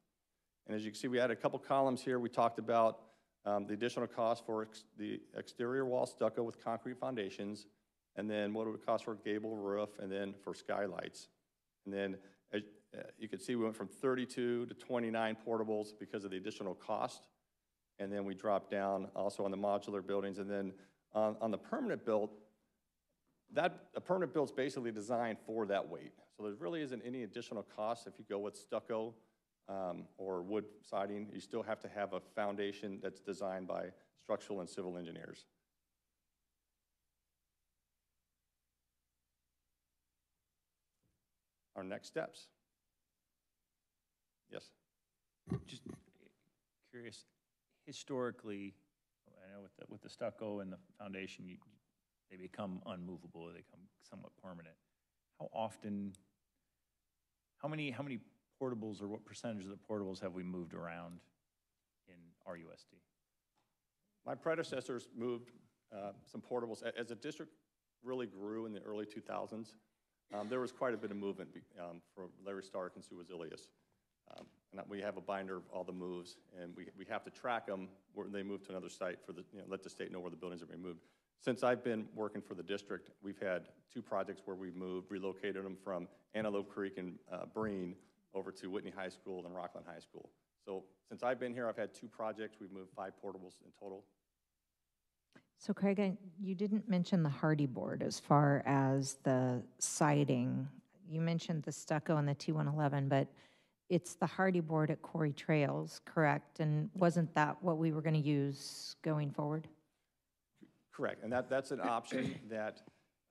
And as you can see, we added a couple columns here. We talked about um, the additional cost for ex- the exterior wall stucco with concrete foundations, and then what it would cost for a gable roof, and then for skylights. And then, as uh, you can see, we went from 32 to 29 portables because of the additional cost. And then we dropped down also on the modular buildings. And then on, on the permanent build, that, a permanent build's basically designed for that weight. So there really isn't any additional cost if you go with stucco um, or wood siding. You still have to have a foundation that's designed by structural and civil engineers. Our next steps. Yes?
Just curious, historically, I know with the, with the stucco and the foundation, you, they become unmovable, they become somewhat permanent. How often, how many, how many portables or what percentage of the portables have we moved around in RUSD?
My predecessors moved uh, some portables. As the district really grew in the early 2000s, um, there was quite a bit of movement um, for Larry Stark and Sue Azilius. Um, And we have a binder of all the moves, and we, we have to track them where they move to another site for the, you know, let the state know where the buildings are being moved. Since I've been working for the district, we've had two projects where we've moved, relocated them from Antelope Creek and uh, Breen over to Whitney High School and Rocklin High School. So since I've been here, I've had two projects. We've moved five portables in total.
So Craig, I- you didn't mention the hardy board as far as the siding. You mentioned the stucco and the T111, but it's the hardy board at Quarry Trails, correct? And wasn't that what we were going to use going forward?
Correct, and that, that's an option that,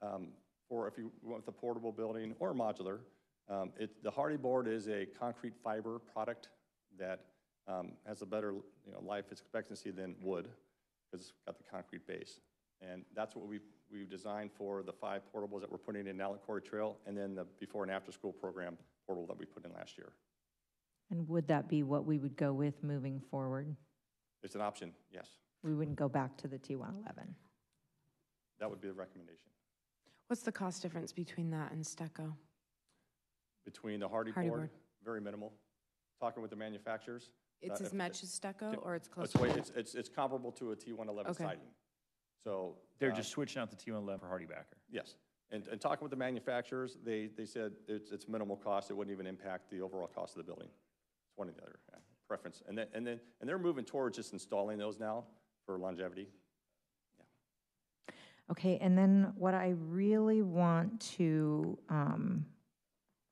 um, for if you went with a portable building or modular, um, it, the hardy board is a concrete fiber product that, um, has a better, you know, life expectancy than wood, because it's got the concrete base. And that's what we, we've designed for the five portables that we're putting in now at Quarry Trail, and then the before and after school program portable that we put in last year.
And would that be what we would go with moving forward?
It's an option, yes,
We wouldn't go back to the T111?
that would be the recommendation.
What's the cost difference between that and stucco?
Between the hardy
Hardy
board,
board.
very minimal. Talking with the manufacturers.
It's
uh,
as
if-
much as stucco, or it's close?
It's,
to
it's, it's, it's comparable to a T111
Okay.
siding. So.
They're
uh,
just switching out the T111 for Hardy Backer.
Yes. And, and talking with the manufacturers, they, they said it's, it's minimal cost. It wouldn't even impact the overall cost of the building. It's one or the other, yeah, preference. And then, and then, and they're moving towards just installing those now for longevity.
Okay, and then what I really want to, um,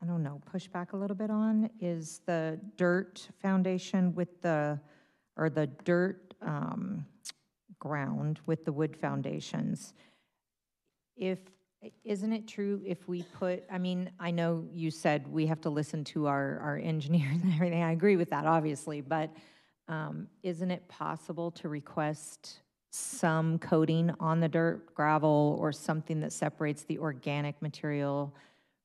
I don't know, push back a little bit on is the dirt foundation with the, or the dirt um, ground with the wood foundations. If, isn't it true if we put, I mean, I know you said we have to listen to our, our engineers and everything, I agree with that, obviously, but um, isn't it possible to request some coating on the dirt, gravel, or something that separates the organic material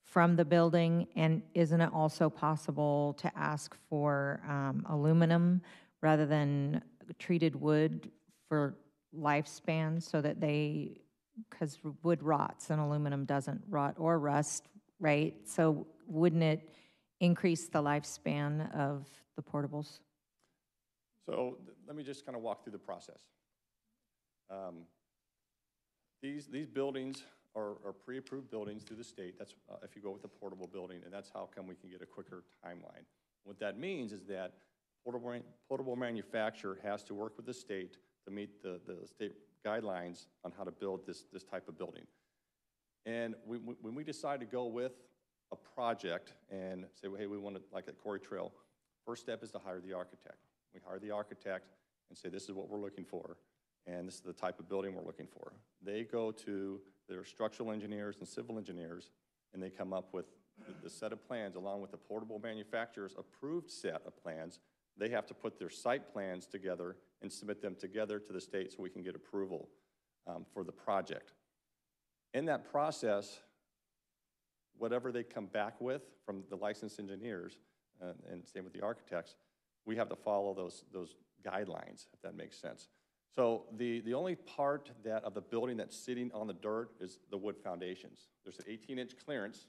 from the building? And isn't it also possible to ask for um, aluminum rather than treated wood for lifespan so that they, because wood rots and aluminum doesn't rot or rust, right? So wouldn't it increase the lifespan of the portables?
So let me just kind of walk through the process. Um, These, these buildings are, are pre-approved buildings through the state. That's, uh, if you go with a portable building, and that's how come we can get a quicker timeline. What that means is that portable, portable manufacturer has to work with the state to meet the, the state guidelines on how to build this, this type of building. And we, when we decide to go with a project and say, hey, we want to, like at Quarry Trail, first step is to hire the architect. We hire the architect and say, this is what we're looking for, and this is the type of building we're looking for. They go to their structural engineers and civil engineers, and they come up with the- the set of plans along with the portable manufacturer's approved set of plans. They have to put their site plans together and submit them together to the state so we can get approval um, for the project. In that process, whatever they come back with from the licensed engineers, uh, and same with the architects, we have to follow those, those guidelines, if that makes sense. So the, the only part that, of the building that's sitting on the dirt is the wood foundations. There's an 18-inch clearance.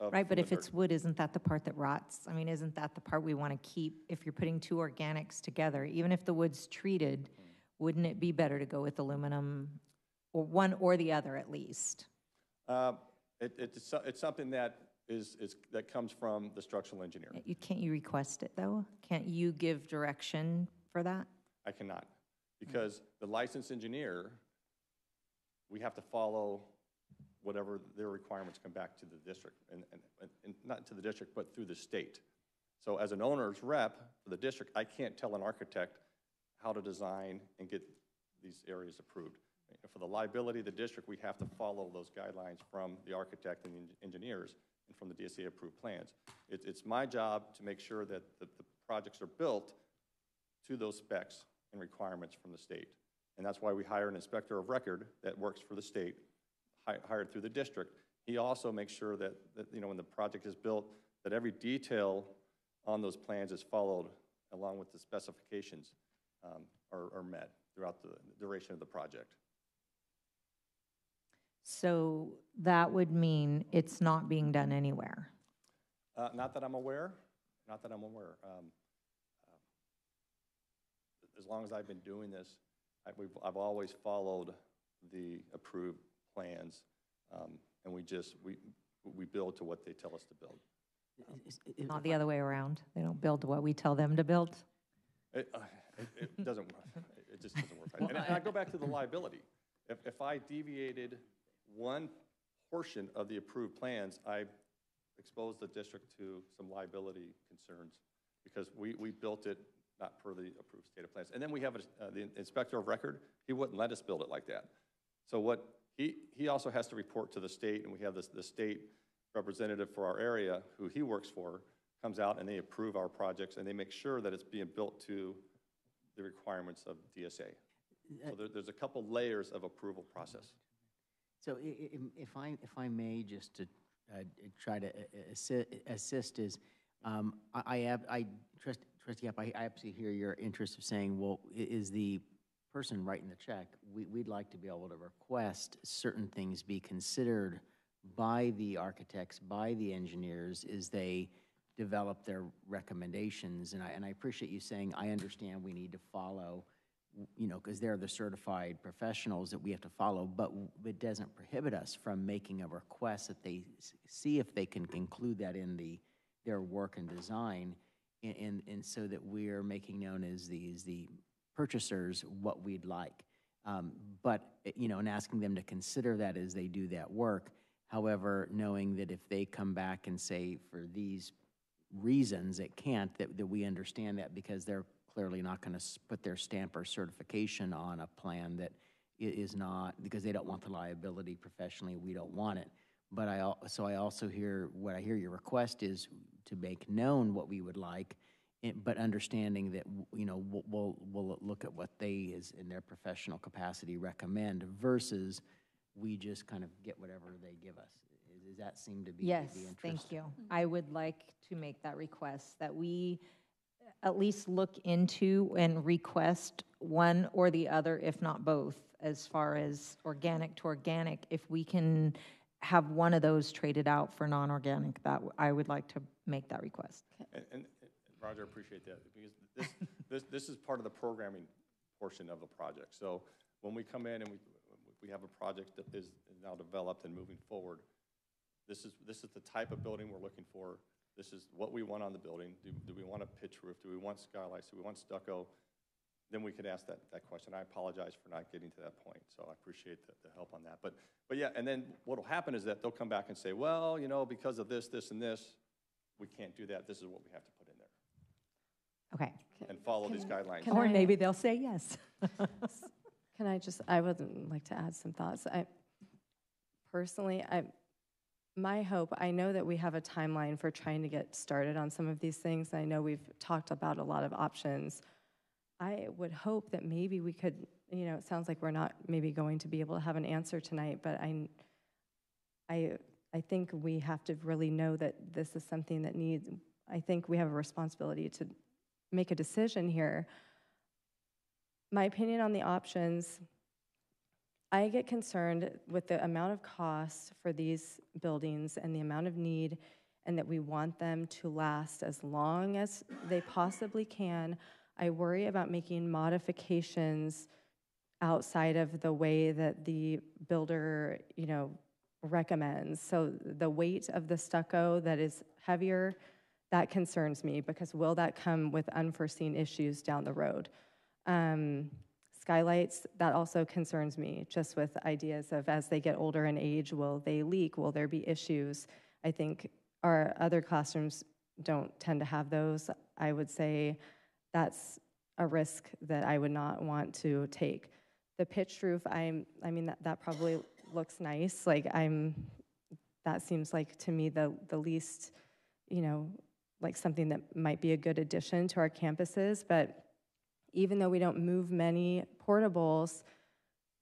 of-
Right, but
from
if
the
it's wood, isn't that the part that rots? I mean, isn't that the part we want to keep if you're putting two organics together? Even if the wood's treated, wouldn't it be better to go with aluminum, or one or the other at least?
Uh, It, it's, so- it's something that is, is, that comes from the structural engineer.
You, can't you request it, though? Can't you give direction for that?
I cannot, because the licensed engineer, we have to follow whatever their requirements come back to the district, and, and, and not to the district, but through the state. So as an owner's rep for the district, I can't tell an architect how to design and get these areas approved. For the liability of the district, we have to follow those guidelines from the architect and the engineers and from the DSA-approved plans. It's, it's my job to make sure that the, the projects are built to those specs and requirements from the state. And that's why we hire an inspector of record that works for the state, hi- hired through the district. He also makes sure that, that, you know, when the project is built, that every detail on those plans is followed along with the specifications um, are, are met throughout the duration of the project.
So that would mean it's not being done anywhere.
Uh, Not that I'm aware, not that I'm aware. Um, As long as I've been doing this, I- we've, I've always followed the approved plans, um, and we just, we, we build to what they tell us to build.
Not the other way around. They don't build to what we tell them to build.
It, uh, it, it doesn't, work. it just doesn't work. And I- and I go back to the liability. If, if I deviated one portion of the approved plans, I exposed the district to some liability concerns because we, we built it not per the approved state of plans. And then we have a- uh, the inspector of record, he wouldn't let us build it like that. So what, he, he also has to report to the state, and we have this, the state representative for our area, who he works for, comes out and they approve our projects, and they make sure that it's being built to the requirements of DSA. So there, there's a couple layers of approval process.
So if I, if I may, just to uh, try to uh, assi- assist is, um, I, I ab- I, trust- trustee I I absolutely hear your interest of saying, well, is the person writing the check, we, we'd like to be able to request certain things be considered by the architects, by the engineers, as they develop their recommendations. And I, and I appreciate you saying, I understand we need to follow you know, because they're the certified professionals that we have to follow, but it doesn't prohibit us from making a request that they see if they can include that in the, their work and design, and, and, and so that we're making known as the, the purchasers what we'd like. Um, But, you know, and asking them to consider that as they do that work. However, knowing that if they come back and say, for these reasons it can't, that, that we understand that because they're clearly not going to put their stamp or certification on a plan that is not, because they don't want the liability professionally, we don't want it. But I, so I also hear, what I hear your request is to make known what we would like, eh, but understanding that, you know, we'll, we'll, look at what they, is in their professional capacity, recommend versus we just kind of get whatever they give us. Does that seem to be the
Yes, thank you. I would like to make that request, that we at least look into and request one or the other, if not both, as far as organic to organic. If we can have one of those traded out for non-organic, that, w- I would like to make that request.
And, and and Roger, appreciate that, because this, this, this is part of the programming portion of the project. So when we come in and we, we have a project that is is now developed and moving forward, this is, this is the type of building we're looking for. This is what we want on the building. Do, do we want a pitch roof? Do we want skylights? Do we want stucco? Then we could ask that, that question. I apologize for not getting to that point, so I appreciate the, the help on that. But, but yeah, and then what'll happen is that they'll come back and say, well, you know, because of this, this, and this, we can't do that. This is what we have to put in there.
Okay.
And follow these guidelines.
Or
I-
maybe they'll say yes.
Can I just, I would like to add some thoughts. I, personally, I, my hope, I know that we have a timeline for trying to get started on some of these things. I know we've talked about a lot of options. I would hope that maybe we could, you know, it sounds like we're not maybe going to be able to have an answer tonight, but I, I, I think we have to really know that this is something that needs, I think we have a responsibility to make a decision here. My opinion on the options, I get concerned with the amount of cost for these buildings and the amount of need, and that we want them to last as long as they possibly can. I worry about making modifications outside of the way that the builder, you know, recommends. So the weight of the stucco that is heavier, that concerns me because will that come with unforeseen issues down the road? Um, skylights, that also concerns me, just with ideas of as they get older in age, will they leak? Will there be issues? I think our other classrooms don't tend to have those. I would say that's a risk that I would not want to take. The pitched roof, I'm, I mean, that, that probably looks nice. Like I'm, that seems like to me the, the least, you know, like something that might be a good addition to our campuses. But even though we don't move many portables,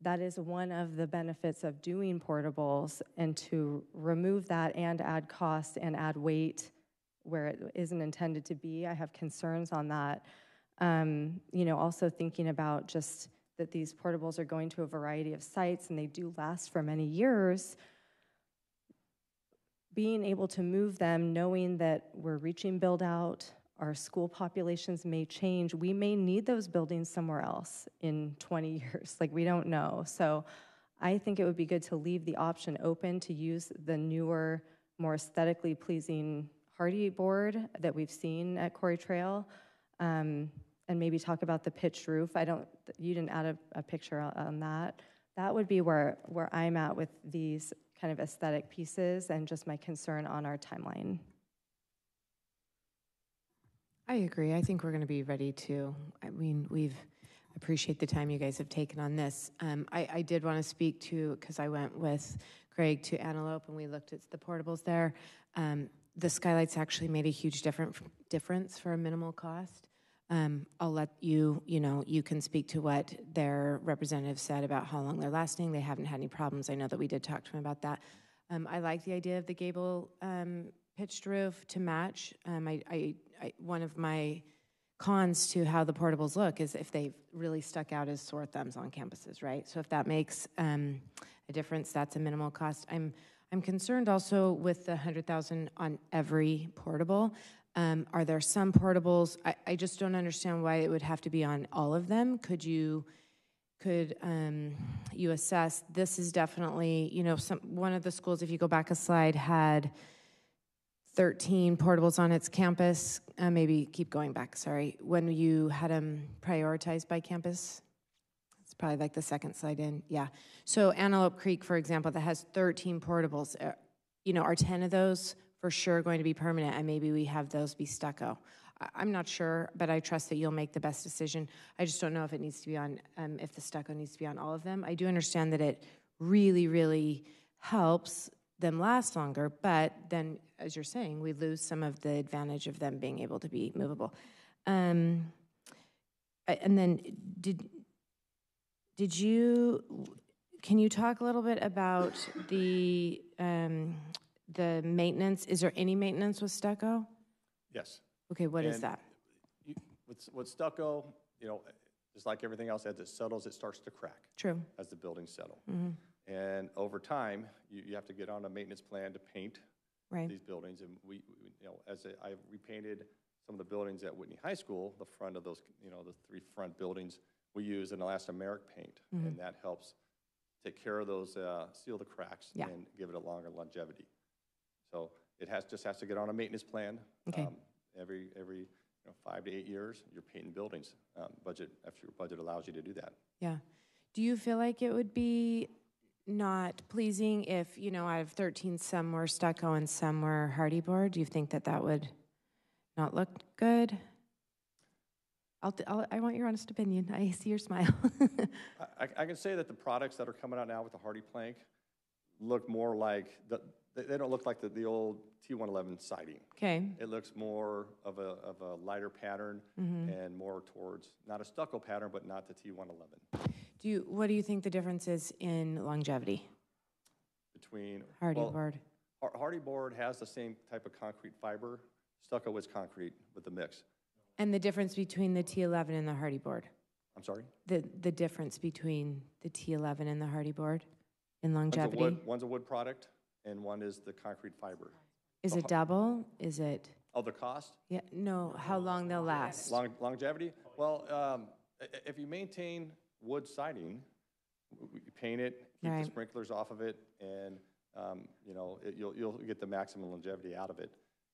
that is one of the benefits of doing portables and to remove that and add cost and add weight where it isn't intended to be. I have concerns on that. Um, you know, also thinking about just that these portables are going to a variety of sites and they do last for many years. Being able to move them, knowing that we're reaching build out, our school populations may change. We may need those buildings somewhere else in 20 years. Like, we don't know. So, I think it would be good to leave the option open to use the newer, more aesthetically pleasing hardy board that we've seen at Quarry Trail, um, and maybe talk about the pitched roof. I don't, you didn't add a, a picture on, that. That would be where, where I'm at with these kind of aesthetic pieces and just my concern on our timeline.
I agree. I think we're going to be ready to. I mean, we've appreciate the time you guys have taken on this. Um, I, I did want to speak to because I went with Greg to Antelope and we looked at the portables there. Um, the skylights actually made a huge different difference for a minimal cost. Um, I'll let you, you know, you can speak to what their representative said about how long they're lasting. They haven't had any problems. I know that we did talk to him about that. Um, I like the idea of the gable um, pitched roof to match. Um, I, I, I, one of my cons to how the portables look is if they've really stuck out as sore thumbs on campuses, right? So if that makes um, a difference, that's a minimal cost. I'm I'm concerned also with the hundred thousand on every portable. Um, are there some portables? I, I just don't understand why it would have to be on all of them. Could you? Could um, you assess? This is definitely, you know, some one of the schools. If you go back a slide, had 13 portables on its campus. Uh, maybe keep going back, sorry. When you had them prioritized by campus? It's probably like the second slide in. Yeah. So Antelope Creek, for example, that has 13 portables. Uh, you know, are 10 of those for sure going to be permanent and maybe we have those be stucco? I'm not sure, but I trust that you'll make the best decision. I just don't know if it needs to be on, um, if the stucco needs to be on all of them. I do understand that it really, really helps them last longer, but then, as you're saying, we lose some of the advantage of them being able to be movable. Um, and then, did did you? Can you talk a little bit about the um, the maintenance? Is there any maintenance with stucco?
Yes.
Okay, what is
And
that?
you- With, with stucco, you know, just like everything else, as it settles, it starts to crack.
True.
As the buildings settle.
Mhm.
And over time, you, you have to get on a maintenance plan to paint
Right.
these buildings. And we, we- you know, as I I repainted some of the buildings at Whitney High School, the front of those, you know, the three front buildings, we use an elastomeric paint.
Mhm.
And that helps take care of those, uh, seal the cracks
Yeah.
and give it a longer longevity. So it has, just has to get on a maintenance plan.
Okay.
Um, Every, every, you know, five to eight years, you're painting buildings. Um, Budget, if your budget allows you to do that.
Yeah. Do you feel like it would be not pleasing if, you know, out of 13, some were stucco and some were hardy board? Do you think that that would not look good? I'll, I'll, I want your honest opinion. I see your smile.
I, I can say that the products that are coming out now with the hardy plank look more like, the, they, don't look like the, the old T111 siding.
Okay.
It looks more of a, of a lighter pattern
Mhm.
and more towards, not a stucco pattern, but not the T111.
do you, what do you think the difference is in longevity?
Between.
Hardy
well,
board.
Hardy board has the same type of concrete fiber. Stucco is concrete with the mix.
And the difference between the T11 and the hardy board?
I'm sorry?
The, the difference between the T11 and the hardy board in
One's a
longevity?
wood- One's a wood product and one is the concrete fiber.
Is it double? Is it?
Oh, the cost?
Yeah, no, how long they'll last?
Long, longevity? Well, um, if you maintain wood siding, you paint it, keep the sprinklers off of it, and, um, you know, it- you'll, you'll get the maximum longevity out of it.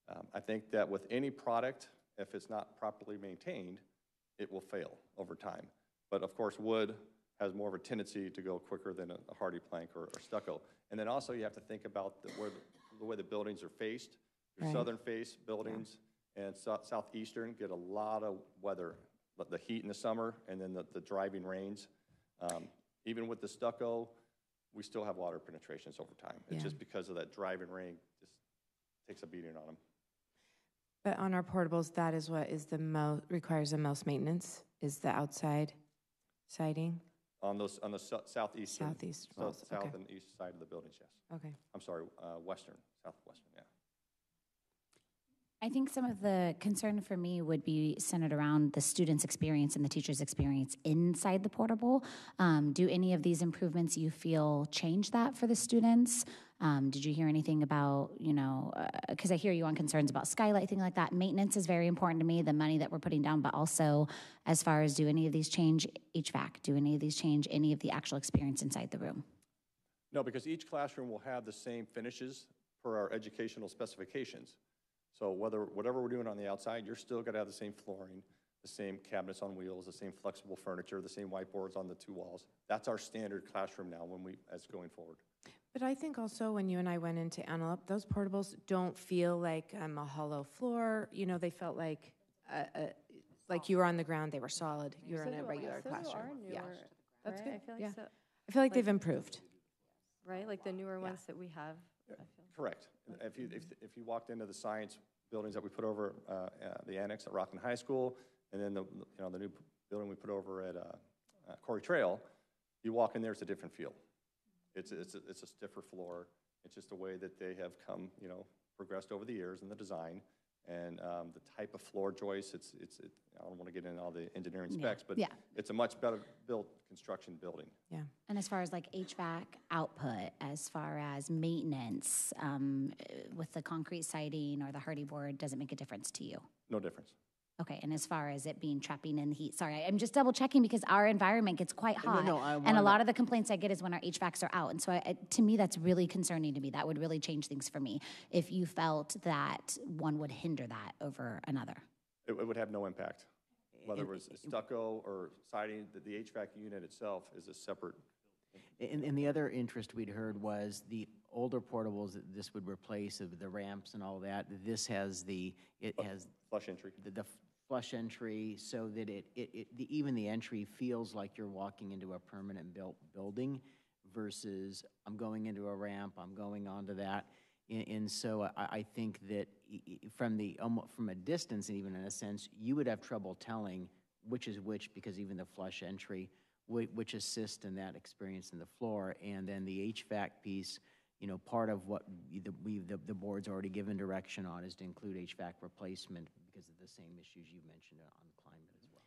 Um, I think that with any product, if it's not properly maintained, it will fail over time. But of course, wood has more of a tendency to go quicker than a a hardy plank or or stucco. And then also you have to think about the, where, the- the way the buildings are faced. Your
Right.
southern face buildings and sou- southeastern get a lot of weather, but the heat in the summer and then the, the driving rains. Um, Even with the stucco, we still have water penetrations over time. It's
Yeah.
just because of that driving rain, just takes a beating on them.
But on our portables, that is what is the most, requires the most maintenance, is the outside siding?
On those, on the sou- southeastern.
Southeast
south-
walls, okay.
And east side of the buildings, yes.
Okay.
I'm sorry, uh, western, southwestern, yeah.
I think some of the concern for me would be centered around the student's experience and the teacher's experience inside the portable. Um, do any of these improvements you feel change that for the students? Um, did you hear anything about, you know, because I hear you on concerns about skylight, thing like that. Maintenance is very important to me, the money that we're putting down, but also as far as do any of these change HVAC? Do any of these change any of the actual experience inside the room?
No, because each classroom will have the same finishes per our educational specifications. So whether, whatever we're doing on the outside, you're still gonna have the same flooring, the same cabinets on wheels, the same flexible furniture, the same whiteboards on the two walls. That's our standard classroom now when we, as going forward.
But I think also when you and I went into Antelope, those portables don't feel like um, a hollow floor. You know, they felt like, uh, uh, like you were on the ground, they were solid. You were in a regular
So do our
classroom. Yeah.
newer,
That's good,
I feel like
yeah.
so.
I feel like they've improved.
Right, like the newer ones that we have.
Correct. If you, if, if you walked into the science buildings that we put over, uh, uh, the annex at Rocklin High School, and then the, you know, the new building we put over at, uh, uh, Quarry Trail, you walk in there, it's a different feel. It's, it's, a- it's a stiffer floor. It's just the way that they have come, you know, progressed over the years in the design. And, um, the type of floor joists. it's, it's, it- I don't want to get into all the engineering
Yeah.
specs, but
Yeah.
it's a much better built construction building.
Yeah.
And as far as like HVAC output, as far as maintenance, um, with the concrete siding or the hardy board, does it make a difference to you?
No difference.
Okay, and as far as it being trapping in the heat, sorry, I'm just double checking because our environment gets quite hot.
no, I
And a lot of the complaints I get is when our HVACs are out. And so I, I- to me, that's really concerning to me. That would really change things for me if you felt that one would hinder that over another.
It, it would have no impact. Whether it was stucco or siding, the, the HVAC unit itself is a separate,
And, and the other interest we'd heard was the older portables that this would replace, of the ramps and all that. This has the, it has.
Flush entry.
The, the flush entry, so that it, it, it, the- even the entry feels like you're walking into a permanent built building versus I'm going into a ramp, I'm going onto that. And, and so I, I think that from the, um, from a distance, and even in a sense, you would have trouble telling which is which, because even the flush entry, whi- which assists in that experience in the floor, and then the HVAC piece, you know, part of what the, we, the, the board's already given direction on is to include HVAC replacement because of the same issues you mentioned on climate as well.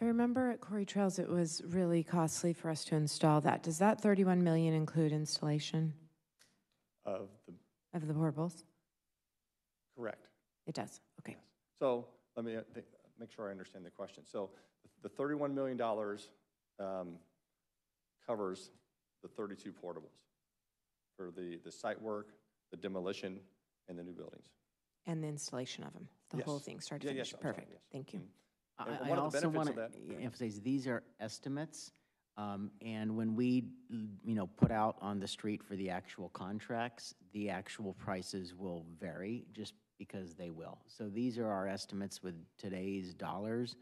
I remember at Quarry Trails, it was really costly for us to install that. Does that 31 million include installation
of the,
of the portables?
correct.
It does, okay.
So let me uh, think- make sure I understand the question. So the $31 million um, covers the 32 portables for the, the site work, the demolition, and the new buildings.
And the installation of them, the whole thing, start to
Yeah,
finish.
yes, I'm sorry,
Perfect,
yes.
thank you.
I,
And
I
one of the
also
benefits
want
of
to emphasize, these are estimates, um, and when we, you know, put out on the street for the actual contracts, the actual prices will vary, just because they will. So these are our estimates with today's dollars,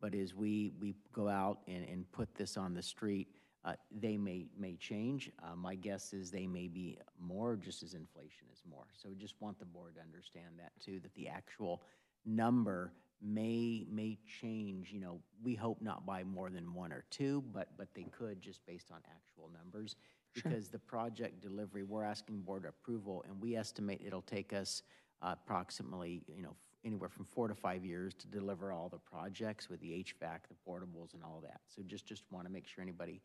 but as we, we go out and, and put this on the street, uh, they may, may change. Uh, My guess is they may be more, just as inflation is more. So we just want the board to understand that too, that the actual number may, may change, you know, we hope not by more than one or two, but, but they could just based on actual numbers.
Sure.
Because the project delivery, we're asking board approval, and we estimate it'll take us uh, approximately, you know, anywhere from four to five years to deliver all the projects with the HVAC, the portables, and all that. So just, just want to make sure anybody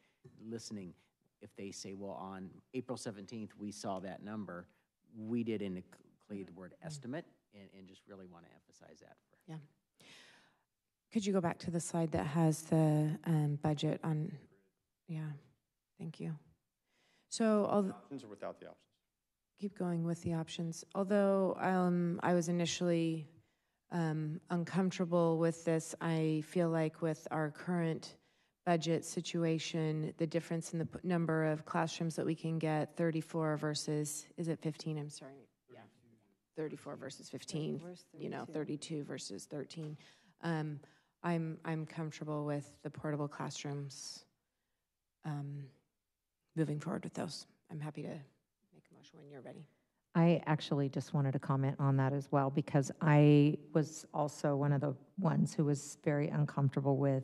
listening, if they say, well, on April 17th, we saw that number, we didn't include the word estimate, and, and just really want to emphasize that. for
Yeah. Could you go back to the slide that has the um, budget on, yeah, thank you. So, al-
Options or without the options?
keep going with the options. Although um, I was initially um, uncomfortable with this, I feel like with our current budget situation, the difference in the p- number of classrooms that we can get, 34 versus, is it 15? I'm sorry. Yeah. 34 versus 15, you know, 32 versus 13. Um, I'm, I'm comfortable with the portable classrooms um, moving forward with those. I'm happy to make a motion when you're ready.
I actually just wanted to comment on that as well because I was also one of the ones who was very uncomfortable with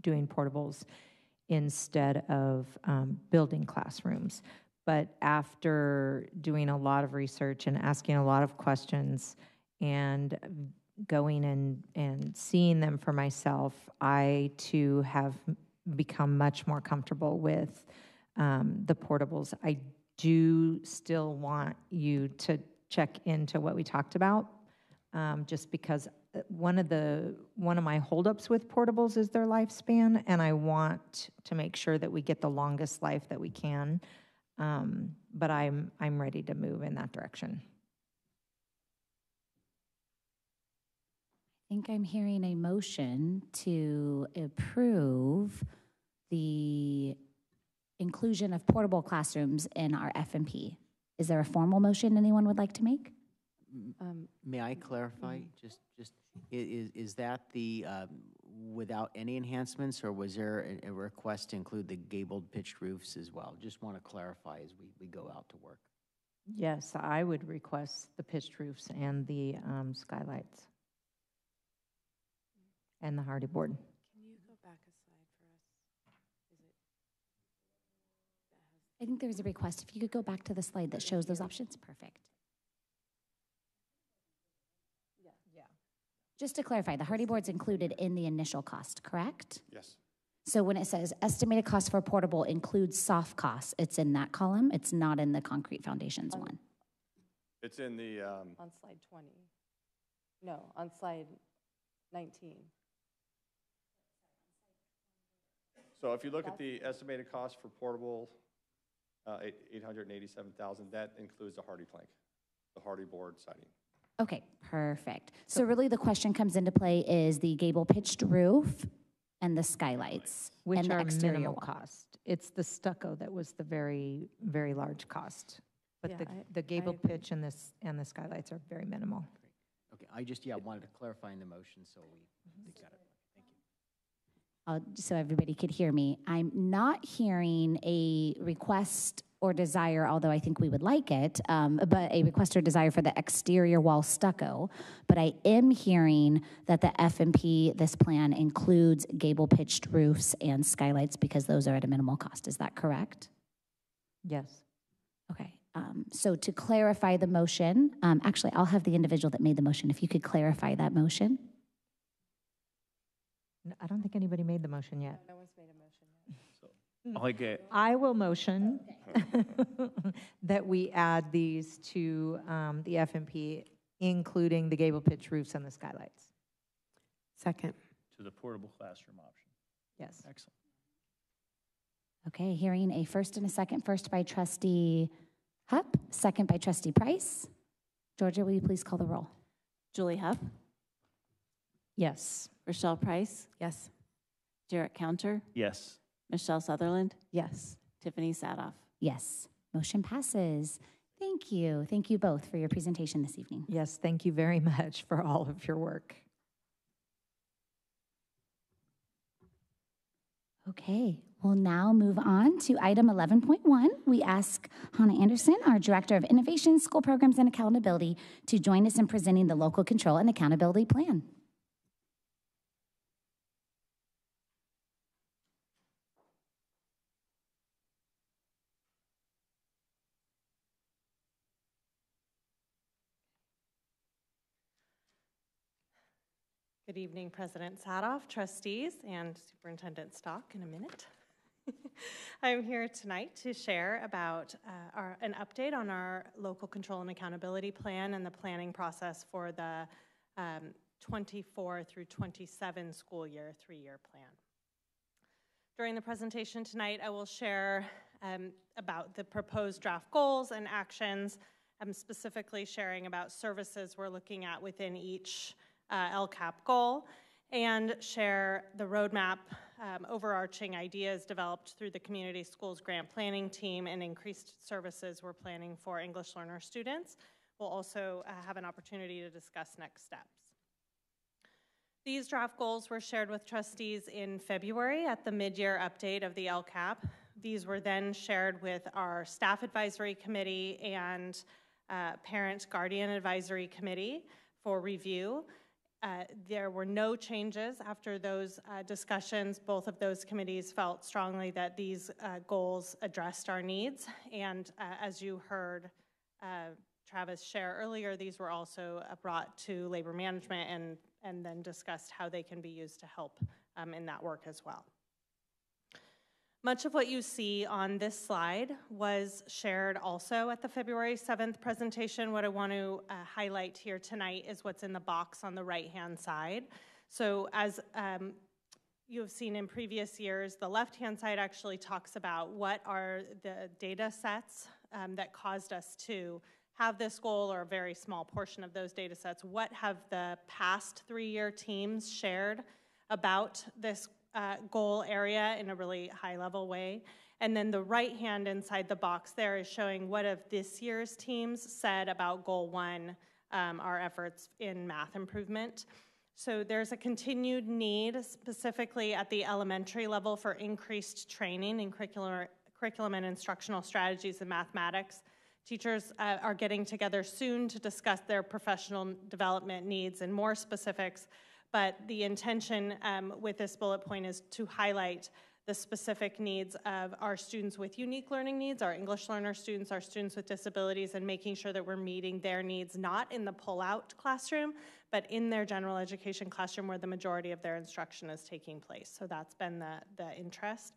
doing portables instead of um, building classrooms. But after doing a lot of research and asking a lot of questions and going and, and seeing them for myself, I too have become much more comfortable with um, the portables. I do still want you to check into what we talked about, um, just because one of the one of my holdups with portables is their lifespan, and I want to make sure that we get the longest life that we can. Um, but I'm I'm ready to move in that direction.
I think I'm hearing a motion to approve the inclusion of portable classrooms in our FMP. Is there a formal motion anyone would like to make?
Um,
May I clarify? Just, just, i- is, is that the, um, without any enhancements, or was there a, a request to include the gabled pitched roofs as well? Just want to clarify as we, we go out to work.
Yes, I would request the pitched roofs and the um, skylights. And the Hardie board.
Can you go back a slide for us? Is it?
I think there was a request. If you could go back to the slide that shows those options, perfect. Just to clarify, the Hardie board's included in the initial cost, correct?
Yes.
So when it says estimated cost for portable includes soft costs, it's in that column. It's not in the concrete foundations one.
It's in the, um,
On slide 20. No, on slide 19.
so if you look at the estimated cost for portable, uh, eight, eight hundred and eighty-seven thousand, that includes the Hardie plank, the Hardie board siding.
Okay, perfect. So really the question comes into play is the gable pitched roof and the skylights.
Which
and the
are
exterior
minimal
wall.
cost. It's the stucco that was the very, very large cost. But
Yeah,
the,
I-
the gable
agree.
pitch and this, and the skylights are very minimal.
Okay, I just, yeah, wanted to clarify in the motion, so we, we got it.
uh, so everybody could hear me. I'm not hearing a request or desire, although I think we would like it, um, but a request or desire for the exterior wall stucco. But I am hearing that the FMP, this plan includes gable pitched roofs and skylights because those are at a minimal cost. Is that correct?
Yes.
Okay. Um, so to clarify the motion, um, actually, I'll have the individual that made the motion. If you could clarify that motion.
I don't think anybody made the motion yet.
No one's made a motion yet.
I'll
I will motion that we add these to um, the FMP, including the gable pitch roofs and the skylights.
Second.
to the portable classroom option.
Yes.
Excellent.
Okay, hearing a first and a second. First by trustee Hupp, second by trustee Price. Georgia, will you please call the roll?
Julie Hupp,
Yes.
Rochelle Price,
Yes.
Jarrett Counter,
Yes.
Michelle Sutherland,
Yes.
Tiffany Sadoff.
Yes, motion passes. Thank you. Thank you both for your presentation this evening.
Yes, thank you very much for all of your work.
Okay, we'll now move on to item 11.1. We ask Hannah Anderson, our Director of Innovation, School Programs, and Accountability, to join us in presenting the Local Control and Accountability Plan.
Good evening, President Sadoff, trustees, and Superintendent Stock in a minute. I'm here tonight to share about uh, our, an update on our local control and accountability plan and the planning process for the um, 24 through 27 school year, three-year plan. During the presentation tonight, I will share um, about the proposed draft goals and actions. I'm specifically sharing about services we're looking at within each uh, LCAP goal and share the roadmap, um, overarching ideas developed through the Community Schools Grant Planning Team and increased services we're planning for English learner students. We'll also uh, have an opportunity to discuss next steps. These draft goals were shared with trustees in February at the mid-year update of the LCAP. These were then shared with our staff advisory committee and uh, parent guardian advisory committee for review. Uh, there were no changes after those uh, discussions. Both of those committees felt strongly that these uh, goals addressed our needs. And uh, as you heard uh, Travis share earlier, these were also brought to labor management and, and then discussed how they can be used to help um, in that work as well. Much of what you see on this slide was shared also at the February 7th presentation. What I want to uh, highlight here tonight is what's in the box on the right-hand side. So as um, you have seen in previous years, the left-hand side actually talks about what are the data sets um, that caused us to have this goal or a very small portion of those data sets, what have the past three-year teams shared about this uh, goal area in a really high-level way? And then the right hand inside the box there is showing what have this year's teams said about goal one, um, our efforts in math improvement. So there's a continued need, specifically at the elementary level, for increased training in curriculum, curriculum and instructional strategies in mathematics. Teachers uh, are getting together soon to discuss their professional development needs and more specifics, but the intention um, with this bullet point is to highlight the specific needs of our students with unique learning needs, our English learner students, our students with disabilities, and making sure that we're meeting their needs not in the pull-out classroom, but in their general education classroom where the majority of their instruction is taking place. So that's been the, the interest.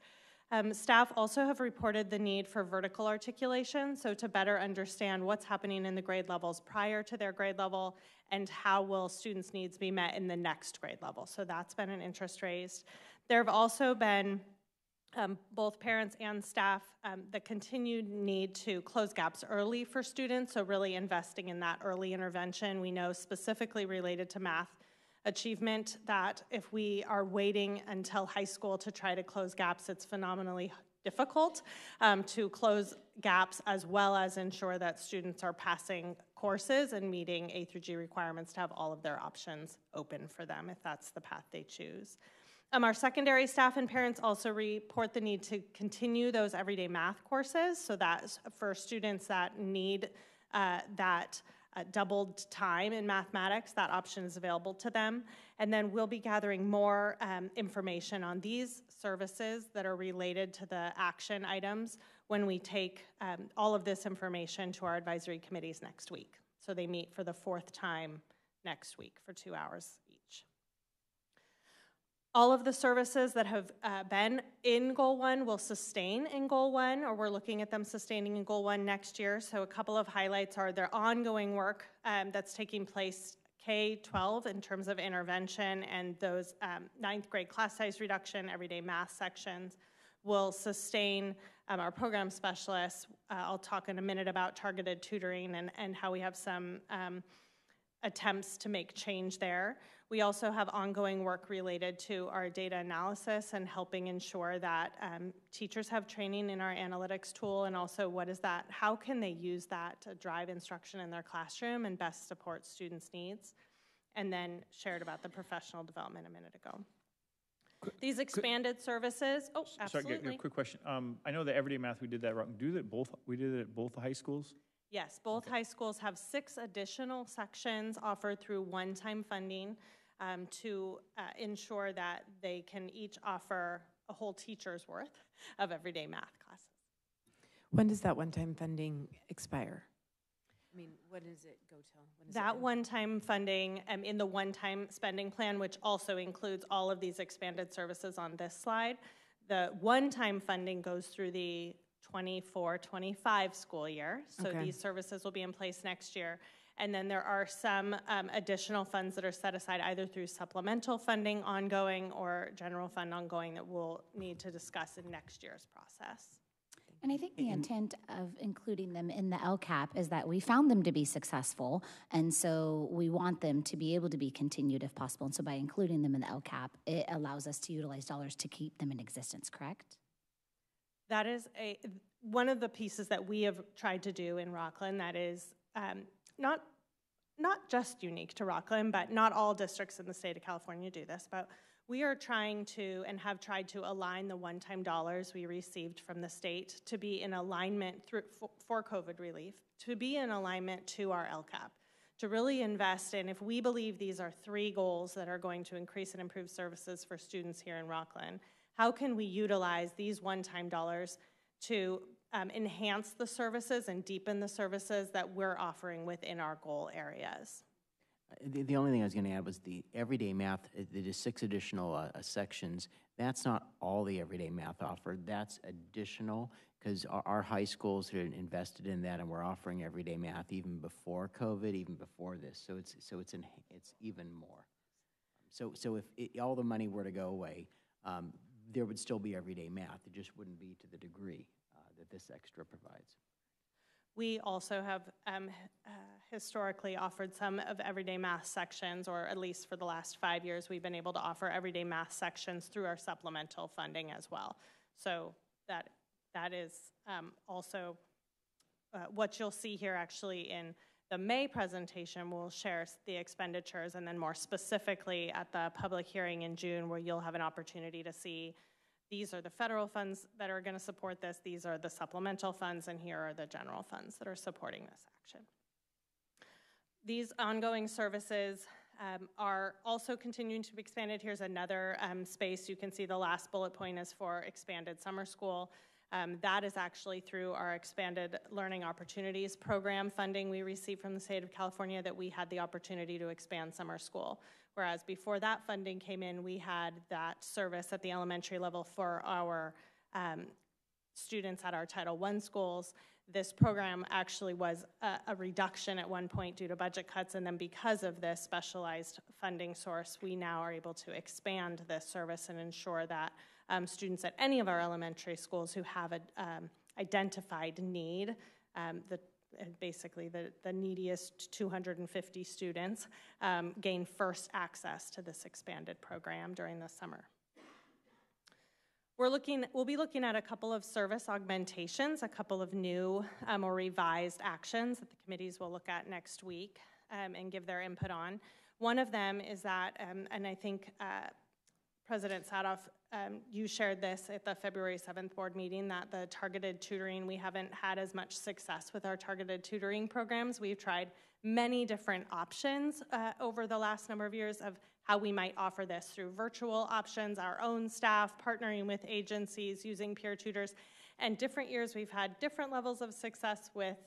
Um, staff also have reported the need for vertical articulation, so to better understand what's happening in the grade levels prior to their grade level and how will students' needs be met in the next grade level. So that's been an interest raised. There have also been um, both parents and staff, um, the continued need to close gaps early for students, so really investing in that early intervention. We know specifically related to math achievement that if we are waiting until high school to try to close gaps, it's phenomenally difficult um, to close gaps as well as ensure that students are passing courses and meeting A through G requirements to have all of their options open for them if that's the path they choose. Um, our secondary staff and parents also report the need to continue those everyday math courses. So that for students that need uh, that doubled time in mathematics, that option is available to them. And then we'll be gathering more um, information on these services that are related to the action items when we take um, all of this information to our advisory committees next week. So they meet for the fourth time next week for two hours all of the services that have uh, been in Goal 1 will sustain in Goal 1, or we're looking at them sustaining in Goal 1 next year. So a couple of highlights are their ongoing work um, that's taking place K-12 in terms of intervention and those um, ninth grade class size reduction, everyday math sections will sustain um, our program specialists. Uh, I'll talk in a minute about targeted tutoring and, and how we have some um, attempts to make change there. We also have ongoing work related to our data analysis and helping ensure that um, teachers have training in our analytics tool and also what is that, how can they use that to drive instruction in their classroom and best support students' needs? And then shared about the professional development a minute ago. These expanded services, oh, absolutely.
Sorry, a quick question. Um, I know that everyday math, we did that wrong. Do that both, we did it at both high schools?
Yes, both high schools have six additional sections offered through one-time funding um, to uh, ensure that they can each offer a whole teacher's worth of everyday math classes.
When does that one-time funding expire? I mean, what does it go till? When
that one-time funding um, in the one-time spending plan, which also includes all of these expanded services on this slide, the one-time funding goes through the 24-25 school year. So
Okay.
these services will be in place next year. And then there are some um, additional funds that are set aside either through supplemental funding ongoing or general fund ongoing that we'll need to discuss in next year's process.
And I think the intent of including them in the LCAP is that we found them to be successful, and so we want them to be able to be continued if possible. And so by including them in the LCAP, it allows us to utilize dollars to keep them in existence, correct?
That is a one of the pieces that we have tried to do in Rocklin that is um, not not just unique to Rocklin, but not all districts in the state of California do this. But we are trying to and have tried to align the one-time dollars we received from the state to be in alignment through, for, COVID relief, to be in alignment to our LCAP, to really invest in if we believe these are three goals that are going to increase and improve services for students here in Rocklin, how can we utilize these one-time dollars to um, enhance the services and deepen the services that we're offering within our goal areas.
Uh, The, the only thing I was going to add was the everyday math, uh, there's six additional uh, uh, sections. That's not all the everyday math offered. That's additional because our, our high schools had invested in that and we're offering everyday math even before COVID, even before this. So it's, so it's, in, it's even more. So, so if it, all the money were to go away, um, there would still be everyday math. It just wouldn't be to the degree that this extra provides.
We also have um, uh, historically offered some of everyday math sections, or at least for the last five years, we've been able to offer everyday math sections through our supplemental funding as well. So that that is um, also uh, what you'll see here actually in the May presentation, we'll share the expenditures, and then more specifically at the public hearing in June, where you'll have an opportunity to see these are the federal funds that are going to support this, these are the supplemental funds, and here are the general funds that are supporting this action. These ongoing services um, are also continuing to be expanded. Here's another um, space. You can see the last bullet point is for expanded summer school. Um, that is actually through our expanded learning opportunities program funding we received from the state of California that we had the opportunity to expand summer school. Whereas before that funding came in, we had that service at the elementary level for our um, students at our Title I schools. This program actually was a, a, reduction at one point due to budget cuts, and then because of this specialized funding source, we now are able to expand this service and ensure that um, students at any of our elementary schools who have an um, identified need, um, the basically the, the neediest 250 students um, gain first access to this expanded program during the summer. We're looking, we'll be looking at a couple of service augmentations, a couple of new um, or revised actions that the committees will look at next week um, and give their input on. One of them is that, um, and I think uh, President Sadoff, um, you shared this at the February 7th board meeting that the targeted tutoring, we haven't had as much success with our targeted tutoring programs. We've tried many different options uh, over the last number of years of how we might offer this through virtual options, our own staff, partnering with agencies, using peer tutors. And different years we've had different levels of success with,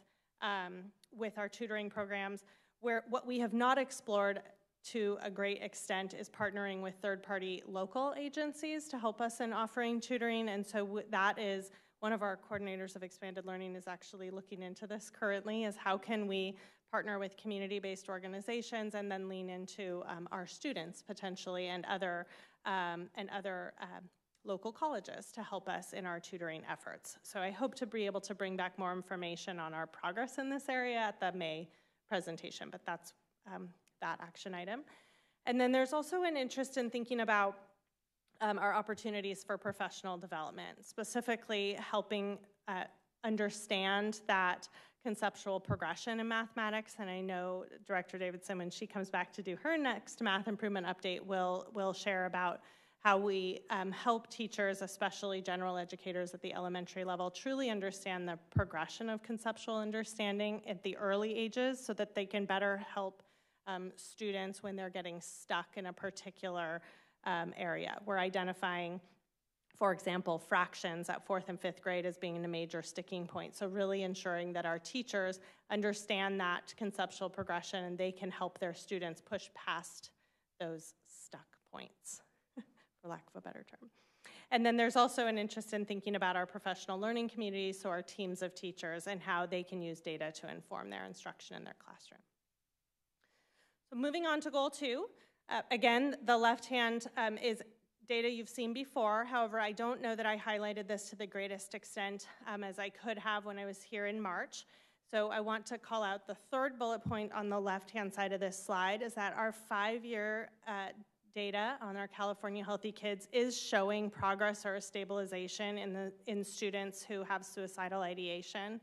um, with our tutoring programs, where what we have not explored to a great extent is partnering with third-party local agencies to help us in offering tutoring. And so that is one of our coordinators of expanded learning is actually looking into this currently is how can we partner with community-based organizations and then lean into um, our students potentially and other, um, and other uh, local colleges to help us in our tutoring efforts. So I hope to be able to bring back more information on our progress in this area at the May presentation, but that's um, that action item. And then there's also an interest in thinking about um, our opportunities for professional development, specifically helping uh, understand that conceptual progression in mathematics, and I know Director Davidson, when she comes back to do her next math improvement update, will will share about how we um, help teachers, especially general educators at the elementary level, truly understand the progression of conceptual understanding at the early ages so that they can better help um, students when they're getting stuck in a particular um, area. We're identifying for example, fractions at fourth and fifth grade as being a major sticking point. So really ensuring that our teachers understand that conceptual progression and they can help their students push past those stuck points, for lack of a better term. And then there's also an interest in thinking about our professional learning communities, so our teams of teachers, and how they can use data to inform their instruction in their classroom. So moving on to goal two, uh, again, the left hand um, is data you've seen before. However, I don't know that I highlighted this to the greatest extent um, as I could have when I was here in March. So I want to call out the third bullet point on the left-hand side of this slide is that our five-year uh, data on our California Healthy Kids is showing progress or stabilization in, the, in students who have suicidal ideation.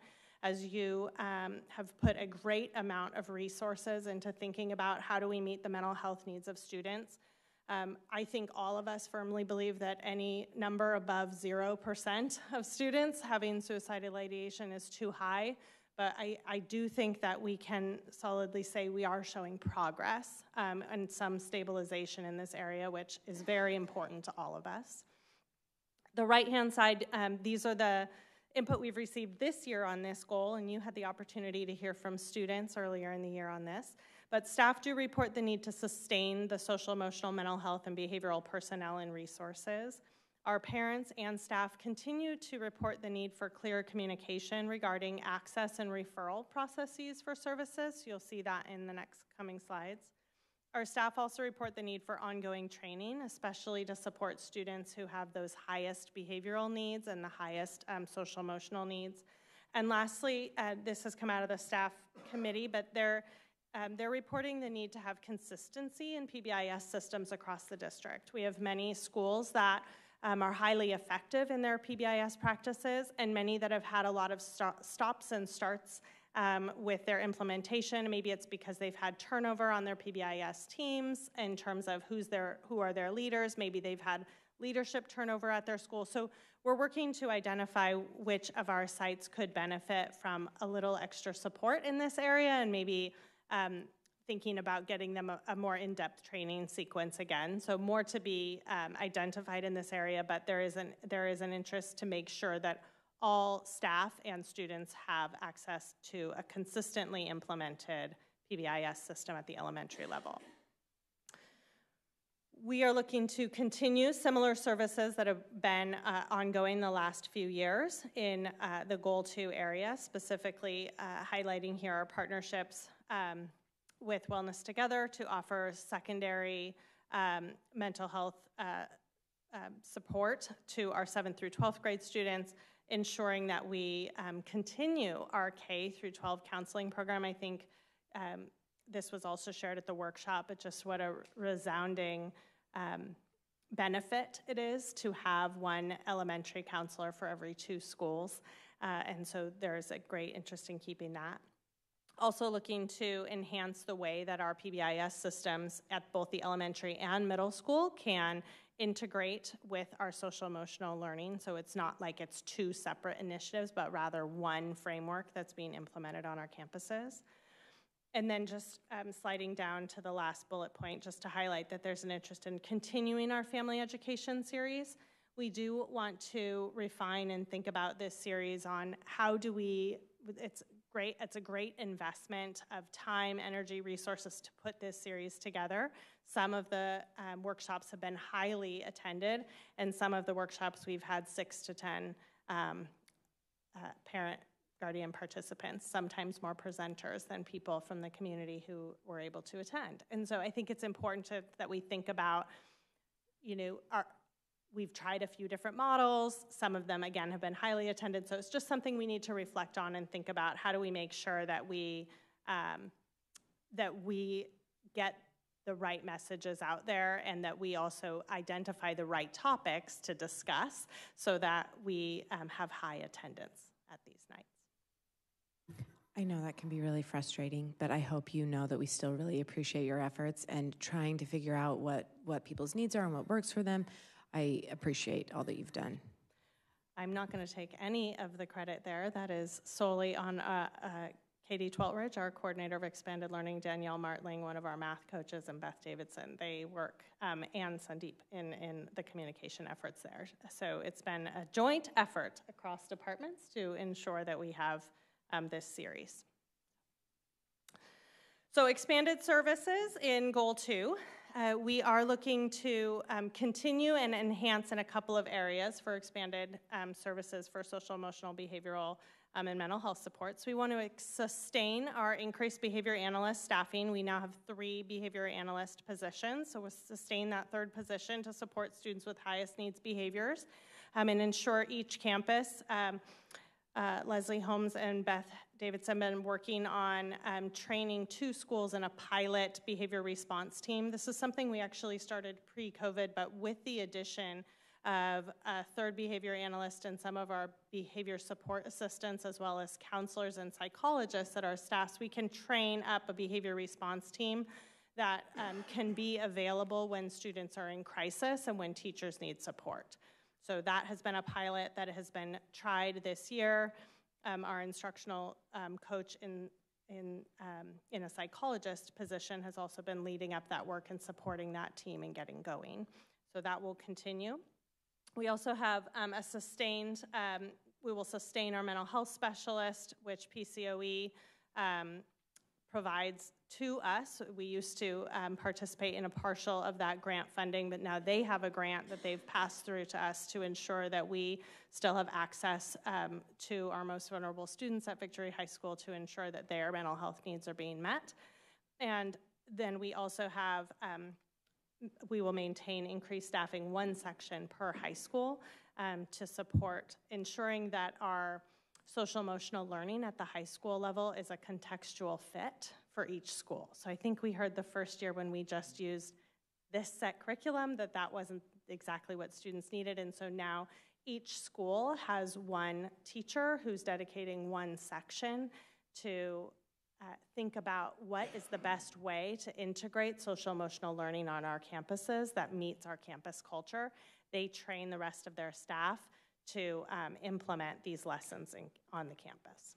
As you um, have put a great amount of resources into thinking about how do we meet the mental health needs of students. Um, I think all of us firmly believe that any number above 0% of students having suicidal ideation is too high, but I, I do think that we can solidly say we are showing progress um, and some stabilization in this area, which is very important to all of us. The right-hand side, um, these are the input we've received this year on this goal, and you had the opportunity to hear from students earlier in the year on this. But staff do report the need to sustain the social, emotional, mental health, and behavioral personnel and resources. Our parents and staff continue to report the need for clear communication regarding access and referral processes for services. You'll see that in the next coming slides. Our staff also report the need for ongoing training, especially to support students who have those highest behavioral needs and the highest um, social emotional needs. And lastly, uh, this has come out of the staff committee, but they're, um, they're reporting the need to have consistency in PBIS systems across the district. We have many schools that um, are highly effective in their PBIS practices, and many that have had a lot of sto- stops and starts um, with their implementation. Maybe it's because they've had turnover on their PBIS teams in terms of who's their, who are their leaders. Maybe they've had leadership turnover at their school. So we're working to identify which of our sites could benefit from a little extra support in this area and maybe um, thinking about getting them a, a more in-depth training sequence again. So more to be um, identified in this area, but there is, an, there is an interest to make sure that all staff and students have access to a consistently implemented PBIS system at the elementary level. We are looking to continue similar services that have been uh, ongoing the last few years in uh, the Goal 2 area, specifically uh, highlighting here our partnerships um, with Wellness Together to offer secondary um, mental health uh, um, support to our 7th through 12th grade students, ensuring that we um, continue our K through 12 counseling program. I think um, this was also shared at the workshop, but just what a resounding um, benefit it is to have one elementary counselor for every two schools. Uh, and so there's a great interest in keeping that. Also looking to enhance the way that our PBIS systems at both the elementary and middle school can integrate with our social emotional learning. So it's not like it's two separate initiatives, but rather one framework that's being implemented on our campuses. And then just um, sliding down to the last bullet point, just to highlight that there's an interest in continuing our family education series. We do want to refine and think about this series on how do we, it's great, it's a great investment of time, energy, resources to put this series together. Some of the um, workshops have been highly attended, and some of the workshops we've had six to 10 um, uh, parent guardian participants, sometimes more presenters than people from the community who were able to attend. And so I think it's important to, that we think about, you know, our, we've tried a few different models. Some of them, again, have been highly attended. So it's just something we need to reflect on and think about. How do we make sure that we um, that we get the right messages out there and that we also identify the right topics to discuss so that we um, have high attendance at these nights.
I know that can be really frustrating, but I hope you know that we still really appreciate your efforts and trying to figure out what, what people's needs are and what works for them. I appreciate all that you've done.
I'm not going to take any of the credit there. That is solely on uh, uh, Katie Tweltridge, our coordinator of expanded learning, Danielle Martling, one of our math coaches, and Beth Davidson. They work, um, and Sandeep, in, in the communication efforts there. So it's been a joint effort across departments to ensure that we have um, this series. So expanded services in goal two. Uh, we are looking to um, continue and enhance in a couple of areas for expanded um, services for social, emotional, behavioral, um, and mental health supports. We want to sustain our increased behavior analyst staffing. We now have three behavior analyst positions, so we'll sustain that third position to support students with highest needs behaviors um, and ensure each campus um, uh, Leslie Holmes and Beth Davidson been working on um, training two schools in a pilot behavior response team. This is something we actually started pre-COVID, but with the addition of a third behavior analyst and some of our behavior support assistants, as well as counselors and psychologists at our staffs, we can train up a behavior response team that um, can be available when students are in crisis and when teachers need support. So that has been a pilot that has been tried this year. Um, our instructional um, coach in, in, um, in a psychologist position has also been leading up that work and supporting that team and getting going. So that will continue. We also have um, a sustained, um, we will sustain our mental health specialist, which PCOE provides to us. We used to um, participate in a partial of that grant funding, but now they have a grant that they've passed through to us to ensure that we still have access um, to our most vulnerable students at Victory High School to ensure that their mental health needs are being met. And then we also have, um, we will maintain increased staffing one section per high school um, to support ensuring that our social emotional learning at the high school level is a contextual fit for each school. So I think we heard the first year when we just used this set curriculum that that wasn't exactly what students needed. And so now each school has one teacher who's dedicating one section to uh, think about what is the best way to integrate social emotional learning on our campuses that meets our campus culture. They train the rest of their staff to um, implement these lessons in, on the campus.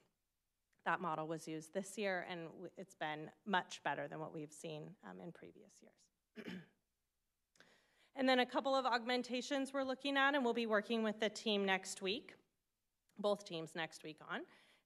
That model was used this year, and it's been much better than what we've seen um, in previous years. and then a couple of augmentations we're looking at, and we'll be working with the team next week, both teams next week on,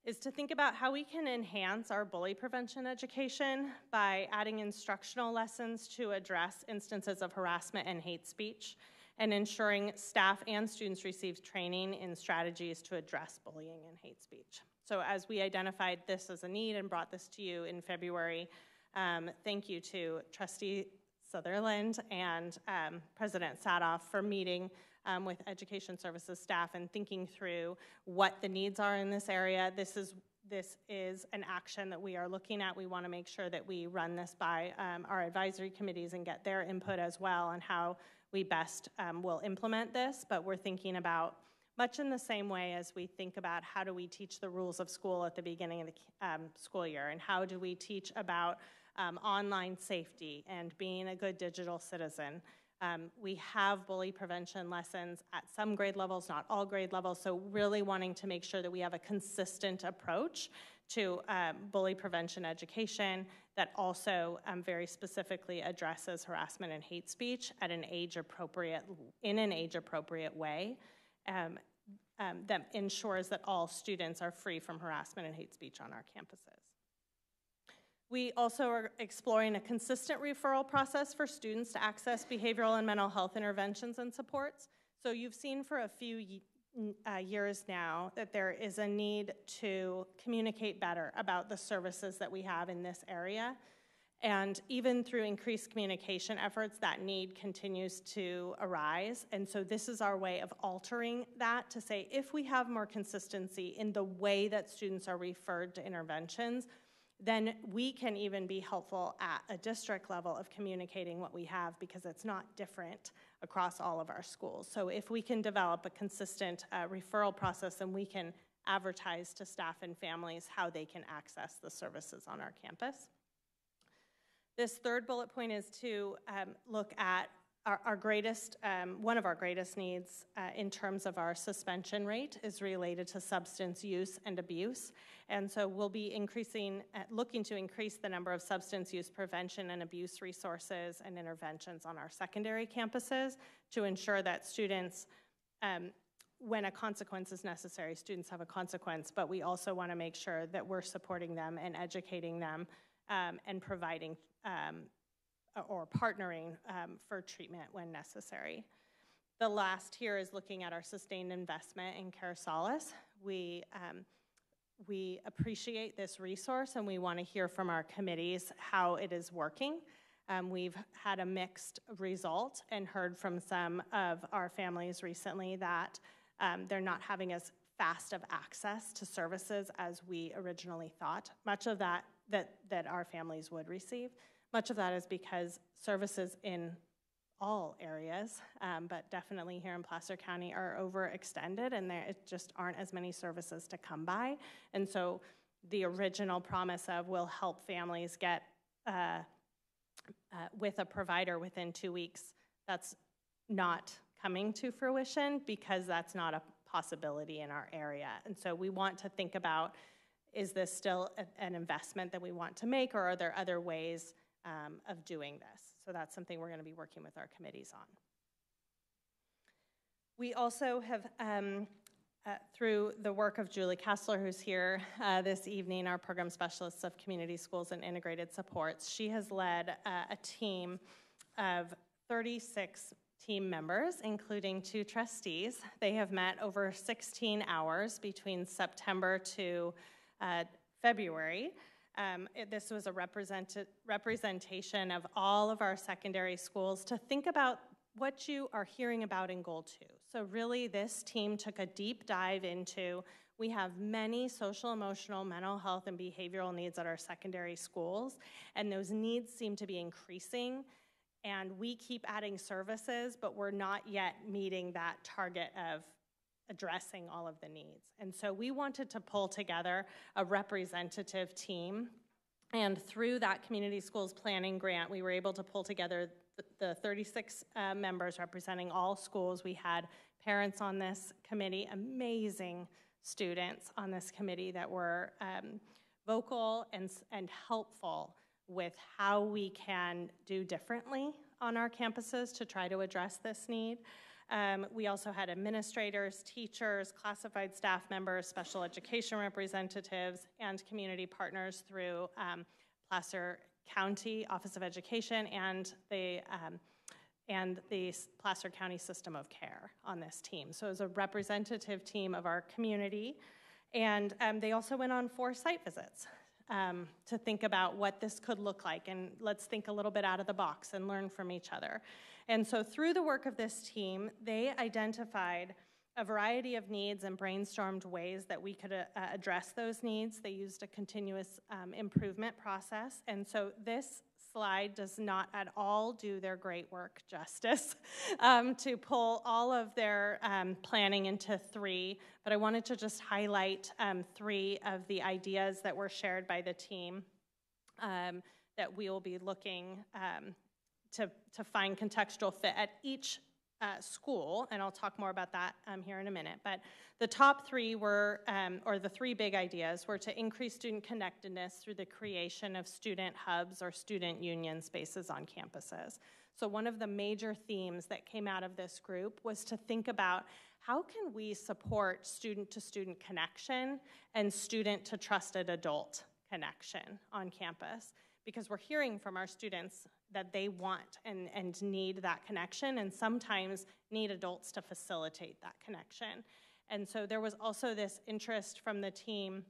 is to think about how we can enhance our bully prevention education by adding instructional lessons to address instances of harassment and hate speech and ensuring staff and students receive training in strategies to address bullying and hate speech. So as we identified this as a need and brought this to you in February, um, thank you to Trustee Sutherland and um, President Sadoff for meeting um, with Education Services staff and thinking through what the needs are in this area. This is this is an action that we are looking at. We want to make sure that we run this by um, our advisory committees and get their input as well on how we best um, will implement this. But we're thinking about much in the same way as we think about how do we teach the rules of school at the beginning of the um, school year and how do we teach about um, online safety and being a good digital citizen. Um, we have bully prevention lessons at some grade levels, not all grade levels, so really wanting to make sure that we have a consistent approach to um, bully prevention education that also um, very specifically addresses harassment and hate speech at an age appropriate, in an age appropriate way. Um, um, that ensures that all students are free from harassment and hate speech on our campuses. We also are exploring a consistent referral process for students to access behavioral and mental health interventions and supports. So you've seen for a few uh, years now that there is a need to communicate better about the services that we have in this area. And even through increased communication efforts, that need continues to arise. And so, this is our way of altering that to say if we have more consistency in the way that students are referred to interventions, then we can even be helpful at a district level of communicating what we have because it's not different across all of our schools. So if we can develop a consistent uh, referral process and we can advertise to staff and families how they can access the services on our campus. This third bullet point is to um, look at our, our greatest, um, one of our greatest needs uh, in terms of our suspension rate is related to substance use and abuse. And so we'll be increasing, uh, looking to increase the number of substance use prevention and abuse resources and interventions on our secondary campuses to ensure that students, um, when a consequence is necessary, students have a consequence, but we also want to make sure that we're supporting them and educating them um, and providing um, or partnering um, for treatment when necessary. The last here is looking at our sustained investment in Care Solace. We, um, we appreciate this resource and we want to hear from our committees how it is working. Um, we've had a mixed result and heard from some of our families recently that um, they're not having as fast of access to services as we originally thought. Much of that that, that our families would receive. Much of that is because services in all areas, um, but definitely here in Placer County are overextended and there just aren't as many services to come by. And so the original promise of will help families get uh, uh, with a provider within two weeks, that's not coming to fruition because that's not a possibility in our area. And so we want to think about is this still a, an investment that we want to make or are there other ways um, of doing this. So that's something we're going to be working with our committees on. We also have, um, uh, through the work of Julie Kessler, who's here uh, this evening, our program specialist of community schools and integrated supports, she has led uh, a team of 36 team members, including two trustees. They have met over 16 hours between September to uh, February um, it, this was a representation of all of our secondary schools to think about what you are hearing about in Goal 2. So really this team took a deep dive into We have many social, emotional, mental health, and behavioral needs at our secondary schools, and those needs seem to be increasing. And we keep adding services, but we're not yet meeting that target of addressing all of the needs. And so we wanted to pull together a representative team. And through that community schools planning grant, we were able to pull together the 36 uh, members representing all schools. We had parents on this committee, amazing students on this committee that were um, vocal and, and helpful with how we can do differently on our campuses to try to address this need. Um, we also had administrators, teachers, classified staff members, special education representatives, and community partners through um, Placer County Office of Education and the um, and the Placer County System of Care on this team. So it was a representative team of our community. And um, they also went on four site visits um, to think about what this could look like. And let's think a little bit out of the box and learn from each other. And so through the work of this team, they identified a variety of needs and brainstormed ways that we could uh, address those needs. They used a continuous um, improvement process. And so this slide does not at all do their great work justice um, to pull all of their um, planning into three, but I wanted to just highlight um, three of the ideas that were shared by the team um, that we will be looking um, to, to find contextual fit at each uh, school, and I'll talk more about that um, here in a minute. But the top three were, um, or the three big ideas, were to increase student connectedness through the creation of student hubs or student union spaces on campuses. So, one of the major themes that came out of this group was to think about how can we support student to student connection and student to trusted adult connection on campus because we're hearing from our students that they want and, and need that connection and sometimes need adults to facilitate that connection. And so there was also this interest from the team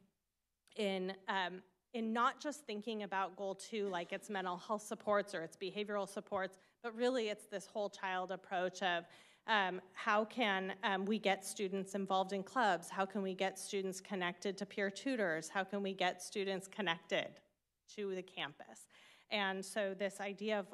in, um, in not just thinking about goal two like it's mental health supports or it's behavioral supports, but really it's this whole child approach of um, how can um, we get students involved in clubs? How can we get students connected to peer tutors? How can we get students connected to the campus? And so this idea of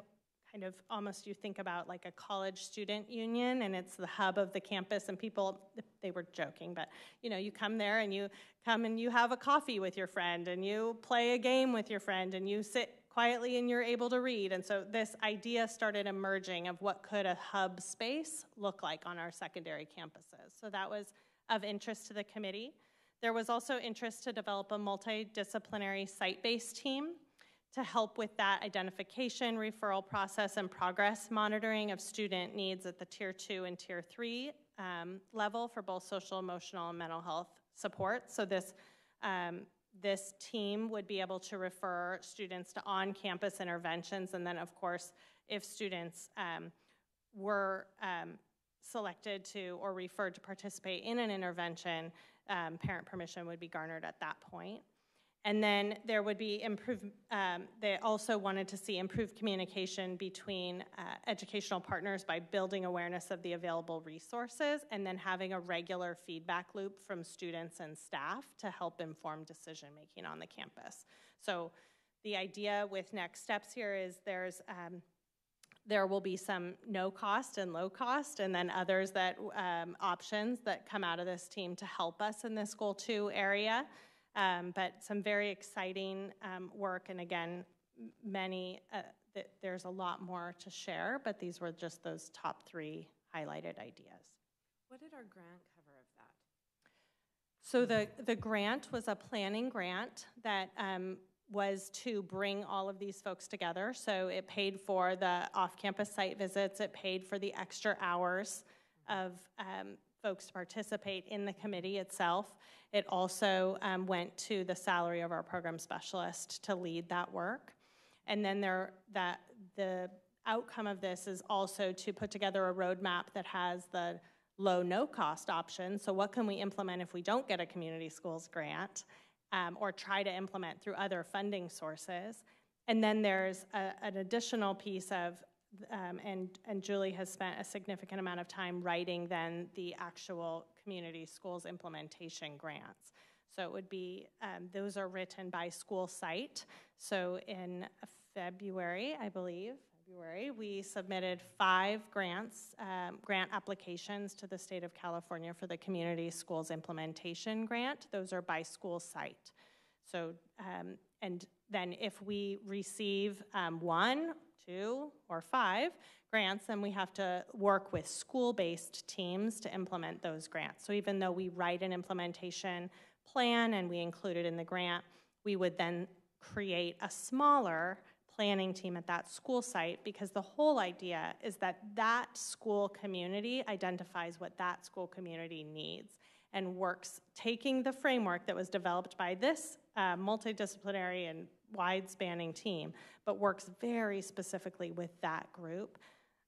kind of almost you think about like a college student union and it's the hub of the campus and people they were joking but you know you come there and you come and you have a coffee with your friend and you play a game with your friend and you sit quietly and you're able to read. And so this idea started emerging of what could a hub space look like on our secondary campuses. So that was of interest to the committee. There was also interest to develop a multidisciplinary site-based team to help with that identification, referral process, and progress monitoring of student needs at the tier two and tier three um, level for both social, emotional, and mental health support. So this um, this team would be able to refer students to on-campus interventions, and then, of course, if students um, were um, selected to or referred to participate in an intervention, um, parent permission would be garnered at that point. And then there would be improved, um, they also wanted to see improved communication between uh, educational partners by building awareness of the available resources and then having a regular feedback loop from students and staff to help inform decision making on the campus. So the idea with next steps here is there's um, there will be some no cost and low cost, and then others that um, options that come out of this team to help us in this goal two area. Um, but some very exciting um, work, and again, many, uh, th there's a lot more to share, but these were just those top three highlighted ideas.
What did our grant cover of that?
So the, the grant was a planning grant that um, was to bring all of these folks together. So it paid for the off-campus site visits, it paid for the extra hours of um, folks to participate in the committee itself. It also um, went to the salary of our program specialist to lead that work. And then there, that the outcome of this is also to put together a roadmap that has the low no cost option. So what can we implement if we don't get a community schools grant um, or try to implement through other funding sources? And then there's a, an additional piece of um, and, and Julie has spent a significant amount of time writing then the actual community schools implementation grants. So it would be, um, those are written by school site. So in February, I believe, February, we submitted five grants, um, grant applications to the state of California for the Community Schools Implementation Grant. Those are by school site. So, um, and then if we receive um, one, two, or five grants, and we have to work with school-based teams to implement those grants. So even though we write an implementation plan and we include it in the grant, we would then create a smaller planning team at that school site because the whole idea is that that school community identifies what that school community needs and works taking the framework that was developed by this uh, multidisciplinary and wide spanning team, but works very specifically with that group.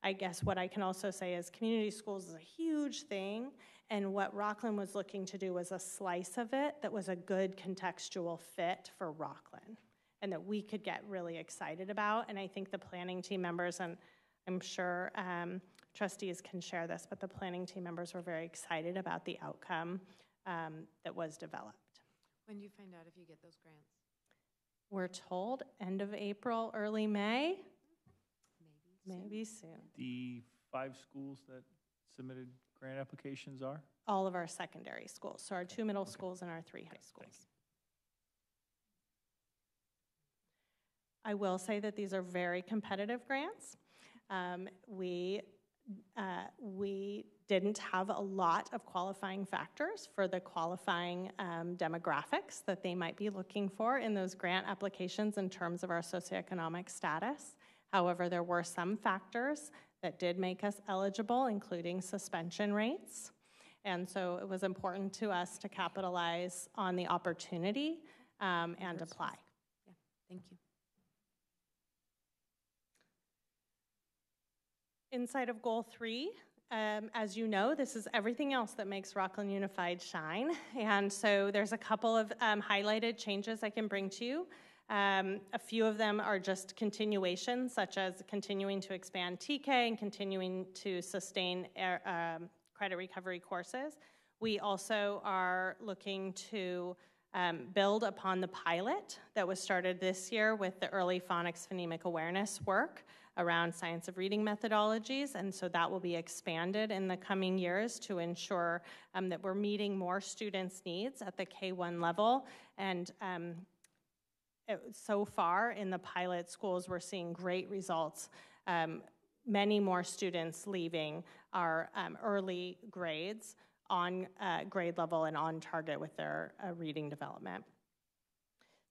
I guess what I can also say is community schools is a huge thing, and what Rocklin was looking to do was a slice of it that was a good contextual fit for Rocklin and that we could get really excited about. And I think the planning team members, and I'm sure um, trustees can share this, but the planning team members were very excited about the outcome um, that was developed.
When do you find out if you get those grants?
We're told end of April, early May. Maybe, maybe soon.
The five schools that submitted grant applications are?
All of our secondary schools, so our two middle schools and our three high schools. I will say that these are very competitive grants. Um, we uh, we didn't have a lot of qualifying factors for the qualifying um, demographics that they might be looking for in those grant applications in terms of our socioeconomic status. However, there were some factors that did make us eligible, including suspension rates. And so it was important to us to capitalize on the opportunity um, and apply.
Yeah, thank you.
Inside of goal three, um, as you know, this is everything else that makes Rocklin Unified shine. And so there's a couple of um, highlighted changes I can bring to you. Um, a few of them are just continuation, such as continuing to expand TK and continuing to sustain air, um, credit recovery courses. We also are looking to um, build upon the pilot that was started this year with the early phonics phonemic awareness work around science of reading methodologies, and so that will be expanded in the coming years to ensure um, that we're meeting more students' needs at the K-1 level. And um, it, so far in the pilot schools, we're seeing great results. Um, many more students leaving our um, early grades on uh, grade level and on target with their uh, reading development.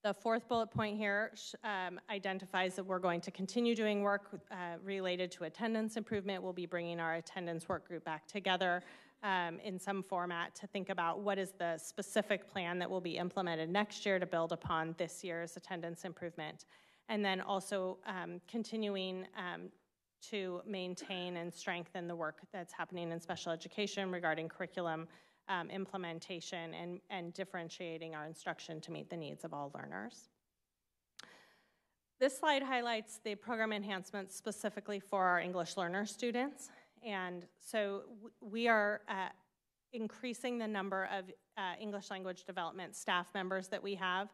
The fourth bullet point here um, identifies that we're going to continue doing work uh, related to attendance improvement. We'll be bringing our attendance work group back together um, in some format to think about what is the specific plan that will be implemented next year to build upon this year's attendance improvement. And then also um, continuing um, to maintain and strengthen the work that's happening in special education regarding curriculum um, implementation and, and differentiating our instruction to meet the needs of all learners. This slide highlights the program enhancements specifically for our English learner students. And so we are uh, increasing the number of uh, English language development staff members that we have.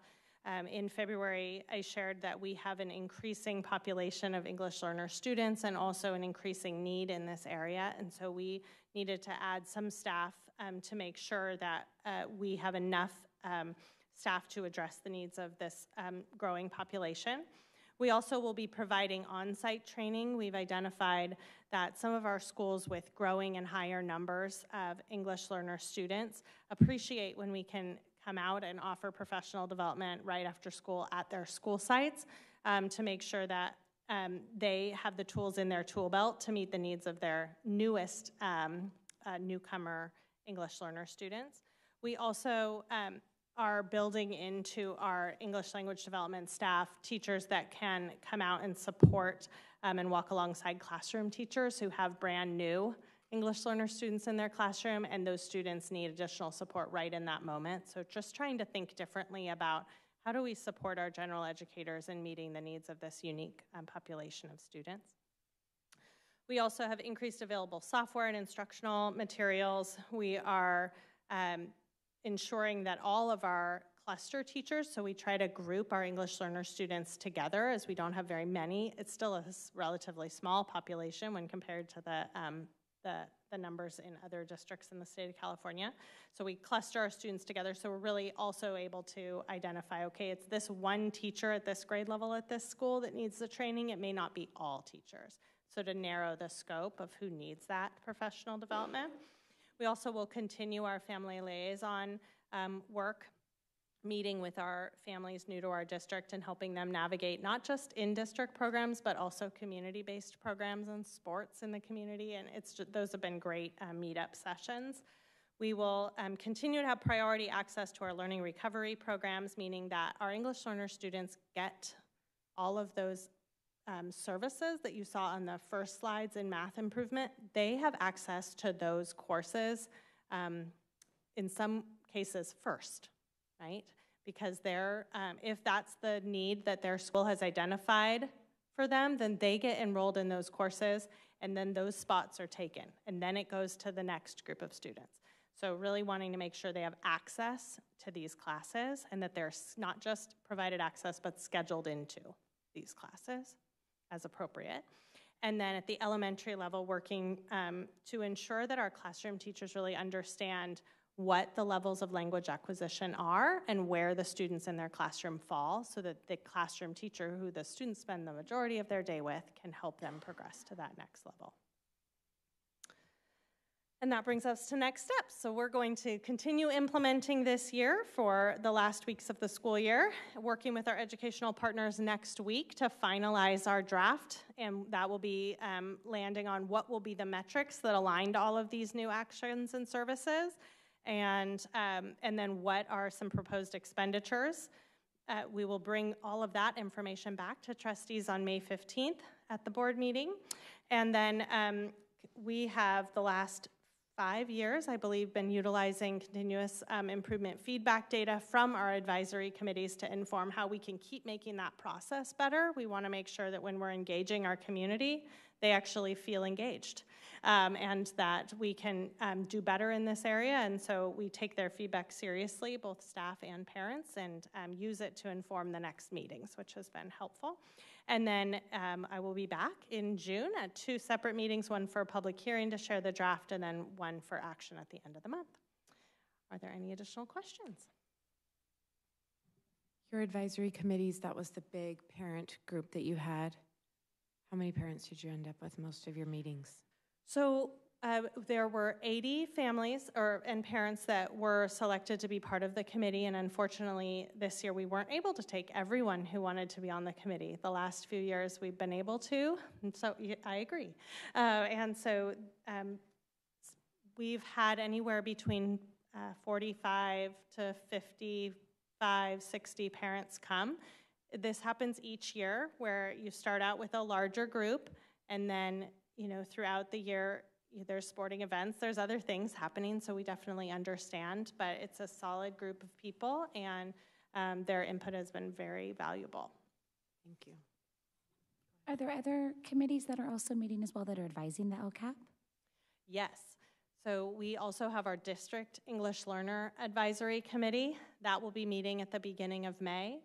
Um, in February, I shared that we have an increasing population of English learner students and also an increasing need in this area. And so we needed to add some staff um, to make sure that uh, we have enough um, staff to address the needs of this um, growing population. We also will be providing on-site training. We've identified that some of our schools with growing and higher numbers of English learner students appreciate when we can come out and offer professional development right after school at their school sites um, to make sure that um, they have the tools in their tool belt to meet the needs of their newest um, uh, newcomer English learner students. We also um, are building into our English language development staff teachers that can come out and support um, and walk alongside classroom teachers who have brand new English learner students in their classroom, and those students need additional support right in that moment. So just trying to think differently about how do we support our general educators in meeting the needs of this unique um, population of students. We also have increased available software and instructional materials. We are um, ensuring that all of our cluster teachers, so we try to group our English learner students together as we don't have very many. It's still a relatively small population when compared to the, um, the, the numbers in other districts in the state of California. So we cluster our students together, so we're really also able to identify, okay, it's this one teacher at this grade level at this school that needs the training. It may not be all teachers. So to narrow the scope of who needs that professional development. We also will continue our family liaison um, work, meeting with our families new to our district and helping them navigate not just in-district programs, but also community-based programs and sports in the community. And it's ju- those have been great uh, meetup sessions. We will um, continue to have priority access to our learning recovery programs, meaning that our English learner students get all of those um, services that you saw on the first slides in math improvement, they have access to those courses um, in some cases first, right? Because they're, um, if that's the need that their school has identified for them, then they get enrolled in those courses and then those spots are taken. And then it goes to the next group of students. So really wanting to make sure they have access to these classes and that they're not just provided access, but scheduled into these classes as appropriate. And then at the elementary level, working um, to ensure that our classroom teachers really understand what the levels of language acquisition are and where the students in their classroom fall so that the classroom teacher, who the students spend the majority of their day with, can help them progress to that next level. And that brings us to next steps. So we're going to continue implementing this year for the last weeks of the school year, working with our educational partners next week to finalize our draft. And that will be um, landing on what will be the metrics that align to all of these new actions and services. And, um, and then what are some proposed expenditures. Uh, we will bring all of that information back to trustees on May 15th at the board meeting. And then um, we have the last five years, I believe, been utilizing continuous um, improvement feedback data from our advisory committees to inform how we can keep making that process better. We want to make sure that when we're engaging our community, they actually feel engaged um, and that we can um, do better in this area. And so we take their feedback seriously, both staff and parents, and um, use it to inform the next meetings, which has been helpful. And then um, I will be back in June at two separate meetings, one for a public hearing to share the draft, and then one for action at the end of the month. Are there any additional questions?
Your advisory committees, that was the big parent group that you had. How many parents did you end up with most of your meetings?
So uh, there were 80 families or and parents that were selected to be part of the committee, and unfortunately, this year we weren't able to take everyone who wanted to be on the committee. The last few years we've been able to, and so I agree. Uh, and so um, we've had anywhere between uh, 45 to 55, 60 parents come. This happens each year where you start out with a larger group and then, you know, throughout the year, there's sporting events, there's other things happening, so we definitely understand, but it's a solid group of people and um, their input has been very valuable.
Thank you.
Are there other committees that are also meeting as well that are advising the LCAP?
Yes. So we also have our District English Learner Advisory Committee. That will be meeting at the beginning of May.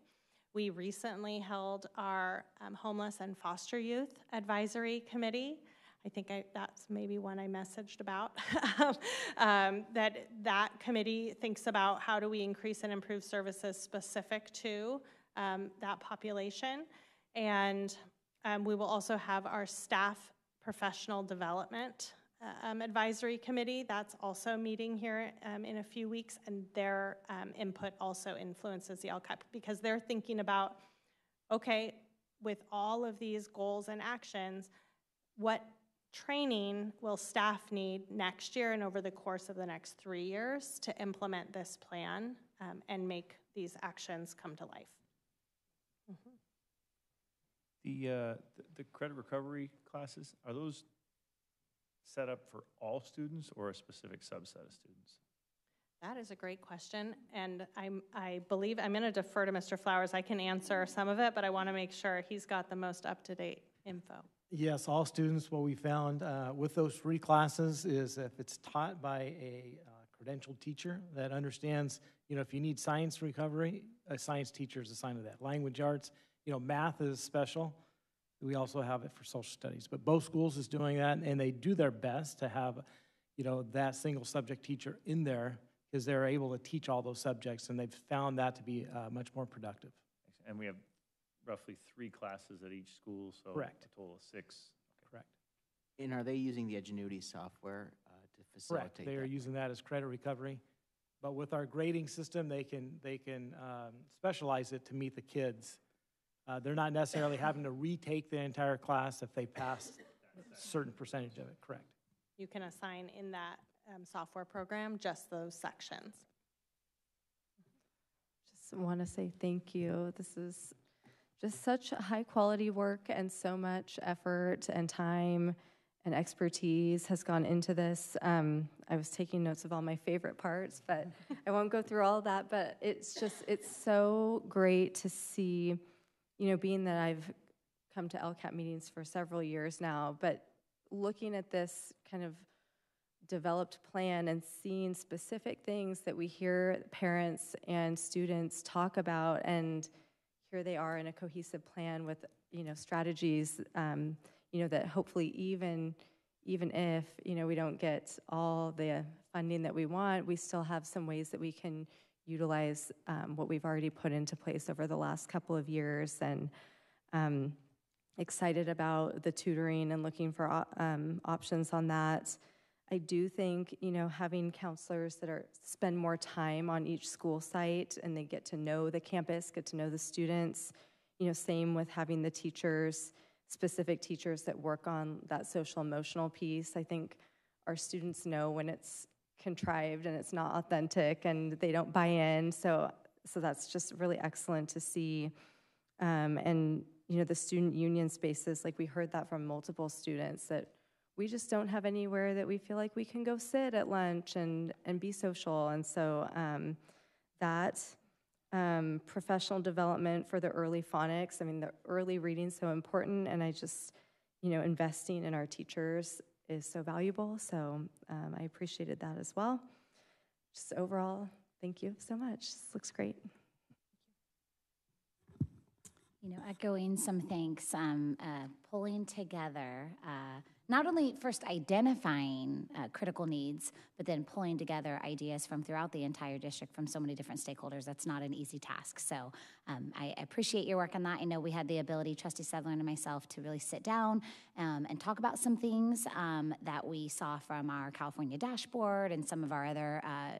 We recently held our um, Homeless and Foster Youth Advisory Committee. I think I, that's maybe one I messaged about. um, that that committee thinks about how do we increase and improve services specific to um, that population. And um, we will also have our staff professional development uh, um, advisory committee. That's also meeting here um, in a few weeks, and their um, input also influences the LCAP because they're thinking about, okay, with all of these goals and actions, what training will staff need next year and over the course of the next three years to implement this plan um, and make these actions come to life?
The, uh, the- the credit recovery classes, are those set up for all students or a specific subset of students?
That is a great question, and I'm, I believe, I'm going to defer to Mr. Flowers. I can answer some of it, but I want to make sure he's got the most up-to-date info.
Yes, all students, what we found uh, with those three classes is if it's taught by a uh, credentialed teacher that understands, you know, if you need science recovery, a science teacher is assigned to that. Language arts, you know, math is special. We also have it for social studies. But both schools is doing that, and they do their best to have, you know, that single subject teacher in there because they're able to teach all those subjects, and they've found that to be uh, much more productive.
And we have roughly three classes at each school, so.
Correct.
A total of six.
Correct.
And are they using the Edgenuity software uh, to facilitate
Correct. They are
that?
using that as credit recovery. But with our grading system, they can, they can um, specialize it to meet the kids. Uh, They're not necessarily having to retake the entire class if they pass a certain percentage of it, correct?
You can assign in that um, software program just those sections.
Just want to say thank you. This is just such high quality work and so much effort and time and expertise has gone into this. Um, I was taking notes of all my favorite parts, but I won't go through all that. But it's just, it's so great to see, you know, being that I've come to LCAP meetings for several years now, but looking at this kind of developed plan and seeing specific things that we hear parents and students talk about and here they are in a cohesive plan with you know strategies um, you know that hopefully even even if you know we don't get all the funding that we want we still have some ways that we can utilize um, what we've already put into place over the last couple of years and um, excited about the tutoring and looking for um, options on that I do think, you know, having counselors that are spend more time on each school site and they get to know the campus, get to know the students. You know, same with having the teachers, specific teachers that work on that social emotional piece. I think our students know when it's contrived and it's not authentic and they don't buy in. So, so that's just really excellent to see. Um, and you know, the student union spaces, like we heard that from multiple students that we just don't have anywhere that we feel like we can go sit at lunch and, and be social. And so um, that um, professional development for the early phonics, I mean, the early reading's so important, and I just, you know, investing in our teachers is so valuable. So um, I appreciated that as well. Just overall, thank you so much. This looks great.
You know, echoing some thanks, um, uh, pulling together, uh, not only first identifying uh, critical needs, but then pulling together ideas from throughout the entire district from so many different stakeholders. That's not an easy task. So um, I appreciate your work on that. I know we had the ability, Trustee Sutherland and myself, to really sit down um, and talk about some things um, that we saw from our California dashboard and some of our other uh,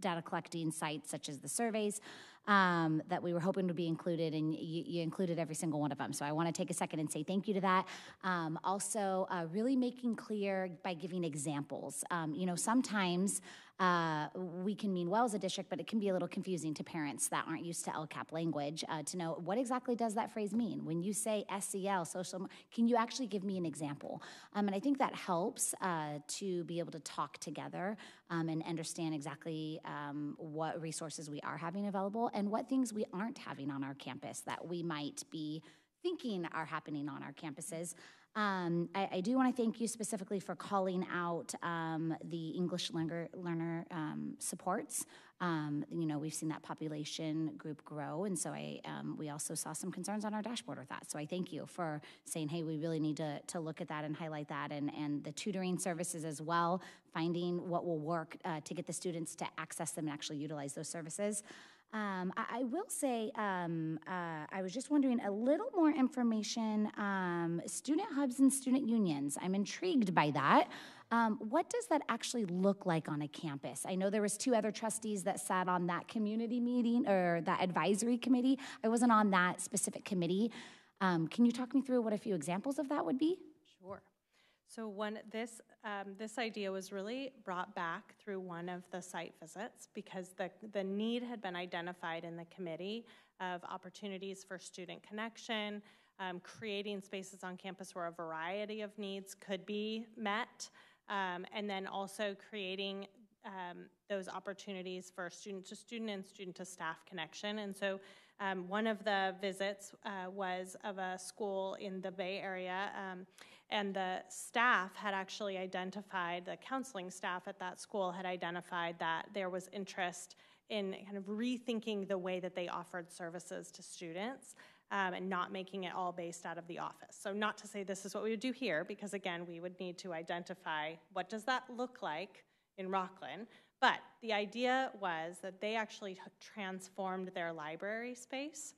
data collecting sites, such as the surveys um, that we were hoping would be included, and you, you, included every single one of them. So I want to take a second and say thank you to that. Um, also, uh, really making clear by giving examples. Um, you know, sometimes uh, we can mean well as a district, but it can be a little confusing to parents that aren't used to LCAP language uh, to know what exactly does that phrase mean. When you say SEL, social, can you actually give me an example? Um, and I think that helps uh, to be able to talk together um, and understand exactly um, what resources we are having available and what things we aren't having on our campus that we might be thinking are happening on our campuses. Um, I, I, do want to thank you specifically for calling out um, the English learner, learner um, supports. Um, you know, we've seen that population group grow, and so I um, we also saw some concerns on our dashboard with that. So I thank you for saying, hey, we really need to, to look at that and highlight that, and, and the tutoring services as well, finding what will work uh, to get the students to access them and actually utilize those services. Um, I, I, will say, um, uh, I was just wondering a little more information. Um, student hubs and student unions. I'm intrigued by that. Um, what does that actually look like on a campus? I know there was two other trustees that sat on that community meeting or that advisory committee. I wasn't on that specific committee. Um, can you talk me through what a few examples of that would be?
Sure. So one this um, this idea was really brought back through one of the site visits because the the need had been identified in the committee of opportunities for student connection, um, creating spaces on campus where a variety of needs could be met, um, and then also creating um, those opportunities for student to student and student to staff connection. And so Um, one of the visits uh, was of a school in the Bay Area, um, and the staff had actually identified, the counseling staff at that school had identified that there was interest in kind of rethinking the way that they offered services to students um, and not making it all based out of the office. So not to say this is what we would do here, because again, we would need to identify what does that look like in Rocklin. But the idea was that they actually transformed their library space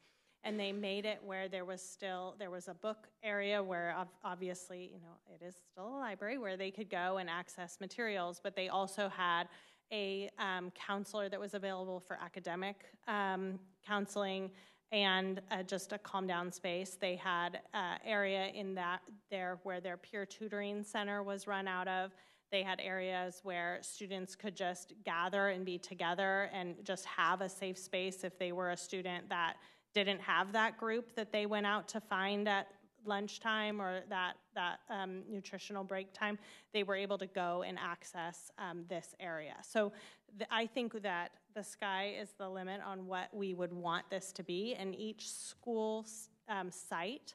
and they made it where there was still there was a book area where obviously you know it is still a library where they could go and access materials but they also had a um, counselor that was available for academic um, counseling and uh, just a calm down space. They had uh, area in that there where their peer tutoring center was run out of. They had areas where students could just gather and be together and just have a safe space if they were a student that didn't have that group that they went out to find at lunchtime or that, that um, nutritional break time, they were able to go and access um, this area. So I think that the sky is the limit on what we would want this to be, and each school um, site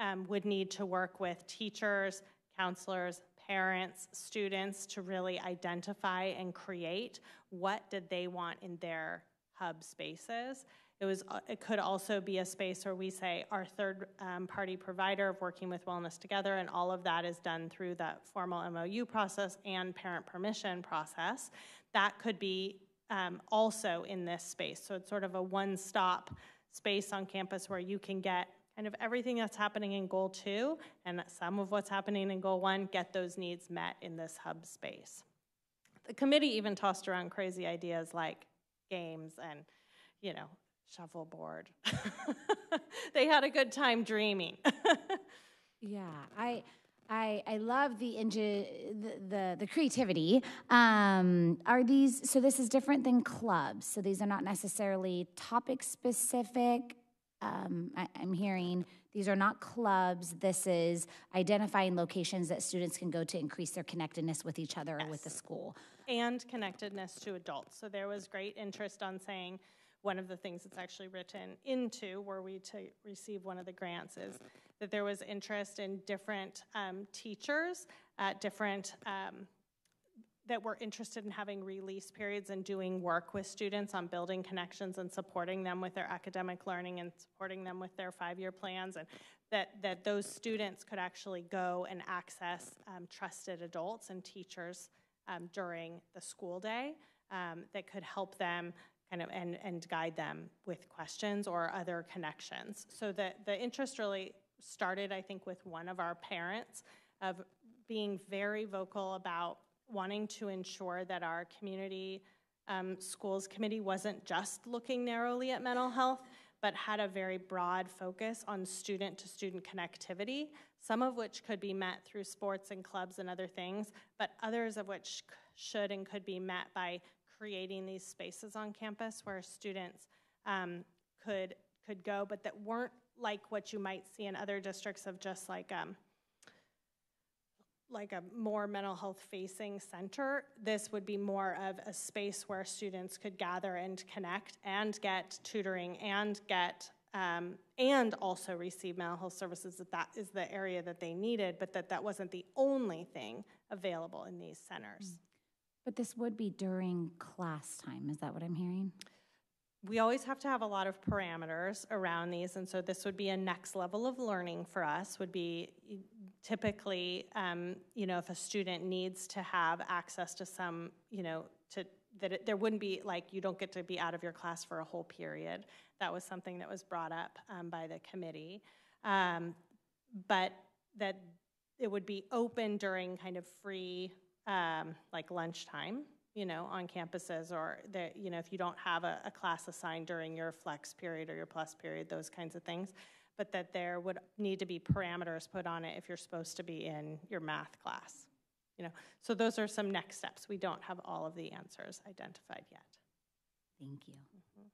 um, would need to work with teachers, counselors, parents, students to really identify and create what did they want in their hub spaces it was, it could also be a space where we say our third um, party provider of working with Wellness Together, and all of that is done through the formal MOU process and parent permission process. That could be um, also in this space. So it's sort of a one stop space on campus where you can get kind of everything that's happening in goal two and some of what's happening in goal one, get those needs met in this hub space. The committee even tossed around crazy ideas like games and, you know, shuffleboard. they had a good time dreaming.
yeah, I. I, I love the, the, the, the creativity. Um, are these, so this is different than clubs. So these are not necessarily topic specific. Um, I, I'm hearing these are not clubs. This is identifying locations that students can go to increase their connectedness with each other yes. or with the school.
And connectedness to adults. So there was great interest on saying, one of the things that's actually written into were we to receive one of the grants is that there was interest in different um, teachers at different um, that were interested in having release periods and doing work with students on building connections and supporting them with their academic learning and supporting them with their five-year plans and that, that those students could actually go and access um, trusted adults and teachers um, during the school day um, that could help them kind of and, and guide them with questions or other connections. So the, the interest really started, I think, with one of our parents of being very vocal about wanting to ensure that our community um, schools committee wasn't just looking narrowly at mental health, but had a very broad focus on student to student connectivity, some of which could be met through sports and clubs and other things, but others of which should and could be met by creating these spaces on campus where students um, could could go, but that weren't like what you might see in other districts of just like um, like a more mental health facing center. This would be more of a space where students could gather and connect and get tutoring and get um, and also receive mental health services that that is the area that they needed, but that that wasn't the only thing available in these centers. Mm.
But this would be during class time, is that what I'm hearing?
We always have to have a lot of parameters around these, and so this would be a next level of learning for us, would be typically, um, you know, if a student needs to have access to some, you know, to that it, there wouldn't be like you don't get to be out of your class for a whole period. That was something that was brought up um, by the committee, um, but that it would be open during kind of free um, like lunchtime, you know, on campuses, or that, you know, if you don't have a, a class assigned during your flex period or your plus period, those kinds of things, but that there would need to be parameters put on it if you're supposed to be in your math class. You know, so those are some next steps. We don't have all of the answers identified yet.
Thank you.
Mm-hmm.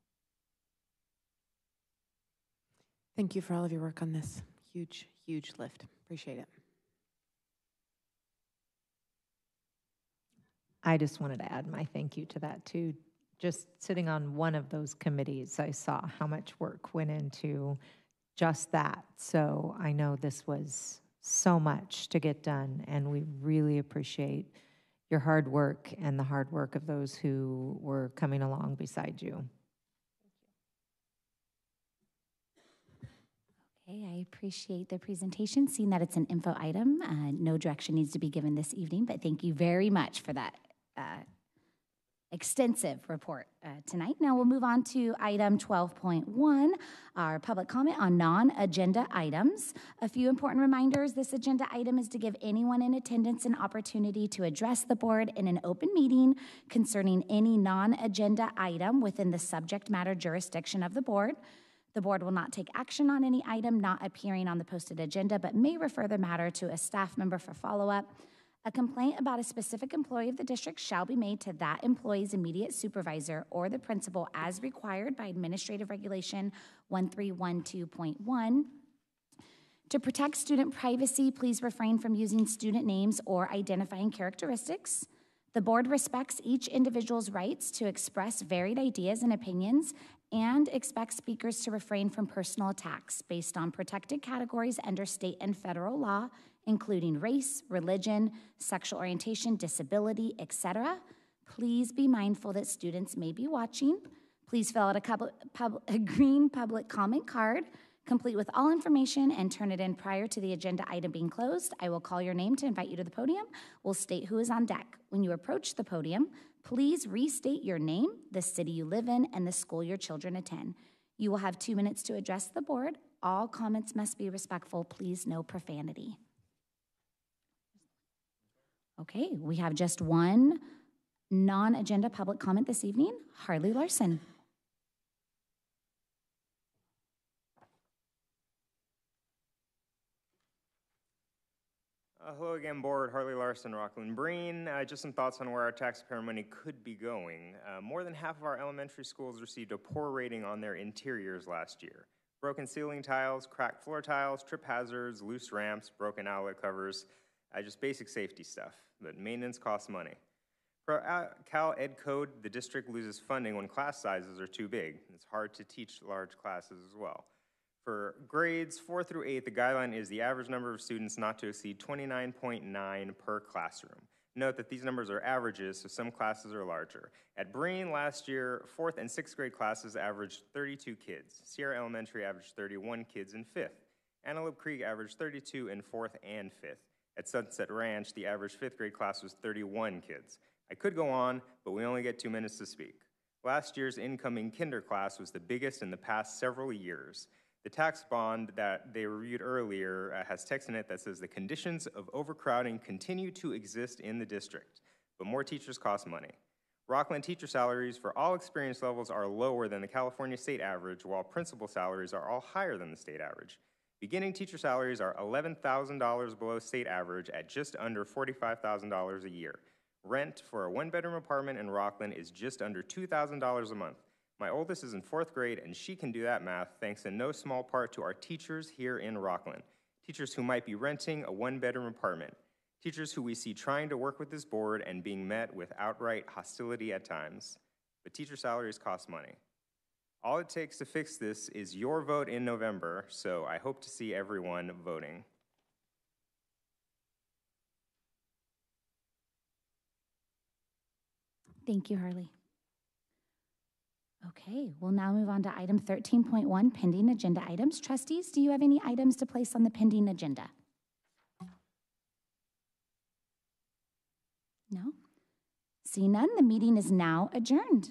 Thank you for all of your work on this. Huge, huge lift. Appreciate it.
I just wanted to add my thank you to that too, just sitting on one of those committees, I saw how much work went into just that. So I know this was so much to get done, and we really appreciate your hard work and the hard work of those who were coming along beside you.
Okay, I appreciate the presentation, seeing that it's an info item. Uh, no direction needs to be given this evening, but thank you very much for that uh, extensive report uh, tonight. Now we'll move on to item 12.1, our public comment on non-agenda items. A few important reminders. This agenda item is to give anyone in attendance an opportunity to address the board in an open meeting concerning any non-agenda item within the subject matter jurisdiction of the board. The board will not take action on any item not appearing on the posted agenda, but may refer the matter to a staff member for follow-up. A complaint about a specific employee of the district shall be made to that employee's immediate supervisor or the principal as required by Administrative Regulation 1312.1. To protect student privacy, please refrain from using student names or identifying characteristics. The board respects each individual's rights to express varied ideas and opinions and expects speakers to refrain from personal attacks based on protected categories under state and federal law, including race, religion, sexual orientation, disability, etc. Please be mindful that students may be watching. Please fill out a, pub- a green public comment card complete with all information and turn it in prior to the agenda item being closed. I will call your name to invite you to the podium. We'll state who is on deck. When you approach the podium, please restate your name, the city you live in, and the school your children attend. You will have two minutes to address the board. All comments must be respectful. Please, no profanity. Okay, we have just one non agenda public comment this evening Harley Larson.
Uh, hello again, board. Harley Larson, Rocklin Breen. Uh, just some thoughts on where our taxpayer money could be going. Uh, more than half of our elementary schools received a poor rating on their interiors last year. Broken ceiling tiles, cracked floor tiles, trip hazards, loose ramps, broken outlet covers, uh, just basic safety stuff. But maintenance costs money. For uh, Cal Ed Code, the district loses funding when class sizes are too big. It's hard to teach large classes as well. For grades four through eight, the guideline is the average number of students not to exceed 29.9 per classroom. Note that these numbers are averages, so some classes are larger. At Breen last year, fourth and sixth grade classes averaged 32 kids. Sierra Elementary averaged 31 kids in fifth. Antelope Creek averaged 32 in fourth and fifth. At Sunset Ranch, the average fifth grade class was 31 kids. I could go on, but we only get two minutes to speak. Last year's incoming kinder class was the biggest in the past several years. The tax bond that they reviewed earlier uh, has text in it that says the conditions of overcrowding continue to exist in the district, but more teachers cost money. Rocklin teacher salaries for all experience levels are lower than the California state average, while principal salaries are all higher than the state average. Beginning teacher salaries are $11,000 below state average at just under $45,000 a year. Rent for a one bedroom apartment in Rocklin is just under $2,000 a month. My oldest is in fourth grade, and she can do that math thanks in no small part to our teachers here in Rocklin. Teachers who might be renting a one bedroom apartment. Teachers who we see trying to work with this board and being met with outright hostility at times. But teacher salaries cost money. All it takes to fix this is your vote in November, so I hope to see everyone voting.
Thank you, Harley. Okay, we'll now move on to item 13.1, pending agenda items. Trustees, do you have any items to place on the pending agenda? No? See none, the meeting is now adjourned.